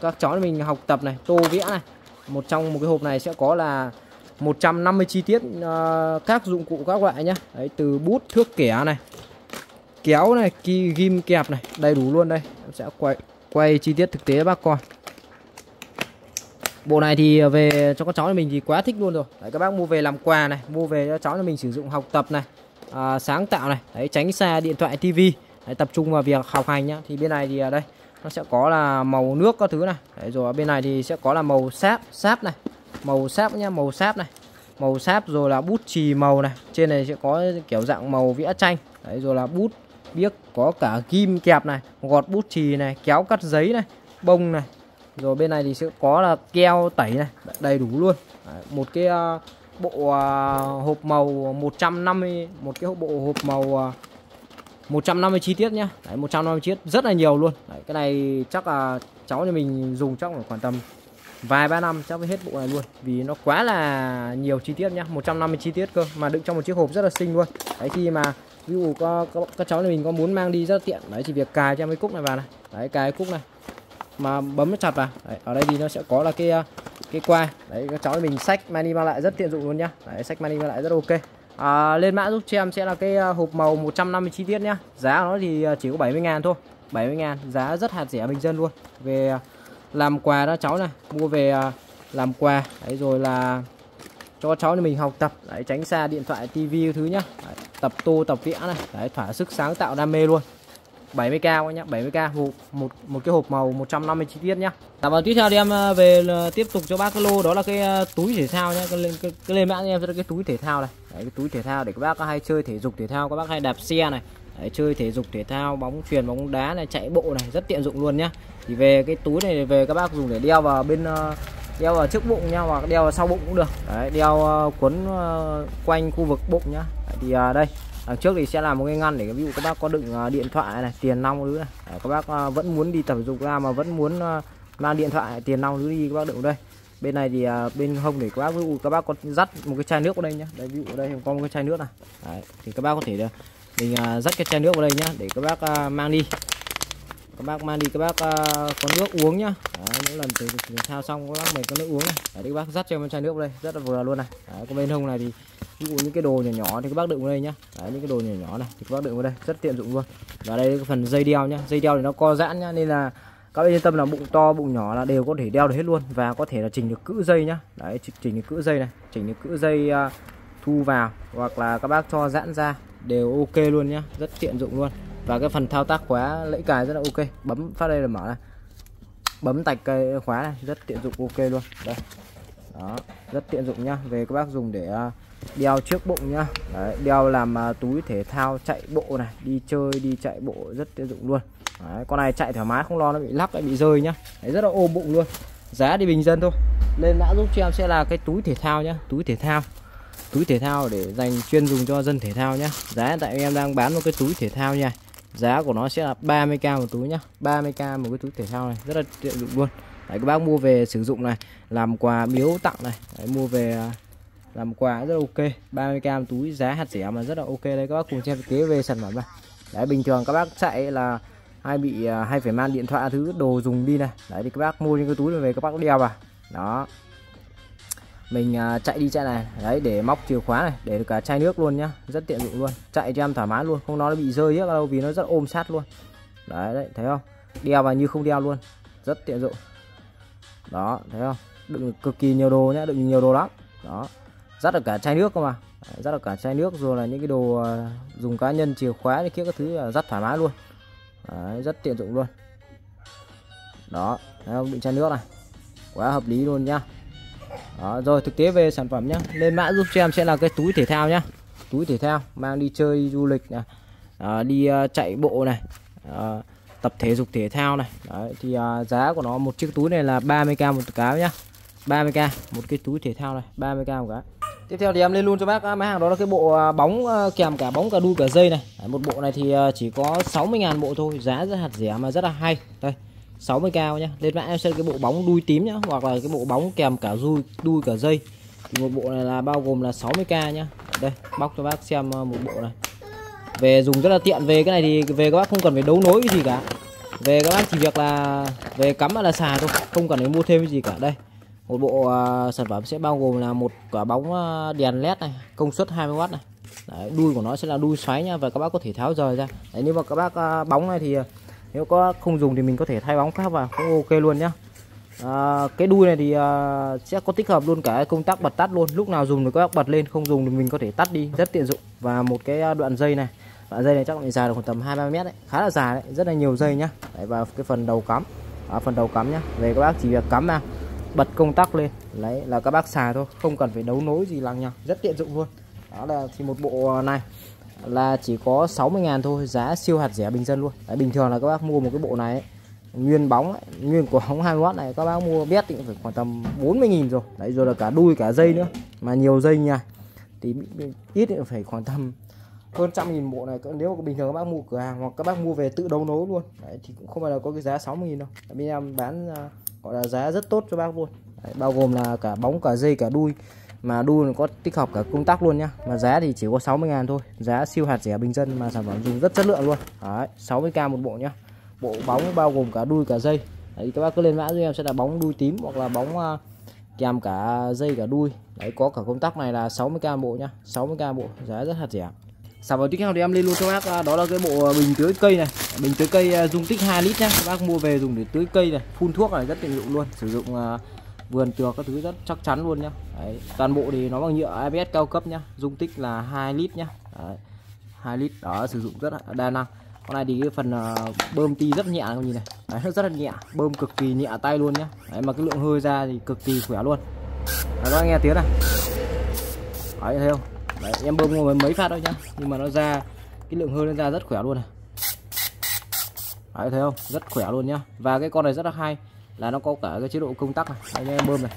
các cháu mình học tập này tô vẽ này. Một trong một cái hộp này sẽ có là 150 chi tiết các dụng cụ các loại nhá. Đấy từ bút thước kẻ này kéo này ghim kẹp này đầy đủ luôn đây. Em sẽ quay quay chi tiết thực tế bác con. Bộ này thì về cho các cháu mình thì quá thích luôn rồi. Đấy, các bác mua về làm quà này mua về cho cháu nhà mình sử dụng học tập này à, sáng tạo này đấy tránh xa điện thoại tivi tập trung vào việc học hành nhá. Thì bên này thì ở đây nó sẽ có là màu nước các thứ này. Đấy, rồi bên này thì sẽ có là màu sáp sáp này màu sáp nhá màu sáp này màu sáp rồi là bút chì màu này. Trên này sẽ có kiểu dạng màu vẽ tranh. Đấy, rồi là bút biếc có cả kim kẹp này gọt bút chì này kéo cắt giấy này bông này. Rồi bên này thì sẽ có là keo tẩy này đầy đủ luôn. Đấy, một cái uh, bộ uh, hộp màu 150 một cái bộ hộp màu à, uh, 150 chi tiết nhá. Đấy, 150 chi tiết rất là nhiều luôn. Đấy, cái này chắc là cháu nhà mình dùng chắc là khoảng tầm vài ba năm chắc mới hết bộ này luôn. Vì nó quá là nhiều chi tiết nhá 150 chi tiết cơ mà đựng trong một chiếc hộp rất là xinh luôn. Đấy khi mà ví dụ có, có các cháu này mình có muốn mang đi rất tiện. Đấy chỉ việc cài cho mấy cúc này vào này. Đấy cài cúc này. Mà bấm nó chặt vào. Đấy, ở đây thì nó sẽ có là cái uh, cái quai. Đấy các cháu mình sách mani mang lại rất tiện dụng luôn nhá. Đấy sách mani mang lại rất ok. À, lên mã giúp cho em sẽ là cái uh, hộp màu 150 chi tiết nhá. Giá nó thì uh, chỉ có 70 ngàn thôi. 70 ngàn giá rất hạt rẻ bình dân luôn. Về làm quà đó cháu này mua về làm quà. Đấy rồi là cho cháu mình học tập. Đấy tránh xa điện thoại tivi thứ nhá. Đấy, tập tô tập vẽ này. Đấy thỏa sức sáng tạo đam mê luôn. 70k các nhá 70k hộp một một cái hộp màu 150 chi tiết nhá. Dạ vâng tiếp theo thì em à, về tiếp tục cho bác cái lô đó là cái à, túi thể thao nhá. Cái lên cái, cái lên mã em sẽ cái túi thể thao này. Đấy, cái túi thể thao để các bác hay chơi thể dục thể thao các bác hay đạp xe này. Đấy, chơi thể dục thể thao bóng truyền bóng đá này chạy bộ này rất tiện dụng luôn nhá. Thì về cái túi này về các bác dùng để đeo vào bên à, đeo vào trước bụng nha hoặc đeo vào sau bụng cũng được. Đấy, đeo uh, quấn uh, quanh khu vực bụng nhá. Đấy, thì uh, đây đằng trước thì sẽ là một cái ngăn để ví dụ các bác có đựng uh, điện thoại này tiền nong thứ này. Đấy, các bác uh, vẫn muốn đi tập dục ra mà vẫn muốn uh, mang điện thoại tiền nong thứ đi các bác đựng đây. Bên này thì uh, bên hông để các bác ví dụ các bác có dắt một cái chai nước vào đây nhá. Đấy ví dụ ở đây có một cái chai nước này. Đấy, thì các bác có thể ờ, mình uh, dắt cái chai nước vào đây nhá để các bác uh, mang đi các bác mang đi các bác uh, có nước uống nhá. Đấy, những lần từ thao xong các bác mình có nước uống. Này Đấy, các bác dắt cho em chai nước đây rất là vừa luôn này. Đấy, có bên hông này thì ví dụ những cái đồ nhỏ nhỏ thì các bác đựng vào đây nhá. Đấy, những cái đồ nhỏ nhỏ này thì các bác đựng vào đây rất tiện dụng luôn. Và đây cái phần dây đeo nhá. Dây đeo thì nó co giãn nhá nên là các bạn yên tâm là bụng to bụng nhỏ là đều có thể đeo được hết luôn. Và có thể là chỉnh được cữ dây nhá. Đấy chỉnh được cữ dây này chỉnh được cữ dây uh, thu vào hoặc là các bác cho giãn ra đều ok luôn nhá. Rất tiện dụng luôn và cái phần thao tác khóa lẫy cài rất là ok. Bấm phát đây là mở này bấm tạch cây khóa này rất tiện dụng ok luôn. Đây. Đó rất tiện dụng nhá. Về các bác dùng để à, đeo trước bụng nhá. Đấy, đeo làm à, túi thể thao chạy bộ này đi chơi đi chạy bộ rất tiện dụng luôn. Đấy, con này chạy thoải mái không lo nó bị lắc hay bị rơi nhá. Đấy, rất là ôm bụng luôn. Giá thì bình dân thôi. Nên đã giúp cho em sẽ là cái túi thể thao nhá túi thể thao. Túi thể thao để dành chuyên dùng cho dân thể thao nhá. Giá tại em đang bán một cái túi thể thao nha giá của nó sẽ là 30k một túi nhá. 30k một cái túi thể thao này rất là tiện dụng luôn. Đấy, các bác mua về sử dụng này làm quà biếu tặng này Đấy, mua về à, làm quà rất là ok. 30k một túi giá hạt rẻ mà rất là ok đấy các bác cùng xem kế về sản phẩm này. Đấy bình thường các bác chạy là hay bị à, hay phải mang điện thoại thứ đồ dùng đi này. Đấy thì các bác mua những cái túi này về các bác đeo vào. Đó mình à, chạy đi chạy này. Đấy để móc chìa khóa này để được cả chai nước luôn nhá. Rất tiện dụng luôn. Chạy cho em thoải mái luôn không nó bị rơi hết đâu vì nó rất ôm sát luôn. Đấy đấy thấy không? Đeo vào như không đeo luôn. Rất tiện dụng. Đó thấy không? Đựng cực kỳ nhiều đồ nhá đựng nhiều đồ lắm. Đó. Rất là cả chai nước cơ mà. Rất là cả chai nước rồi là những cái đồ à, dùng cá nhân chìa khóa này kia các thứ là rất thoải mái luôn. Đấy, rất tiện dụng luôn. Đó thấy không? Đựng chai nước này. Quá hợp lý luôn nhá đó, rồi thực tế về sản phẩm nhá. Lên mã giúp cho em sẽ là cái túi thể thao nhá. Túi thể thao mang đi chơi đi du lịch này. À, đi uh, chạy bộ này. À, tập thể dục thể thao này. Đấy, thì uh, giá của nó một chiếc túi này là 30k một cái nhá. 30k một cái túi thể thao này 30k một cái tiếp theo thì em lên luôn cho bác máy hàng đó là cái bộ ờ, bóng kèm cả bóng cả đu cả dây này. Đấy, một bộ này thì chỉ có 60.000 bộ thôi giá rất hạt rẻ mà rất là hay. Đây 60 cao nhá. Lên mã em sẽ cái bộ bóng đuôi tím nhá hoặc là cái bộ bóng kèm cả đuôi đuôi cả dây. Thì một bộ này là bao gồm là 60k nhá. Đây bóc cho bác xem ờ, một bộ này. Về dùng rất là tiện về cái này thì về các bác không cần phải đấu nối cái gì cả. Về các bác chỉ việc là về cắm là xài thôi không cần phải mua thêm cái gì cả. Đây một bộ uh, sản phẩm sẽ bao gồm là một quả bóng uh, đèn led này công suất 20W này. Đấy, đuôi của nó sẽ là đuôi xoáy nha và các bác có thể tháo rời ra. Đấy, nhưng mà các bác uh, bóng này thì nếu có không dùng thì mình có thể thay bóng khác vào cũng ok luôn nhá. À, cái đuôi này thì à, sẽ có tích hợp luôn cả công tắc bật tắt luôn. Lúc nào dùng thì các bác bật lên không dùng thì mình có thể tắt đi. Rất tiện dụng. Và một cái à, đoạn dây này. Đoạn dây này chắc mình dài được khoảng tầm hai ba mét đấy. Khá là dài đấy. Rất là nhiều dây nhá. Đấy, và cái phần đầu cắm. À, phần đầu cắm nhá. Về các bác chỉ việc cắm nào bật công tắc lên. Lấy là các bác xài thôi. Không cần phải đấu nối gì lằng nhằng rất tiện dụng luôn. Đó là thì một bộ này là chỉ có 60 ngàn thôi giá siêu hạt rẻ bình dân luôn. Đấy, bình thường là các bác mua một cái bộ này ấy, nguyên bóng ấy, nguyên của hóng 20W này các bác mua biết thì phải khoảng tầm 40 nghìn rồi. Đấy rồi là cả đuôi cả dây nữa mà nhiều dây nha. Thì ít thì phải khoảng tầm hơn trăm nghìn bộ này. Nếu mà bình thường các bác mua cửa hàng hoặc các bác mua về tự đấu nối luôn đấy, thì cũng không phải là có cái giá 60 nghìn đâu. Bên em bán à, gọi là giá rất tốt cho bác luôn. Đấy, bao gồm là cả bóng cả dây cả đuôi mà đu có tích hợp cả công tắc luôn nhá. Mà giá thì chỉ có 60 ngàn thôi. Giá siêu hạt rẻ bình dân mà sản phẩm dùng rất chất lượng luôn. Đấy, 60k một bộ nhá. Bộ bóng bao gồm cả đuôi cả dây. Đấy, các bác cứ lên mã cho em sẽ là bóng đuôi tím hoặc là bóng uh, kèm cả dây cả đuôi. Đấy có cả công tắc này là 60k bộ nhá. 60k bộ giá rất hạt rẻ. Sản phẩm tiếp theo thì em lên luôn cho bác à, đó là cái bộ à, bình tưới cây này. Bình tưới cây dung tích 2 lít nhá. Các bác mua về dùng để tưới cây này phun thuốc này rất tiện dụng luôn. Sử dụng uh, vườn tược các thứ rất chắc chắn luôn nhá. Đấy, toàn bộ thì nó bằng nhựa ABS cao cấp nhá dung tích là 2 lít nhá. Đấy, 2 lít đó sử dụng rất là đa năng. Con này thì cái phần uh, bơm ti rất nhẹ này nhìn này. Đấy, rất là nhẹ bơm cực kỳ nhẹ tay luôn nhá. Đấy, mà cái lượng hơi ra thì cực kỳ khỏe luôn. Đấy, các bạn nghe tiếng này. Đấy thấy không? Đấy, em bơm ngồi mấy phát thôi nhá. Nhưng mà nó ra cái lượng hơi nó ra rất khỏe luôn này. Đấy thấy không? Rất khỏe luôn nhá. Và cái con này rất là hay là nó có cả cái chế độ công tắc này. Đấy, em bơm này.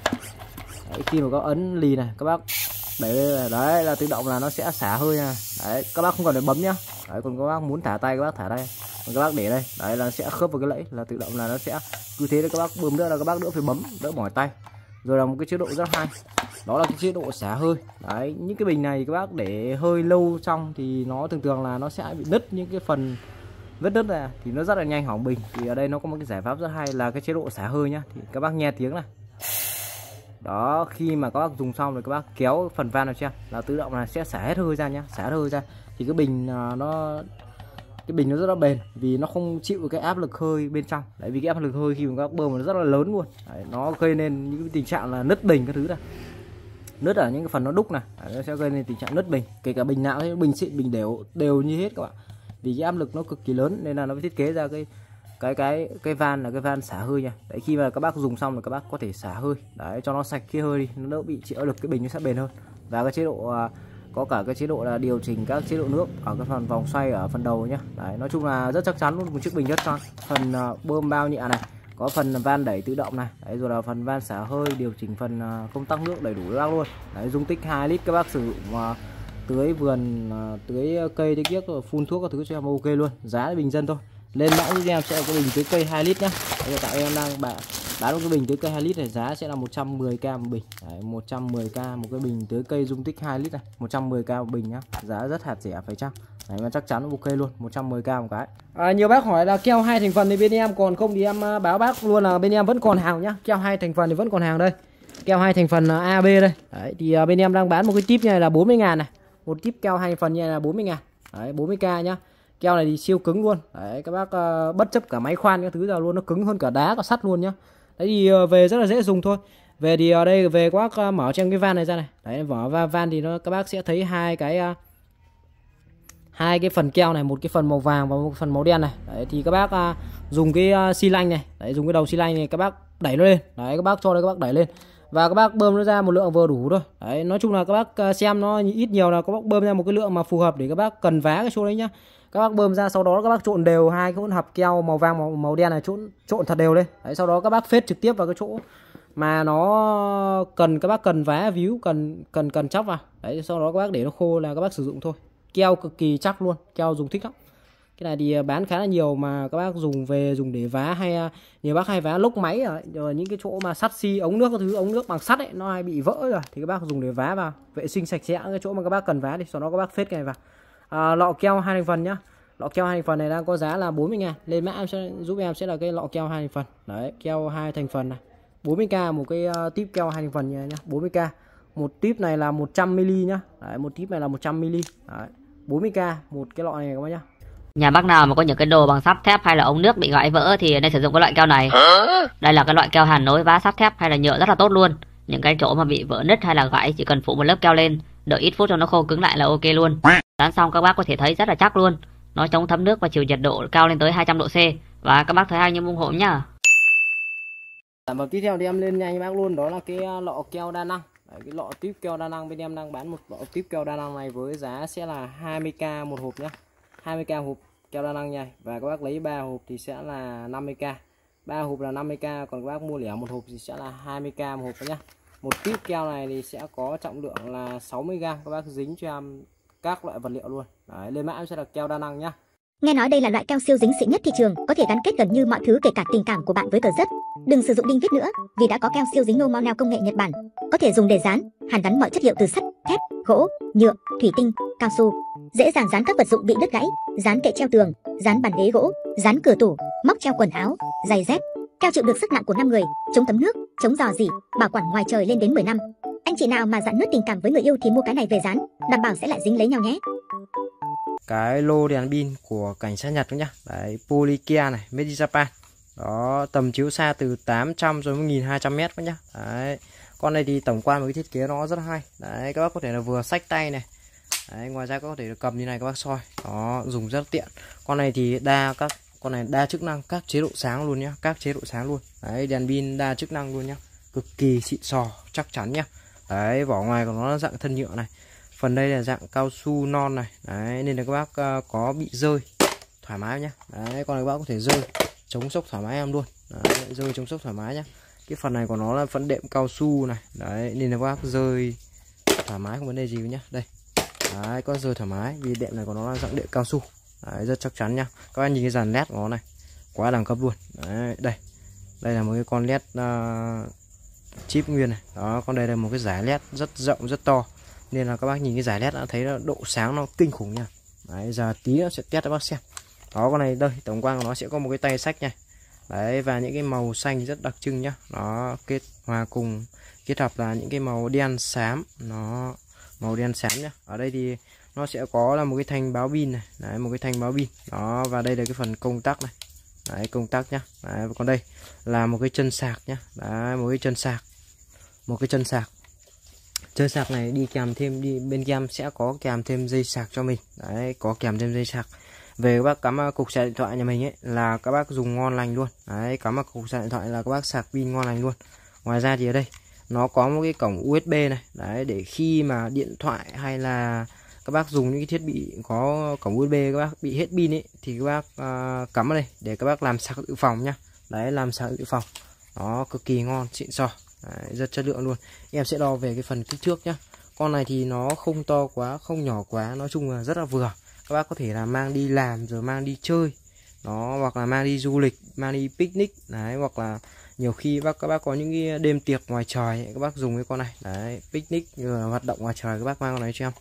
Đấy, khi mà có ấn lì này các bác để đấy là tự động là nó sẽ xả hơi nha. Đấy các bác không cần phải bấm nhá. Đấy còn các bác muốn thả tay các bác thả đây còn các bác để đây. Đấy là sẽ khớp vào cái lẫy là tự động là nó sẽ cứ thế đấy các bác bơm nữa là các bác đỡ phải bấm đỡ mỏi tay. Rồi là một cái chế độ rất hay. Đó là cái chế độ xả hơi. Đấy những cái bình này các bác để hơi lâu trong thì nó thường thường là nó sẽ bị nứt những cái phần vết nứt này thì nó rất là nhanh hỏng bình. Thì ở đây nó có một cái giải pháp rất hay là cái chế độ xả hơi nhá. Thì các bác nghe tiếng này. Đó khi mà các bác dùng xong rồi các bác kéo phần van này xem là tự động là sẽ xả hết hơi ra nhá xả hết hơi ra. Thì cái bình à, nó cái bình nó rất là bền vì nó không chịu cái áp lực hơi bên trong. Đấy vì cái áp lực hơi khi mà các bác bơm nó rất là lớn luôn. Đấy, nó gây nên những cái tình trạng là nứt bình các thứ này. Nứt ở những cái phần nó đúc này. Đấy, nó sẽ gây nên tình trạng nứt bình. Kể cả bình nào bình xịn bình đều đều như hết các bạn vì cái áp lực nó cực kỳ lớn nên là nó thiết kế ra cái cái cái cái van là cái van xả hơi nha. Đấy, khi mà các bác dùng xong là các bác có thể xả hơi. Đấy, cho nó sạch cái hơi đi, nó đỡ bị chịu lực cái bình nó sẽ bền hơn. Và cái chế độ à, có cả cái chế độ là điều chỉnh các chế độ nước ở cái phần vòng xoay ở phần đầu nhá. Đấy, nói chung là rất chắc chắn luôn một chiếc bình rất tròn phần à, bơm bao nhẹ này, có phần van đẩy tự động này. Đấy, rồi là phần van xả hơi, điều chỉnh phần à, công tắc nước đầy đủ các bác luôn. Đấy, dung tích 2 lít các bác sử dụng tưới vườn à, tưới cây tưới kiếc phun thuốc các thứ cho em ok luôn giá bình dân thôi. Lên mã giúp em sẽ có bình tưới cây 2 lít nhá. Hiện tại em đang bán bán một cái bình tưới cây 2 lít này giá sẽ là 110k một bình. Đấy, 110k một cái bình tưới cây dung tích 2 lít này 110k một bình nhá. Giá rất hạt rẻ phải chăng? Đấy mà chắc chắn ok luôn 110k một cái. À, nhiều bác hỏi là keo hai thành phần thì bên em còn không thì em à, báo bác luôn là bên em vẫn còn hàng nhá. Keo hai thành phần thì vẫn còn hàng đây. Keo hai thành phần ab đây. Đấy, thì à, bên em đang bán một cái tip này là 40 ngàn này một tip keo hai phần như này là 40 ngàn Đấy 40k nhá. Keo này thì siêu cứng luôn. Đấy các bác uh, bất chấp cả máy khoan các thứ nào luôn nó cứng hơn cả đá cả sắt luôn nhá. Đấy thì uh, về rất là dễ dùng thôi. Về thì ở đây về các bác uh, mở trên cái van này ra này. Đấy vỏ va van thì nó các bác sẽ thấy hai cái uh, hai cái phần keo này một cái phần màu vàng và một phần màu đen này. Đấy thì các bác uh, dùng cái uh, xi lanh này. Đấy dùng cái đầu xi lanh này các bác đẩy nó lên. Đấy các bác cho đây các bác đẩy lên và các bác bơm nó ra một lượng vừa đủ thôi. Đấy nói chung là các bác à, xem nó ít nhiều là các bác bơm ra một cái lượng mà phù hợp để các bác cần vá cái chỗ đấy nhá. Các bác bơm ra sau đó các bác trộn đều hai cái hỗn hợp keo màu vàng màu, màu đen này trộn trộn thật đều lên. Đấy sau đó các bác phết trực tiếp vào cái chỗ mà nó cần các bác cần vá víu cần cần cần chóc vào. Đấy sau đó các bác để nó khô là các bác sử dụng thôi. Keo cực kỳ chắc luôn keo dùng thích lắm cái này thì à, bán khá là nhiều mà các bác dùng về dùng để vá hay à, nhiều bác hay vá lốc máy rồi, rồi những cái chỗ mà sắt xi ống nước các thứ ống nước bằng sắt ấy nó hay bị vỡ rồi. Thì các bác dùng để vá vào vệ sinh sạch sẽ cái chỗ mà các bác cần vá thì sau đó các bác phết cái này vào. À, lọ keo hai thành phần nhá. Lọ keo hai thành phần này đang có giá là 40 ngàn. Lên mã em sẽ giúp em sẽ là cái lọ keo hai thành phần. Đấy keo hai thành phần này. 40k một cái uh, tip keo hai thành phần nhá. 40k một tip này là 100 ml nhá. Đấy, một tip này là 100 ml đấy, 40k một cái lọ này các bác nhá. Nhà bác nào mà có những cái đồ bằng sắt thép hay là ống nước bị gãy vỡ thì nên sử dụng cái loại keo này. Đây là cái loại keo hàn nối vá sắt thép hay là nhựa rất là tốt luôn. Những cái chỗ mà bị vỡ nứt hay là gãy chỉ cần phủ một lớp keo lên, đợi ít phút cho nó khô cứng lại là ok luôn. Dán xong các bác có thể thấy rất là chắc luôn. Nó chống thấm nước và chịu nhiệt độ cao lên tới 200 độ C. Và các bác thấy hay như ủng hộ nhá. Sản phẩm tiếp theo thì em lên nhanh bác luôn đó là cái à, lọ keo đa năng. Đấy, cái lọ tiếp keo đa năng bên em đang bán một lọ tiếp keo đa năng này với giá sẽ là 20k một hộp nhá. 20k hộp keo đa năng nha và các bác lấy 3 hộp thì sẽ là 50k. 3 hộp là 50k còn các bác mua lẻ một hộp thì sẽ là 20k một hộp nhá. Một tiếp keo này thì sẽ có trọng lượng là 60g các bác dính cho em các loại vật liệu luôn. Đấy, lên mã em sẽ là keo đa năng nhá. Nghe nói đây là loại keo siêu dính xịn nhất thị trường, có thể gắn kết gần như mọi thứ kể cả tình cảm của bạn với cờ rất. Đừng sử dụng đinh vít nữa, vì đã có keo siêu dính normal công nghệ Nhật Bản, có thể dùng để dán, hàn gắn mọi chất liệu từ sắt, thép, gỗ, nhựa, thủy tinh, cao su. Dễ dàng dán các vật dụng bị đứt gãy, dán kệ treo tường, dán bàn ghế gỗ, dán cửa tủ, móc treo quần áo, giày dép. Keo chịu được sức nặng của 5 người, chống thấm nước, chống dò dỉ, bảo quản ngoài trời lên đến 10 năm. Anh chị nào mà dặn nứt tình cảm với người yêu thì mua cái này về dán, đảm bảo sẽ lại dính lấy nhau nhé cái lô đèn pin của cảnh sát Nhật nhá đấy Polikia này made in Japan đó tầm chiếu xa từ 800 rồi 1200 mét nhá đấy con này thì tổng quan với thiết kế nó rất hay đấy các bác có thể là vừa sách tay này đấy ngoài ra có thể cầm như này các bác soi. Đó dùng rất tiện. Con này thì đa các con này đa chức năng các chế độ sáng luôn nhá các chế độ sáng luôn. Đấy đèn pin đa chức năng luôn nhá. Cực kỳ xịn sò chắc chắn nhá. Đấy vỏ ngoài của nó là dạng thân nhựa này. Phần đây là dạng cao su non này. Đấy nên là các bác ờ, có bị rơi thoải mái nhá. Đấy con này các bác có thể rơi chống sốc thoải mái em luôn. Đấy, rơi chống sốc thoải mái nhá. Cái phần này của nó là phần đệm cao su này. Đấy nên là các bác rơi thoải mái không vấn đề gì nhá. Đây đấy con rơi thoải mái vì đệm này của nó là dạng đệm cao su. Đấy, rất chắc chắn nhá. Các bạn nhìn cái dàn led của nó này quá đẳng cấp luôn. Đấy, đây. Đây là một cái con led uh, chip nguyên này. Đó con đây là một cái giải led rất rộng rất to. Nên là các bác nhìn cái giải led đã thấy là độ sáng nó kinh khủng nha. Đấy giờ tí nó sẽ test cho bác xem. Đó con này đây tổng quan của nó sẽ có một cái tay sách này đấy và những cái màu xanh rất đặc trưng nhá. Nó kết hòa cùng kết hợp là những cái màu đen xám. Nó màu đen xám nhá. Ở đây thì nó sẽ có là một cái thanh báo pin này. Đấy một cái thanh báo pin. Đó và đây là cái phần công tắc này. Đấy công tắc nhá. Đấy, còn đây là một cái chân sạc nhá. Đấy một cái chân sạc. Một cái chân sạc. Chân sạc này đi kèm thêm đi bên kèm sẽ có kèm thêm dây sạc cho mình. Đấy có kèm thêm dây sạc. Về các bác cắm cục sạc điện thoại nhà mình ấy là các bác dùng ngon lành luôn. Đấy cắm cục sạc điện thoại là các bác sạc pin ngon lành luôn. Ngoài ra thì ở đây nó có một cái cổng USB này. Đấy để khi mà điện thoại hay là các bác dùng những cái thiết bị có cổng USB các bác bị hết pin ấy thì các bác uh, cắm vào đây để các bác làm sạc dự phòng nhá. Đấy làm sạc dự phòng. Nó cực kỳ ngon xịn sò. Đấy, rất chất lượng luôn. Em sẽ đo về cái phần kích thước nhá. Con này thì nó không to quá không nhỏ quá. Nói chung là rất là vừa. Các bác có thể là mang đi làm rồi mang đi chơi. Nó hoặc là mang đi du lịch mang đi picnic. Đấy hoặc là nhiều khi bác, các bác có những cái đêm tiệc ngoài trời các bác dùng cái con này. Đấy, picnic rồi hoạt động ngoài trời, các bác mang con này cho em.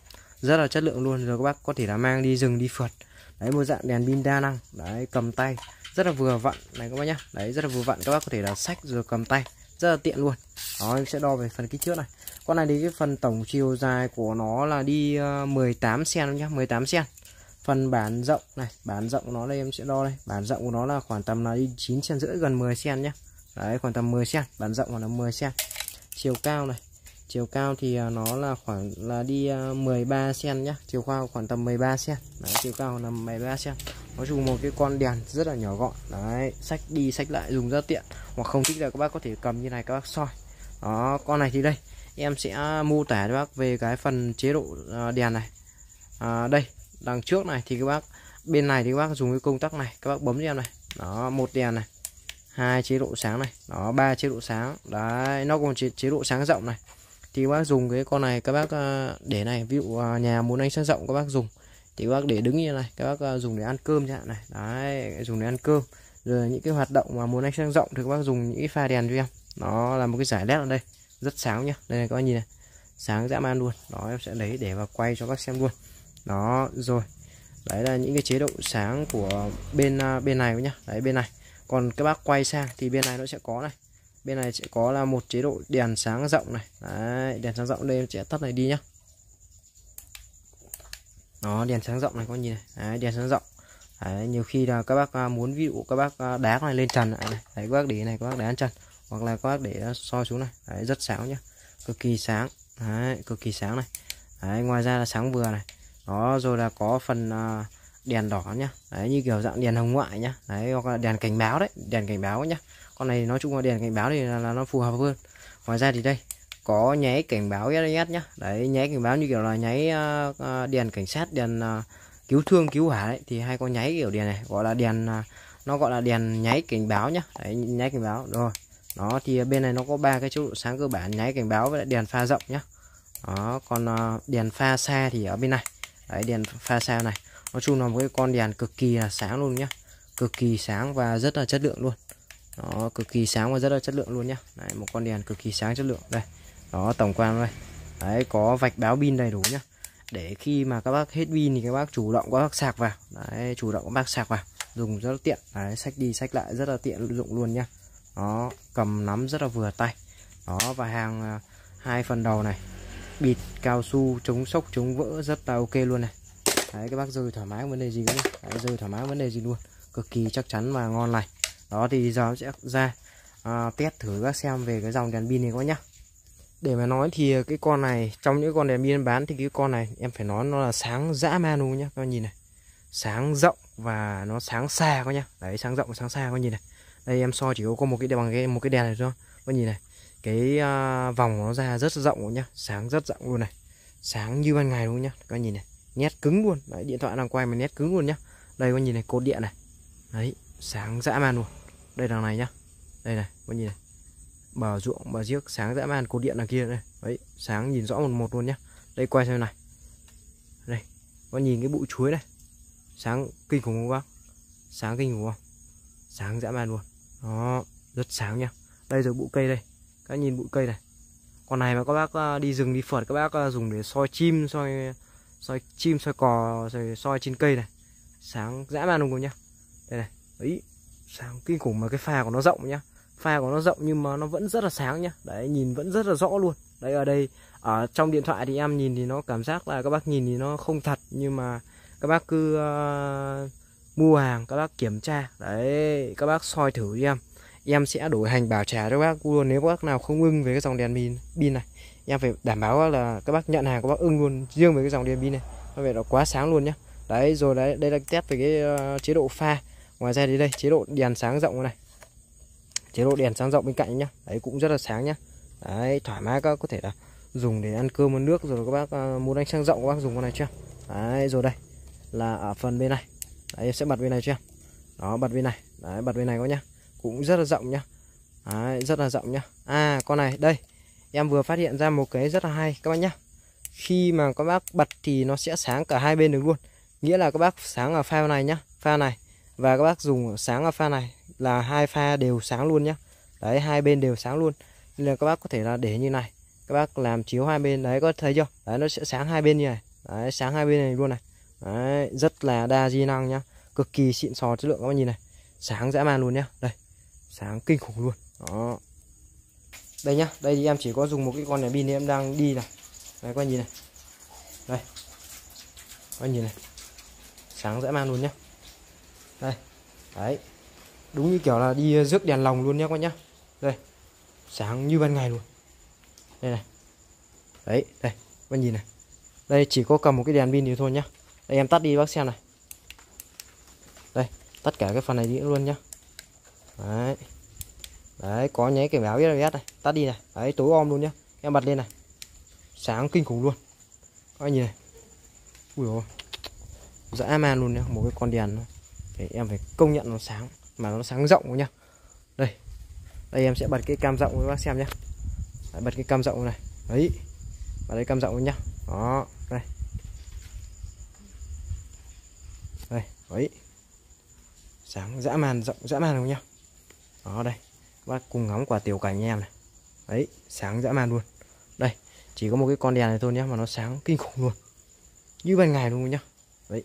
Rất là chất lượng luôn, rồi các bác có thể là mang đi rừng, đi phượt. Đấy, một dạng đèn pin đa năng. Đấy, cầm tay. Rất là vừa vặn, này các bác nhá. Đấy, rất là vừa vặn, các bác có thể là sách rồi cầm tay. Rất là tiện luôn. Đó em sẽ đo về phần kích thước này. Con này thì cái phần tổng chiều dài của nó là đi ờ, 18 cm nhá 18 cm phần bản rộng này, bản rộng của nó đây, em sẽ đo đây. Bản rộng của nó là khoảng tầm là đi 9 cm rưỡi, gần 10 cm nhá đấy khoảng tầm 10 cm bản rộng khoảng tầm 10 cm chiều cao này. Chiều cao thì à, nó là khoảng là đi à, 13 cm nhá. Chiều cao khoảng tầm 13 cm đấy, chiều cao là 13 cm nó dùng một cái con đèn rất là nhỏ gọn. Đấy sách đi sách lại dùng rất tiện. Hoặc không thích là các bác có thể cầm như này các bác soi. Đó con này thì đây. Em sẽ mô tả cho bác về cái phần chế độ à, đèn này. À, đây đằng trước này thì các bác bên này thì các bác dùng cái công tắc này. Các bác bấm cho em này. Đó một đèn này hai chế độ sáng này. Đó ba chế độ sáng. Đấy nó còn chế, chế độ sáng rộng này. Thì các bác dùng cái con này các bác ờ, để này ví dụ ờ, nhà muốn ánh sáng rộng các bác dùng. Thì các bác để đứng như này các bác ờ, dùng để ăn cơm chẳng hạn này. Đấy dùng để ăn cơm. Rồi những cái hoạt động mà muốn ánh sáng rộng thì các bác dùng những cái pha đèn cho em nó là một cái giải led ở đây. Rất sáng nhá. Đây này các bác nhìn này. Sáng dã man luôn. Đó em sẽ lấy để vào quay cho các xem luôn. Đó rồi. Đấy là những cái chế độ sáng của bên bên này nhá. Đấy bên này còn các bác quay sang thì bên này nó sẽ có này. Bên này sẽ có là một chế độ đèn sáng rộng này. Đấy, đèn sáng rộng đây sẽ tắt này đi nhá. Đó đèn sáng rộng này có nhìn này. Đấy, đèn sáng rộng. Đấy, nhiều khi là các bác à, muốn ví dụ các bác à, đá này lên trần này, đấy các bác để này các bác đá lên trần. Hoặc là các bác để à, soi xuống này. Đấy, rất sáng nhá. Cực kỳ sáng. Đấy, cực kỳ sáng này. Đấy, ngoài ra là sáng vừa này. Đó rồi là có phần uh, đèn đỏ nhá. Đấy như kiểu dạng đèn hồng ngoại nhá. Đấy hoặc là đèn cảnh báo đấy đèn cảnh báo nhá. Con này nói chung là đèn cảnh báo thì là, là nó phù hợp hơn. Ngoài ra thì đây có nháy cảnh báo SOS nhá. Đấy nháy cảnh báo như kiểu là nháy uh, đèn cảnh sát đèn uh, cứu thương cứu hỏa đấy thì hay có nháy kiểu đèn này gọi là đèn uh, nó gọi là đèn nháy cảnh báo nhá. Đấy nháy cảnh báo rồi. Đó thì bên này nó có ba cái chế độ sáng cơ bản nháy cảnh báo với đèn pha rộng nhá. Đó còn uh, đèn pha xa thì ở bên này. Đấy đèn pha xa này nói chung là một cái con đèn cực kỳ là sáng luôn nhá. Cực kỳ sáng và rất là chất lượng luôn. Nó cực kỳ sáng và rất là chất lượng luôn nhá. Đấy, một con đèn cực kỳ sáng chất lượng. Đây đó tổng quan đây. Đấy có vạch báo pin đầy đủ nhá. Để khi mà các bác hết pin thì các bác chủ động các bác sạc vào. Đấy chủ động các bác sạc vào. Dùng rất là tiện. Đấy sách đi sách lại rất là tiện dụng luôn nhá. Nó cầm nắm rất là vừa tay. Đó và hàng à, hai phần đầu này. Bịt cao su chống sốc chống vỡ rất là ok luôn này đấy các bác rơi thoải mái vấn đề gì cũng, đấy, rơi thoải mái vấn đề gì luôn. Cực kỳ chắc chắn và ngon này đó thì giờ sẽ ra à, test thử các xem về cái dòng đèn pin này các nhá. Để mà nói thì cái con này trong những con đèn pin bán thì cái con này em phải nói nó là sáng dã man luôn nhá. Các nhìn này. Sáng rộng và nó sáng xa các nhá. Đấy sáng rộng và sáng xa các nhìn này. Đây em soi chỉ có một cái đèn bằng cái một cái đèn này thôi. Các nhìn này. Cái uh, vòng nó ra rất rộng nhá. Sáng rất rộng luôn này. Sáng như ban ngày luôn nhá. Các nhìn này nét cứng luôn. Đấy, điện thoại đang quay mà nét cứng luôn nhá. Đây các nhìn này, cột điện này. Đấy, sáng dã man luôn. Đây đằng này nhá. Đây này các nhìn này. Bờ ruộng, bờ giếc, sáng dã man, cột điện đằng kia đây. Đấy, sáng nhìn rõ một một luôn nhá. Đây, quay xem này. Đây có nhìn cái bụi chuối này. Sáng kinh khủng không bác? Sáng kinh khủng không? Sáng dã man luôn. Đó, rất sáng nhá. Đây rồi, bụi cây đây. Các nhìn bụi cây này. Con này mà các bác à, đi rừng, đi phượt, các bác à, dùng để soi chim, soi soi chim soi cò rồi soi trên cây này. Sáng dã man luôn nhá. Đây này ấy sáng kinh khủng mà cái pha của nó rộng nhá. Pha của nó rộng nhưng mà nó vẫn rất là sáng nhá. Đấy nhìn vẫn rất là rõ luôn. Đấy ở đây ở trong điện thoại thì em nhìn thì nó cảm giác là các bác nhìn thì nó không thật nhưng mà các bác cứ uh, mua hàng các bác kiểm tra. Đấy các bác soi thử cho em. Em sẽ đổi hành bảo trả cho các bác luôn nếu các bác nào không ưng về cái dòng đèn pin pin này em phải đảm bảo là các bác nhận hàng các bác ưng luôn riêng với cái dòng đèn pin này. Nó phải nó quá sáng luôn nhá. Đấy rồi đấy đây là test về cái uh, chế độ pha. Ngoài ra thì đây chế độ đèn sáng rộng này. Chế độ đèn sáng rộng bên cạnh nhá. Đấy cũng rất là sáng nhá. Đấy thoải mái các có thể là dùng để ăn cơm ăn nước rồi các bác uh, muốn đánh sang rộng các bác dùng con này chưa? Đấy rồi đây là ở phần bên này. Đấy, em sẽ bật bên này chưa? Đó bật bên này. Đấy bật bên này có nhá. Cũng rất là rộng nhá. Đấy, rất là rộng nhá. À con này đây em vừa phát hiện ra một cái rất là hay, các bác nhá. Khi mà các bác bật thì nó sẽ sáng cả hai bên được luôn. Nghĩa là các bác sáng ở pha này nhá pha này. Và các bác dùng sáng ở pha này là hai pha đều sáng luôn nhá. Đấy, hai bên đều sáng luôn. Nên là các bác có thể là để như này. Các bác làm chiếu hai bên. Đấy, có thấy chưa? Đấy, nó sẽ sáng hai bên như này. Đấy, sáng hai bên này luôn này. Đấy, rất là đa di năng nhá. Cực kỳ xịn sò chất lượng, các bác nhìn này. Sáng dã man luôn nhá. Đây, sáng kinh khủng luôn. Đó đây nhá, đây thì em chỉ có dùng một cái con này, pin em đang đi này. Đấy các nhìn này. Đây. Các nhìn này. Sáng dã man luôn nhá. Đây. Đấy. Đúng như kiểu là đi ờ, rước đèn lồng luôn nhá các nhá. Đây. Sáng như ban ngày luôn. Đây này. Đấy, đây. Các nhìn này. Đây, chỉ có cầm một cái đèn pin thì thôi nhá. Đây, em tắt đi, bác xem này. Đây. Tất cả cái phần này đi luôn nhá. Đấy đấy có nháy cảnh báo biết này. Tắt đi này. Đấy tối om luôn nhá. Em bật lên này. Sáng kinh khủng luôn. Các anh nhìn này. Ui dồi dã man luôn nhá một cái con đèn thì em phải công nhận nó sáng mà nó sáng rộng nhá. Đây. Đây em sẽ bật cái cam rộng với bác xem nhá. Đấy, bật cái cam rộng này. Đấy. Bật đây cam rộng nhá. Đó đây. Đây đấy. Sáng dã man rộng dã man luôn nhá. Đó đây bác cùng ngắm quả tiểu cảnh em này. Đấy sáng dã man luôn. Đây chỉ có một cái con đèn này thôi nhé mà nó sáng kinh khủng luôn. Như ban ngày luôn nhá. Đấy.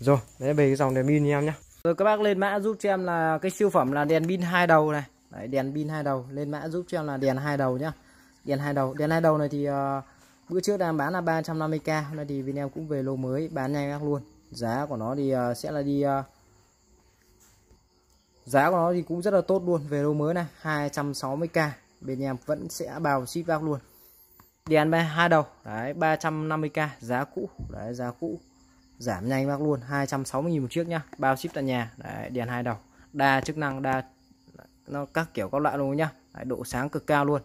Rồi đấy về cái dòng đèn pin em nhá. Rồi các bác lên mã giúp cho em là cái siêu phẩm là đèn pin hai đầu này. Đấy, đèn pin hai đầu. Lên mã giúp cho em là đèn hai đầu nhá. Đèn hai đầu. Đèn hai đầu này thì uh, bữa trước đang bán là 350k hôm nay thì bên em cũng về lô mới bán nhanh các luôn. Giá của nó thì uh, sẽ là đi uh, giá của nó thì cũng rất là tốt luôn. Về lô mới này 260k bên em vẫn sẽ bao ship bác luôn. Đèn ba hai đầu. Đấy 350k giá cũ. Đấy giá cũ. Giảm nhanh bác luôn. 260.000 một chiếc nhá. Bao ship tại nhà. Đấy, đèn hai đầu. Đa chức năng đa nó các kiểu các loại luôn nhá. Đấy, độ sáng cực cao luôn.